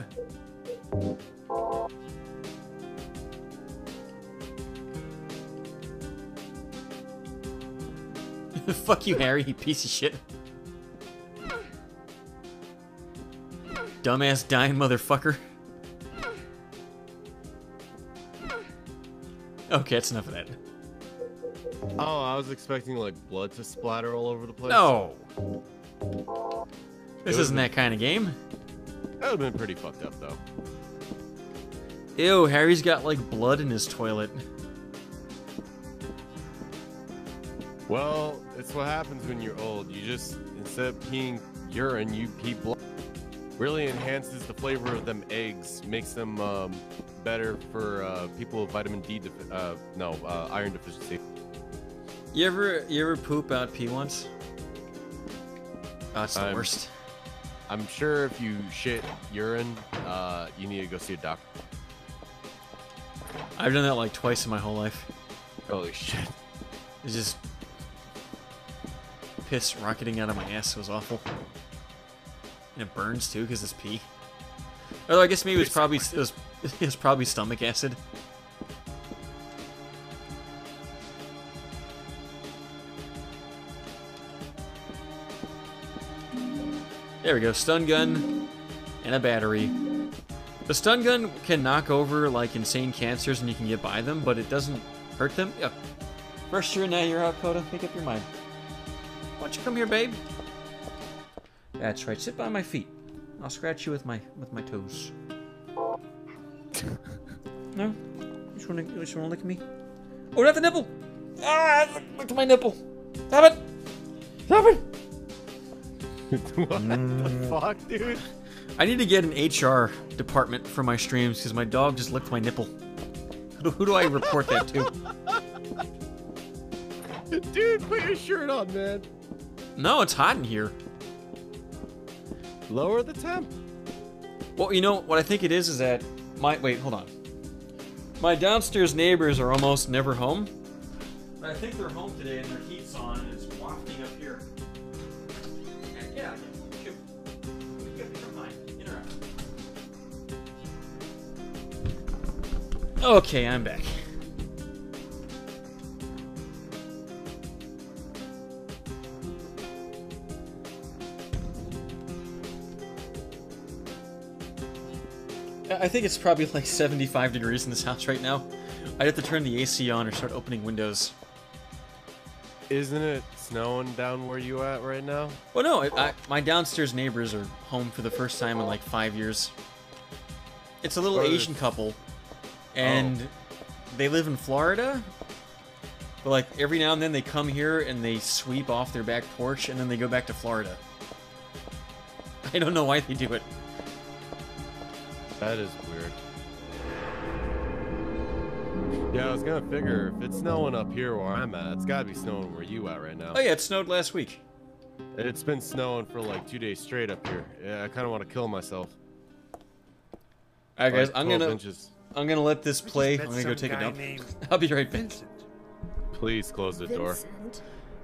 Fuck you, Harry, you piece of shit. Dumbass dying motherfucker. Okay, that's enough of that. Oh, I was expecting like blood to splatter all over the place. No! This isn't that kind of game. That would have been pretty fucked up though. Ew, Harry's got like blood in his toilet. Well, it's what happens when you're old. You just instead of peeing urine, you pee blood. Really enhances the flavor of them eggs, makes them um, better for uh, people with vitamin D, uh, no, uh, iron deficiency. You ever you ever poop out pee once? Oh, it's the I'm- worst. I'm sure if you shit urine, uh, you need to go see a doctor. I've done that like twice in my whole life. Holy shit. It's just piss rocketing out of my ass. Was awful. And it burns too because it's pee. Although I guess maybe it was probably it was, it was probably stomach acid. There we go. Stun gun and a battery. The stun gun can knock over like insane cancers and you can get by them, but it doesn't hurt them. Yep. First you're in, now you're out, Coda. Make up your mind. Why don't you come here, babe? That's right. Sit by my feet. I'll scratch you with my with my toes. no? You just wanna you just wanna lick me? Oh, not the nipple! Ah, to my nipple. Stop it! Stop it! What the mm. fuck, dude? I need to get an HR department for my streams because my dog just licked my nipple. Who do, who do I report that to? Dude, put your shirt on, man. No, it's hot in here. Lower the temp. Well, you know what I think it is is that my wait, hold on. My downstairs neighbors are almost never home. But I think they're home today and their heat's on and it's wafting up here. Okay, I'm back. I think it's probably like 75 degrees in this house right now. I'd have to turn the AC on or start opening windows. Isn't it snowing down where you at right now? Well, no, I, I, my downstairs neighbors are home for the first time in like five years. It's a little What are they- Asian couple, and oh. they live in Florida. But like every now and then they come here and they sweep off their back porch and then they go back to Florida. I don't know why they do it. That is weird. Yeah, I was gonna figure if it's snowing up here where I'm at, it's gotta be snowing where you at right now. Oh yeah, it snowed last week. It's been snowing for like two days straight up here. Yeah, I kind of want to kill myself. All right, guys, Like I'm gonna inches. I'm gonna let this play. I'm gonna go take a dump. I'll be right back. Please close the door.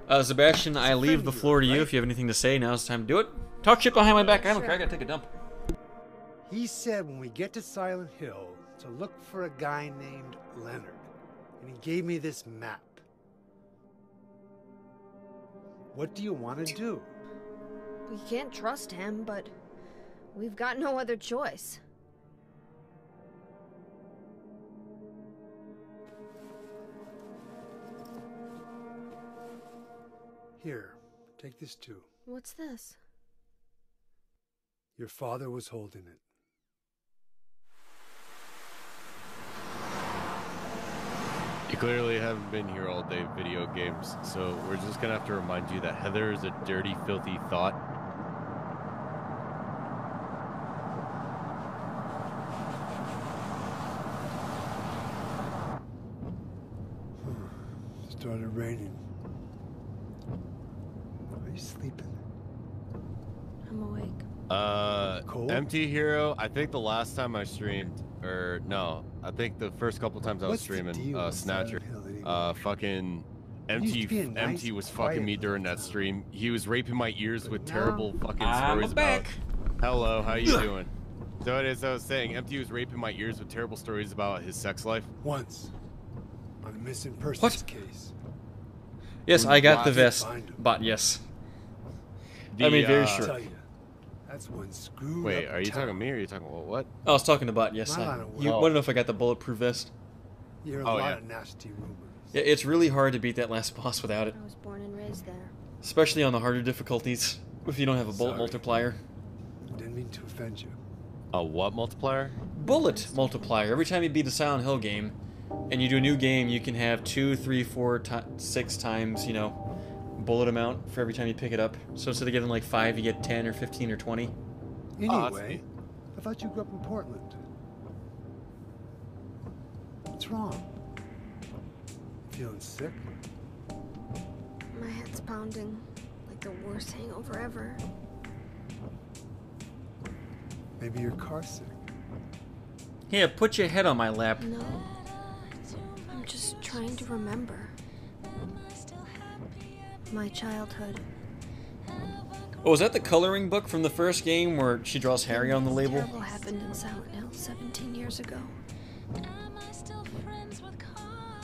Uh, Sebastian, I leave the floor to yours, you. If you have anything to say, now's the time to do it. Talk shit behind my back. I don't care. I gotta take a dump. He said when we get to Silent Hill to look for a guy named Leonard. And he gave me this map. What do you want to do? We can't trust him, but we've got no other choice. Here, take this too. What's this? Your father was holding it. You clearly haven't been here all day video games, so we're just gonna have to remind you that Heather is a dirty, filthy thought. Started raining. Are you sleeping? I'm awake. Uh, Cold? Emptyhero. I think the last time I streamed, or no, I think the first couple times I was What's streaming, uh, Snatcher. Silent Hill anyway? Uh, fucking It used Empty, to be a nice, Empty was fucking me during that stream. He was raping my ears with now- terrible fucking I'm stories back. about. Hello, how you doing? So it is. I was saying, Empty was raping my ears with terrible stories about his sex life. Once. On a missing persons What? case. Yes, I got the vest, but yes. I mean, very uh, sure. that's one screw. Wait, are you talking to me or are you talking about what? I was talking about yes. My I, line of you work. want to know if I got the bulletproof vest? You're a Oh, lot yeah. of nasty rumors. Yeah, it's really hard to beat that last boss without it, I was born and raised there. especially on the harder difficulties. If you don't have a bullet Sorry. multiplier, Didn't mean to offend you. A what multiplier? bullet multiplier. Every time you beat a Silent Hill game, and you do a new game, you can have two, three, four, ti six times, you know, bullet amount for every time you pick it up. So instead of getting like five, you get ten or fifteen or twenty. That's Anyway. I thought you grew up in Portland. What's wrong? Feeling sick? My head's pounding like the worst hangover ever. Maybe you're car sick. Here, put your head on my lap. No. I'm just trying to remember. My childhood. Oh, was that the coloring book from the first game where she draws Harry on the label? Terrible happened in Silent Hill 17 years ago.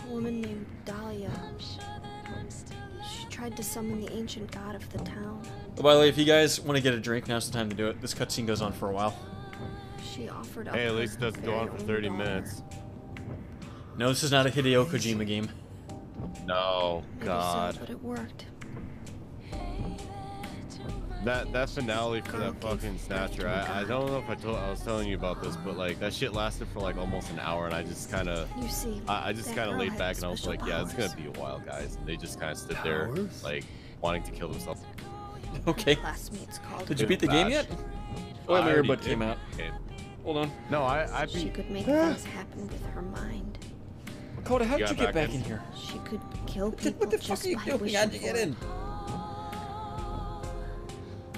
A woman named Dahlia. She tried to summon the ancient god of the town. Oh, by the way, if you guys want to get a drink, now's the time to do it. This cutscene goes on for a while. She offered up Hey, at least it doesn't go on for 30 daughter. minutes. No, this is not a Hideo Kojima game. No, Maybe God. so, but it worked. That that finale for that fucking snatcher. I, I don't know if I told I was telling you about this, but like that shit lasted for like almost an hour, and I just kind of You see, I, I just kind of laid back and I was special like, yeah, it's gonna be a while, guys. And they just kind of stood there like wanting to kill themselves. Okay. Classmates called Did you beat the game yet? Oh, I my already earbud came out. Hold on. No, I I She could make things happen with her mind. Coda, how'd You you, get back back in? in here? She could kill people. What the, people what the fuck are you doing? wishing How'd you get for it. in?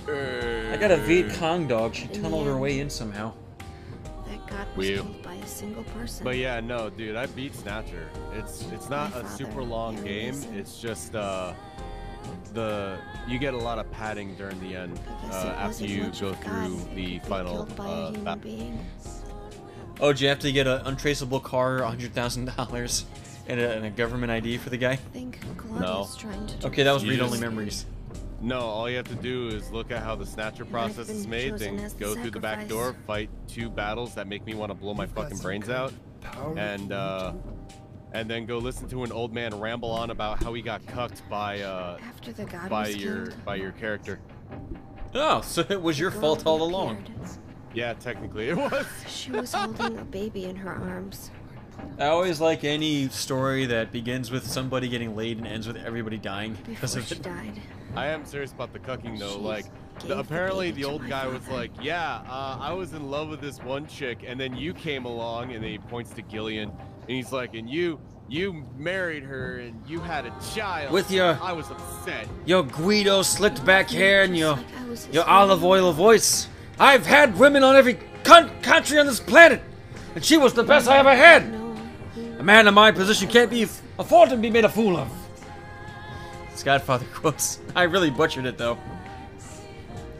I got a Viet Cong dog. She tunneled her way in somehow. That god was killed by a single person. But yeah, no, dude, I beat Snatcher. It's it's not My a father, super long game. Mason. It's just uh the you get a lot of padding during the end uh, after you go through the final killed uh, human battle. being. Oh, do you have to get an untraceable car, $100,000, and a, government ID for the guy? I think Claudia's trying to Okay, that was read-only just- memories. No, all you have to do is look at how the Snatcher process is made, chosen then as the go through the back door, fight two battles that make me want to blow my You've fucking brains out, and uh, and then go listen to an old man ramble on about how he got cucked by uh After the god by your killed, by your character. Oh, so it was your fault girl all along. Yeah, technically it was. She was holding a baby in her arms. I always like any story that begins with somebody getting laid and ends with everybody dying because Before of she it. died. I am serious about the cucking though. She Like, the, the apparently baby the old my guy was like, "Yeah, uh, I was in love with this one chick, and then you came along," and then he points to Gillian, and he's like, "And you, you married her, and you had a child With your- I was upset. Your Guido slicked back hair and your like I was his your olive oil voice. I've had women on every country on this planet, and she was the best I ever had. A man in my position can't be afford to be made a fool of. It's Godfather quotes. I really butchered it though.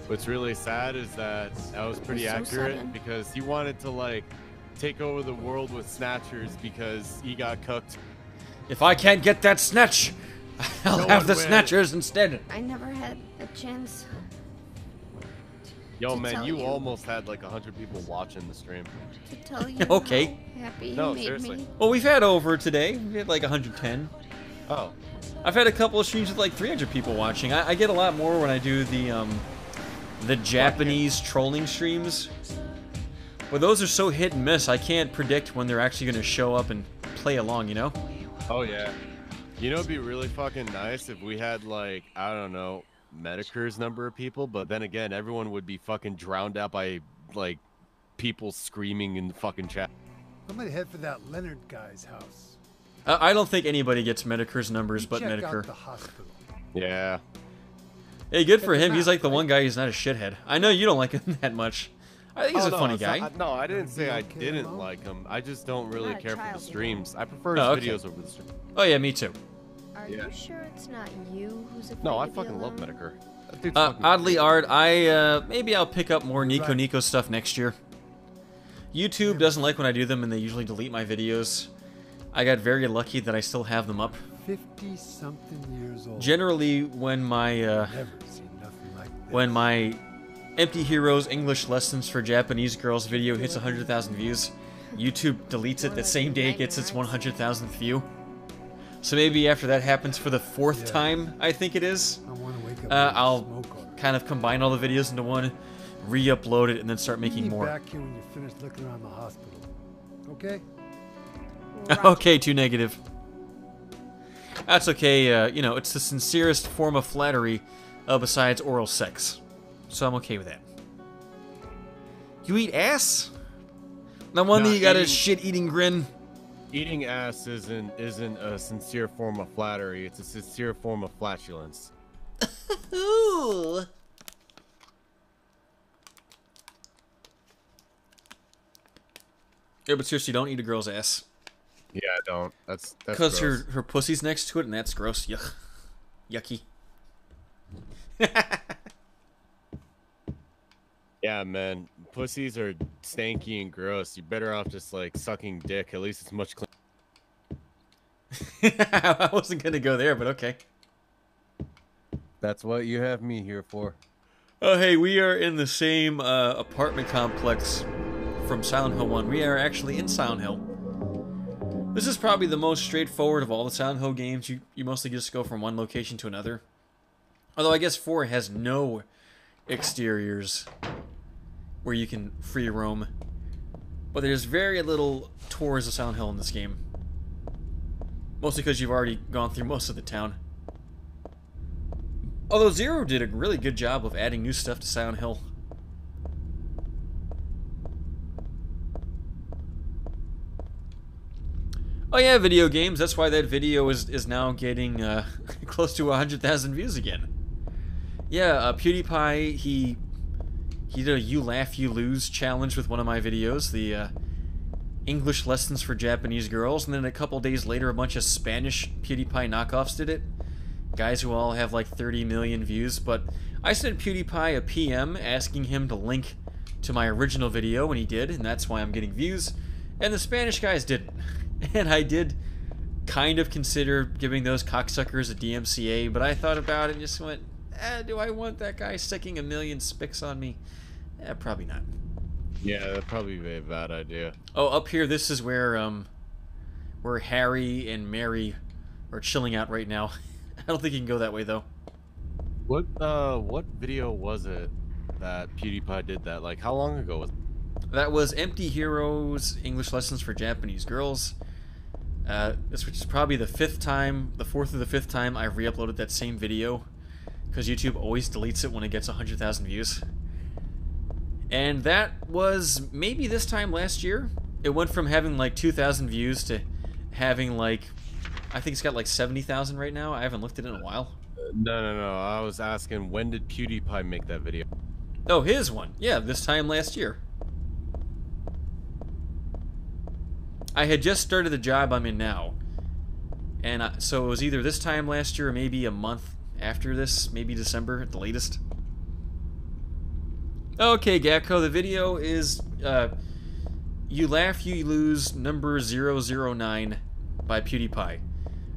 What's really sad is that that was pretty so accurate sudden. because he wanted to like take over the world with snatchers because he got cooked. If I can't get that snatch, I'll No have the wins. snatchers instead. I never had a chance Yo, To man, tell you you. almost had like hundred people watching the stream. to tell you Okay. how happy No, you made seriously. me. Well, we've had over today. We had like 110. Oh, I've had a couple of streams with like 300 people watching. I, I get a lot more when I do the um, the Japanese trolling streams. But those are so hit and miss. I can't predict when they're actually going to show up and play along. You know? Oh yeah. You know, it'd be really fucking nice if we had like I don't know Metokur's number of people, but then again, everyone would be fucking drowned out by like people screaming in the fucking chat. I'm gonna head for that Leonard guy's house. I I don't think anybody gets Metokur's numbers but Check Metokur. the hospital. Yeah. Hey, good for him. He's like the one guy who's not a shithead. I know you don't like him that much. I think he's Oh, a no, funny it's not- guy. no, I didn't say I didn't like him. I just don't really care for the child, you know. streams. I prefer his Oh, okay. videos over the stream. Oh yeah, me too. Are Yeah. you sure it's not you who's afraid No, I fucking love alone? Metokur. Uh, oddly. Art, I uh, maybe I'll pick up more Nico Right. Nico stuff next year. YouTube doesn't like when I do them, and they usually delete my videos. I got very lucky that I still have them up. Fifty something years old. Generally, when my uh, Never seen nothing like when my Emptyhero's English Lessons for Japanese Girls video hits 100,000 views, YouTube deletes it the same day it gets its 100,000th view. So maybe after that happens for the fourth Yeah. time, I think it is, I want to wake up. uh, I'll smoke on it. kind of combine all the videos into one, re-upload it, and then start making more. back here when you finish looking around the hospital. Okay? okay, too negative. That's okay, uh, you know, it's the sincerest form of flattery uh, besides oral sex. So I'm okay with that. You eat ass? No wonder Nah, you got a shit-eating grin. Eating ass isn't isn't a sincere form of flattery. It's a sincere form of flatulence. Ooh. Yeah, but seriously, don't eat a girl's ass. Yeah, I don't. That's that's Because her, her pussy's next to it, and that's gross. Yuck. Yucky. Yeah, man. Pussies are stanky and gross. You're better off just like sucking dick. At least it's much cleaner. I wasn't gonna go there, but okay. That's what you have me here for. Oh, hey, we are in the same uh, apartment complex from Silent Hill 1. We are actually in Silent Hill. This is probably the most straightforward of all the Silent Hill games. You, you mostly just go from one location to another. Although I guess 4 has no exteriors where you can free roam. But there's very little tours of Silent Hill in this game. Mostly because you've already gone through most of the town. Although Zero did a really good job of adding new stuff to Silent Hill. Oh yeah, video games. That's why that video is is now getting uh, close to hundred thousand views again. Yeah, uh, PewDiePie he he did a "You Laugh, You Lose" challenge with one of my videos, the uh, English lessons for Japanese girls, and then a couple days later, a bunch of Spanish PewDiePie knockoffs did it guys who all have like 30 million views, but I sent PewDiePie a PM asking him to link to my original video, and he did, and that's why I'm getting views. And the Spanish guys didn't. And I did kind of consider giving those cocksuckers a DMCA, but I thought about it and just went, eh, do I want that guy sticking a million spics on me? Eh, probably not. Yeah, that'd probably be a bad idea. Oh, up here, this is where um, where Harry and Mary are chilling out right now. I don't think you can go that way though. What uh what video was it that PewDiePie did that? Like how long ago was That was Emptyhero's English Lessons for Japanese Girls. Uh, this which is probably the fifth time, the fourth or the fifth time I've re-uploaded that same video, because YouTube always deletes it when it gets 100,000 views. And that was maybe this time last year. It went from having like 2,000 views to having like, I think it's got like 70,000 right now. I haven't looked at it in a while. No, no, no. I was asking when did PewDiePie make that video? Oh, his one. Yeah, this time last year. I had just started the job I'm in now. And I, so it was either this time last year or maybe a month after this, maybe December at the latest. Okay, Gakko, the video is uh, You Laugh, You Lose number 009 by PewDiePie.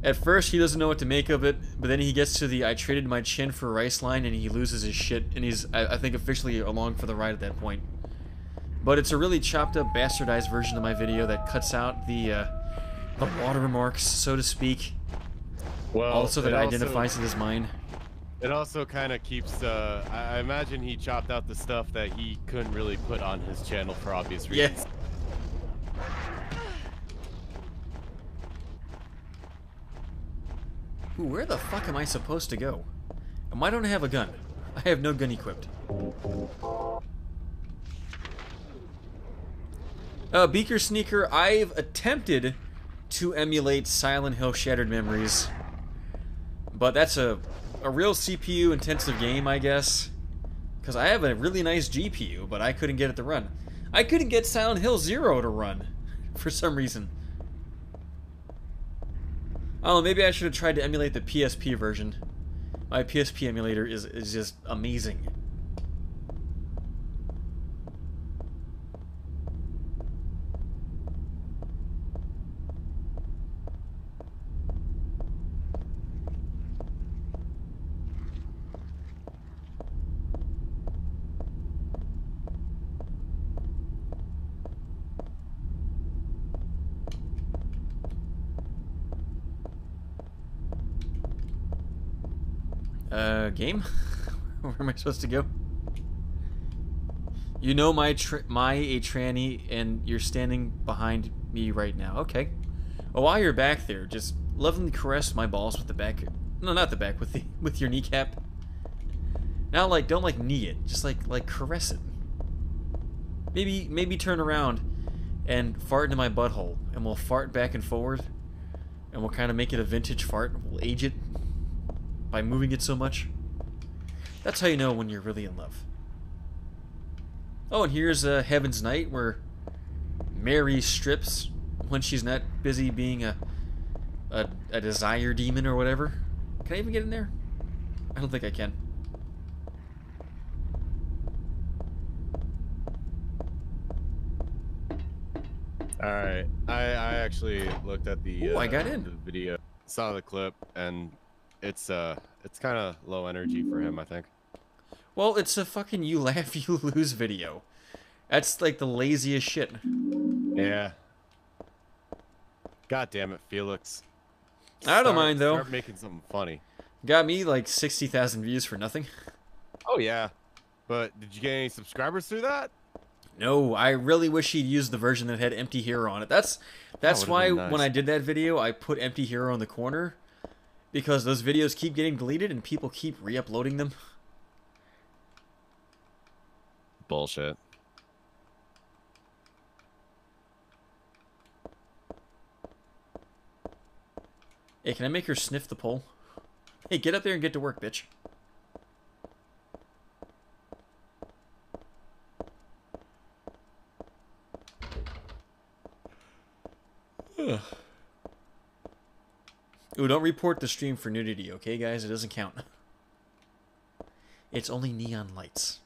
At first, he doesn't know what to make of it, but then he gets to the I traded my chin for rice line and he loses his shit, and he's, I, I think, officially along for the ride at that point. But it's a really chopped up, bastardized version of my video that cuts out the, uh, the watermarks, so to speak. Well, also that it also- identifies it as mine. It also kind of keeps. Uh, I I imagine he chopped out the stuff that he couldn't really put on his channel for obvious reasons. Yes. Ooh, where the fuck am I supposed to go? And why don't I have a gun? I have no gun equipped. Uh, Beaker Sneaker, I've attempted to emulate Silent Hill Shattered Memories. But that's a, a real CPU intensive game, I guess. Because I have a really nice GPU, but I couldn't get it to run. I couldn't get Silent Hill Zero to run for some reason. Oh, maybe I should have tried to emulate the PSP version. My PSP emulator is, is just amazing. Uh, game? Where am I supposed to go? You know my my a tranny, and you're standing behind me right now. Okay. Oh, while you're back there, just lovingly caress my balls with the back. No, not the back. With the with your kneecap. Now, like, don't like knee it. Just like like caress it. Maybe maybe turn around and fart into my butthole, and we'll fart back and forward, and we'll kind of make it a vintage fart. We'll age it by moving it so much. That's how you know when you're really in love. Oh, and here's uh, Heaven's Night, where Mary strips when she's not busy being a, a, a desire demon or whatever. Can I even get in there? I don't think I can. All right, I I actually looked at the. Ooh, I uh, got in. the video, saw the clip, and it's uh it's kind of low energy for him, I think. Well, it's a fucking you laugh, you lose video. That's like the laziest shit. Yeah. God damn it, Felix. I don't mind, though. Start making something funny. Got me like 60,000 views for nothing. Oh yeah, but did you get any subscribers through that? No, I really wish he'd used the version that had Emptyhero on it. That's that's would've why nice. when I did that video, I put Emptyhero in the corner because those videos keep getting deleted and people keep re-uploading them. Bullshit. Hey, can I make her sniff the pole? Hey, get up there and get to work, bitch. Ooh, don't report the stream for nudity, okay, guys? It doesn't count. It's only neon lights.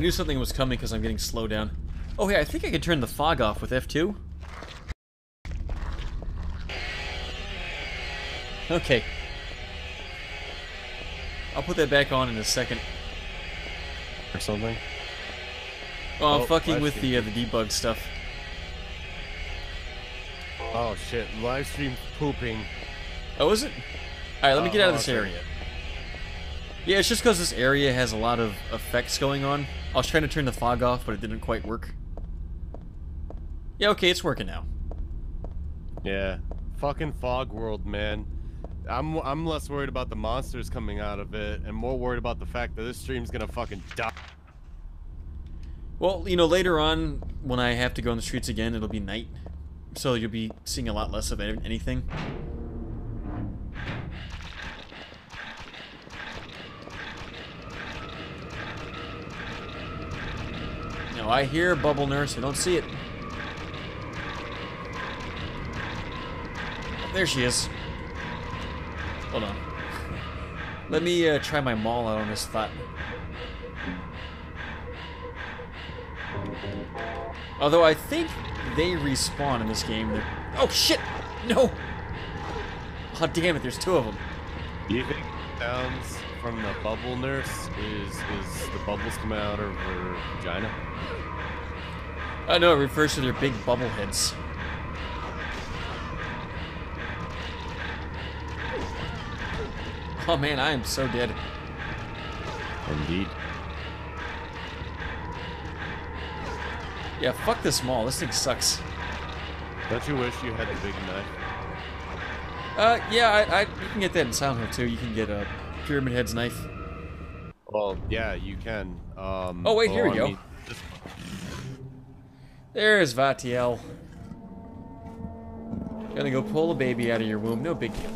Knew something was coming because I'm getting slowed down. Oh, hey, I think I can turn the fog off with F2. Okay. I'll put that back on in a second. Or something. Oh, I'm Oh, fucking with the uh, the debug stuff. Oh shit, live stream pooping. Oh, is it? Alright, let me Oh, get out of oh, this okay. area. Yeah, it's just because this area has a lot of effects going on. I was trying to turn the fog off, but it didn't quite work. Yeah, okay, it's working now. Yeah. Fucking fog world, man. I'm I'm less worried about the monsters coming out of it and more worried about the fact that this stream's gonna fucking die. Well, you know, later on, when I have to go on the streets again, it'll be night. So you'll be seeing a lot less of anything. I hear Bubble Nurse, I don't see it. There she is. Hold on. Let me uh, try my maul out on this thought. Although I think they respawn in this game. They're... Oh shit! No! Oh damn it! There's two of them. Do you think sounds from the bubble nurse is is the bubbles coming out of her vagina? I know it refers to their big bubble heads. Oh man, I am so dead. Indeed. Yeah, fuck this maul. This thing sucks. Don't you wish you had the big knife? Uh, yeah, I, I, you can get that in Silent Hill too. You can get a Pyramid Head's knife. Well, yeah, you can. Um, Oh, wait, here we go. There's Valtiel. Gonna go pull a baby out of your womb. No big deal.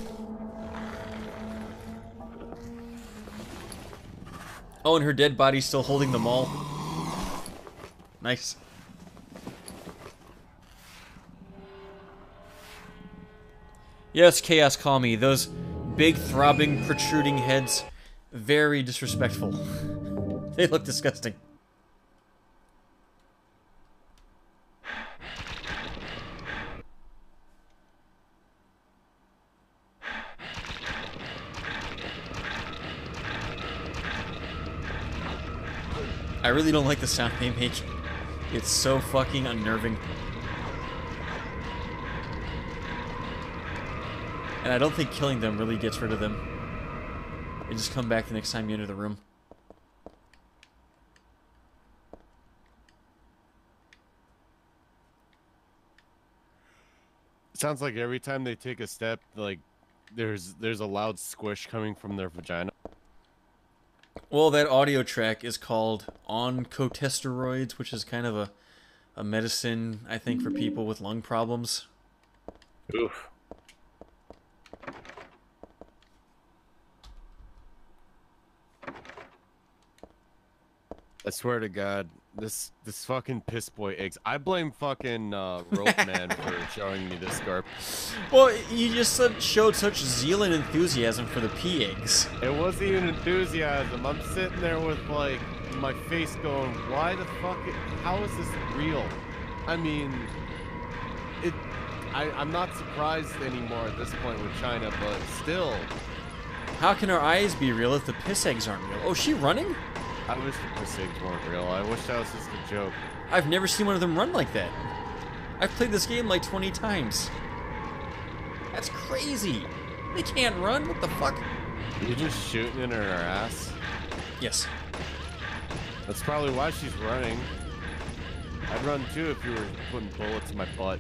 Oh, and her dead body's still holding the maul. Nice. Yes, Chaos, call me. Those big, throbbing, protruding heads, very disrespectful. they look disgusting. I really don't like the sound they make. It's so fucking unnerving. And I don't think killing them really gets rid of them. They just come back the next time you enter the room. sounds like every time they take a step, like there's there's a loud squish coming from their vagina. Well, that audio track is called Oncotestoids, which is kind of a, a medicine, I think, for people with lung problems. Oof. I swear to God, this this fucking piss boy eggs. I blame fucking uh, Rope Man for showing me this scarp. Well, you just said- showed such zeal and enthusiasm for the pea eggs. It wasn't even enthusiasm. I'm sitting there with like my face going, "Why the fuck? It, how is this real?" I mean, it. I, I'm not surprised anymore at this point with China, but still, How can our eyes be real if the piss eggs aren't real? Oh, is she running? I wish the eggs weren't real. I wish that was just a joke. I've never seen one of them run like that. I've played this game like 20 times. That's crazy. They can't run. What the fuck? You're just shooting in her ass. Yes. That's probably why she's running. I'd run too if you were putting bullets in my butt.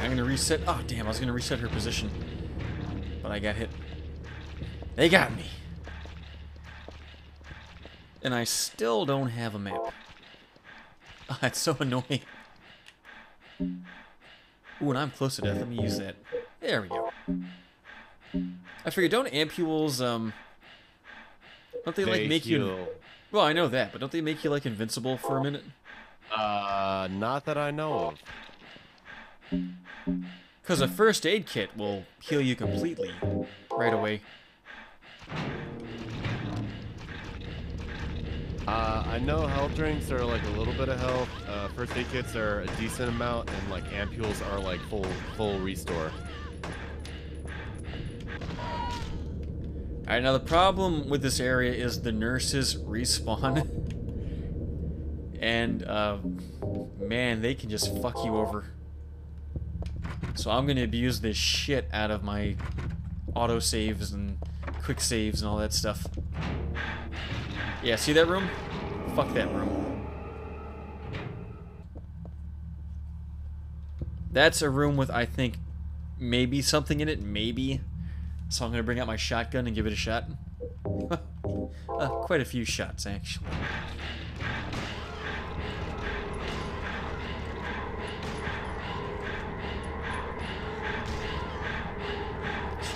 I'm gonna reset. Oh, damn, I was gonna reset her position. But I got hit. They got me. And I still don't have a map. Oh, it's so annoying. Ooh, and I'm close to death. Let me use that. There we go. I figured, don't ampules, um... Don't they, like, They make you... Well, I know that, but don't they make you, like, invincible for a minute? Uh, not that I know of. Because a first aid kit will heal you completely right away. Uh, I know health drinks are like a little bit of health. Uh, first aid kits are a decent amount, and like ampules are like full full restore. Alright, now the problem with this area is the nurses respawn. and, uh, man, they can just fuck you over. So I'm gonna abuse this shit out of my auto saves and quick saves and all that stuff. Yeah, see that room? Fuck that room. That's a room with, I think, maybe something in it, maybe. So I'm gonna bring out my shotgun and give it a shot. uh, quite a few shots, actually.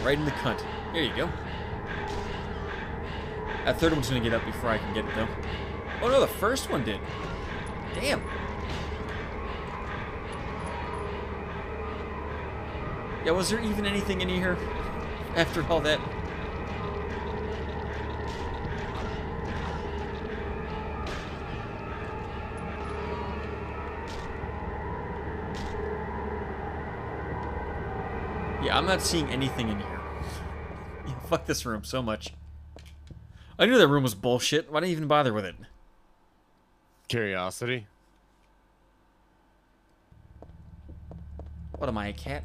Right in the cunt. There you go. That third one's gonna get up before I can get it, though. Oh no, the first one did. Damn. Yeah, was there even anything in here after all that? Yeah, I'm not seeing anything in here. Yeah, fuck this room so much. I knew that room was bullshit. Why did I even bother with it? Curiosity. What am I, a cat?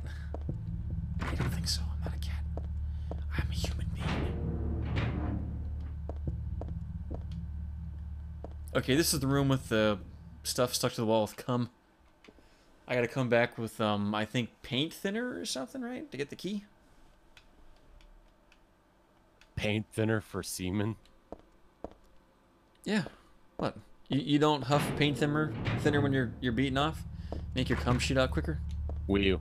I don't think so. I'm not a cat. I'm a human being. Okay, this is the room with the stuff stuck to the wall with cum. I gotta come back with, um, I think paint thinner or something, right? To get the key? Paint thinner for semen. Yeah. What? You, you don't huff paint thinner thinner when you're you're beating off? Make your cum shoot out quicker? Will you?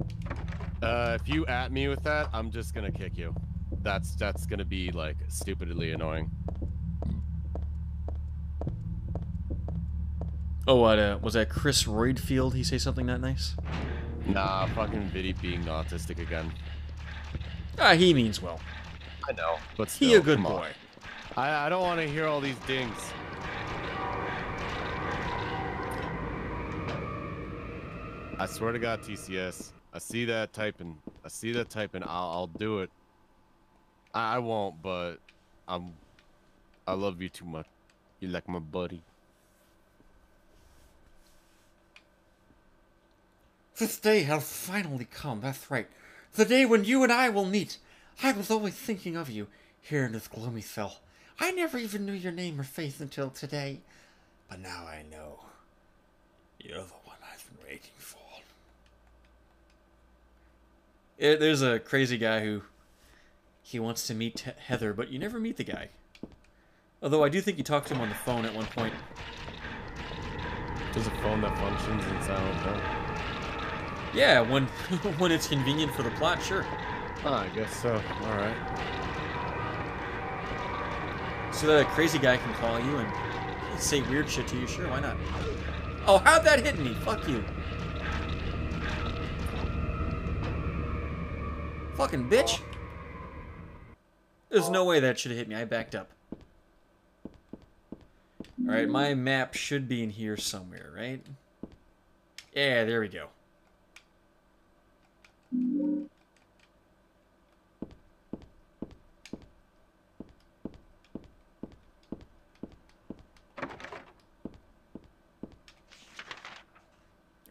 Uh, if you at me with that, I'm just gonna kick you. That's that's gonna be like stupidly annoying. Oh, what, uh, was that Chris Roydfield? He say something that nice? Nah, fucking Viddy being autistic again. Ah, he means well. I know, but He still, a good boy. I I don't want to hear all these dings. I swear to God, TCS. I see that typing. I see that typing. I'll I'll do it. I, I won't, but I'm. I love you too much. You're like my buddy. This day has finally come, that's right. The day when you and I will meet. I was always thinking of you here in this gloomy cell. I never even knew your name or face until today. But now I know. You're the one I've been waiting for. Eh, there's a crazy guy who he wants to meet Heather, but you never meet the guy. Although I do think you talked to him on the phone at one point. There's a phone that functions in Silent Hill. Yeah, when when it's convenient for the plot, sure. Oh, I guess so. All right. So that a crazy guy can call you and say weird shit to you, sure, why not? Oh, how'd that hit me? Fuck you. Fucking bitch. There's no way that should have hit me. I backed up. Alright, my map should be in here somewhere, right? Yeah, there we go.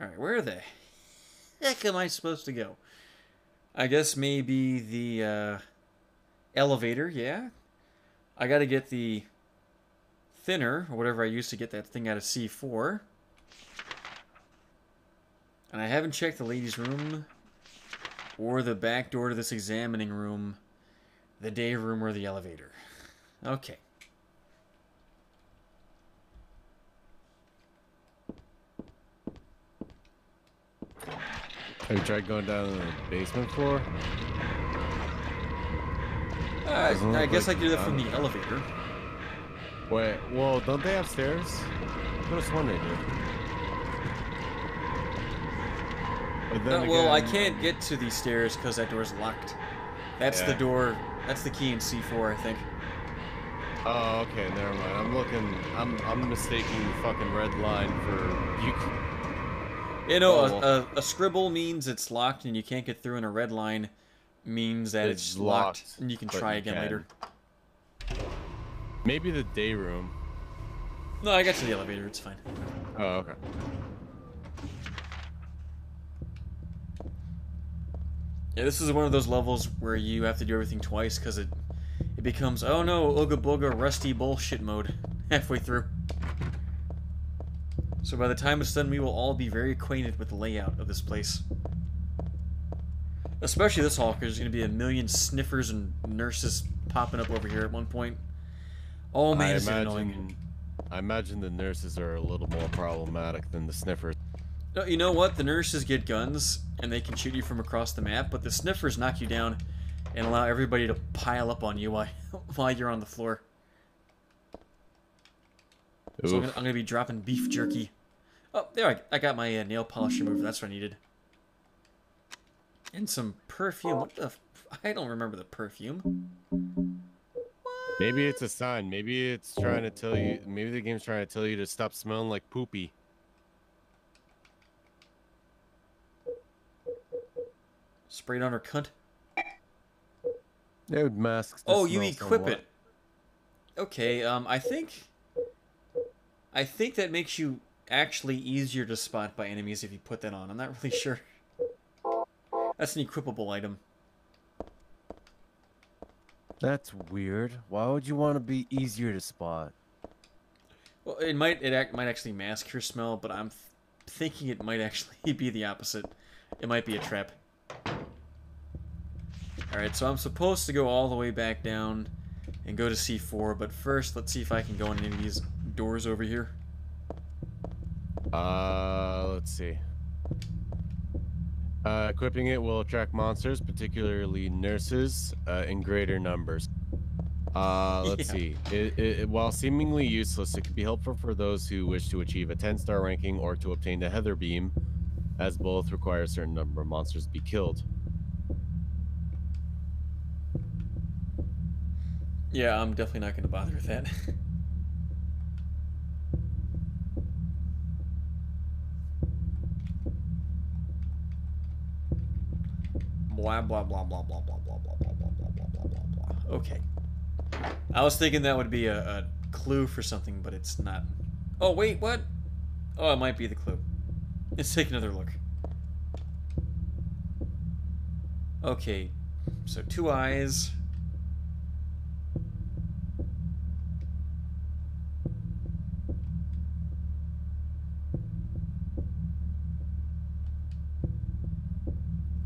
Alright, where the heck am I supposed to go? I guess maybe the uh, elevator, yeah. I gotta get the thinner, or whatever I used to get that thing out of C4. And I haven't checked the ladies' room or the back door to this examining room, the day room, or the elevator. Okay. Have you tried going down to the basement floor? Uh, I guess like I could do that from the elevator. Wait, well, don't they have stairs? I could have sworn they did. But then Uh, well, I can't get to these stairs because that door's locked. That's the door. That's the key in C4, I think. Oh, okay, never mind. I'm looking. I'm I'm mistaking the fucking red line for you. You know, Oh, a, a, a scribble means it's locked and you can't get through, and a red line means that it's, It's locked, locked, and you can try you again can. later. Maybe the day room. No, I got to the elevator. It's fine. Oh, okay. Yeah, this is one of those levels where you have to do everything twice because it it becomes oh no, ooga booga rusty bullshit mode halfway through. So by the time it's done, we will all be very acquainted with the layout of this place. Especially this hall, because there's going to be a million sniffers and nurses popping up over here at one point. Oh man, I is imagine. annoying. I imagine the nurses are a little more problematic than the sniffers. No, you know what? The nurses get guns and they can shoot you from across the map, but the sniffers knock you down and allow everybody to pile up on you while, while you're on the floor. So I'm gonna, I'm gonna be dropping beef jerky. Oh, there I, I got my uh, nail polish remover. That's what I needed. And some perfume. What the? F- I don't remember the perfume. What? Maybe it's a sign. Maybe it's trying to tell you. Maybe the game's trying to tell you to stop smelling like poopy. Sprayed on her cunt. It would mask. Oh, you equip somewhat. it. Okay, um, I think I think that makes you actually easier to spot by enemies if you put that on. I'm not really sure. That's an equipable item. That's weird. Why would you want to be easier to spot? Well, it might it ac- might actually mask your smell, but I'm th- thinking it might actually be the opposite. It might be a trap. Alright, so I'm supposed to go all the way back down and go to C4, but first let's see if I can go in any of these doors over here. Uh, let's see. Uh, equipping it will attract monsters, particularly nurses, uh, in greater numbers. Uh, let's Yeah. see. It, it, while seemingly useless, it can be helpful for those who wish to achieve a 10-star ranking or to obtain a Heather Beam, as both require a certain number of monsters to be killed. Yeah, I'm definitely not going to bother with that. blah blah blah blah blah blah blah blah blah blah blah blah blah blah. Okay. I was thinking that would be a, a clue for something, but it's not. Oh wait, what? Oh, it might be the clue. Let's take another look. Okay, so two eyes.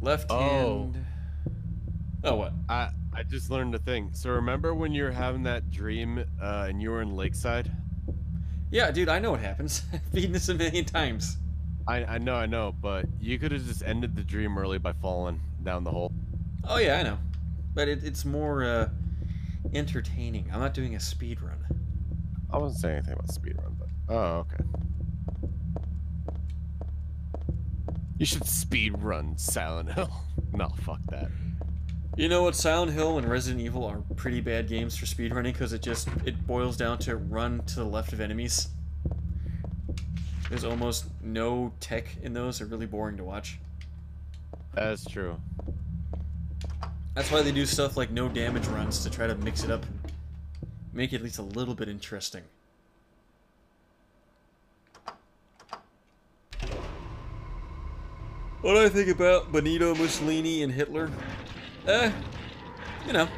Left Oh. hand. Oh, what? I I just learned a thing. So remember when you were having that dream uh, and you were in Lakeside? Yeah, dude, I know what happens. I've beaten this a million times. I I know I know, but you could have just ended the dream early by falling down the hole. Oh yeah, I know. But it, it's more uh, entertaining. I'm not doing a speed run. I wasn't saying anything about speed run, but oh okay. You should speed run Silent Hill. no, fuck that. You know what? Silent Hill and Resident Evil are pretty bad games for speedrunning because it just it boils down to run to the left of enemies. There's almost no tech in those. They're really boring to watch. That's true. That's why they do stuff like no damage runs to try to mix it up, make it at least a little bit interesting. What do I think about Benito Mussolini and Hitler? Eh, you know,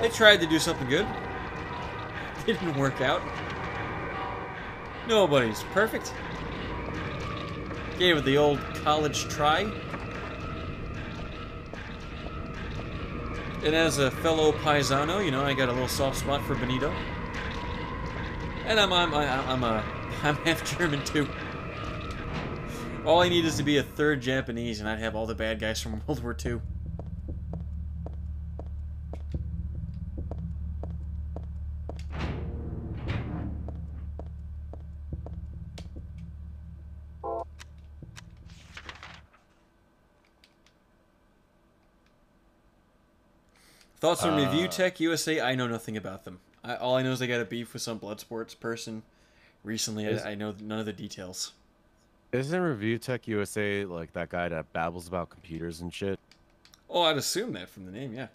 they tried to do something good. It didn't work out. Nobody's perfect. Gave it the old college try. And as a fellow paisano, you know, I got a little soft spot for Benito. And I'm I'm I'm a I'm half German too. All I need is to be a third Japanese, and I'd have all the bad guys from World War II. Thoughts on Review Uh, Tech USA? I know nothing about them. I, all I know is they got a beef with some blood sports person recently. Is- I, I know none of the details. Isn't Review Tech USA like that guy that babbles about computers and shit? Oh, I'd assume that from the name, yeah.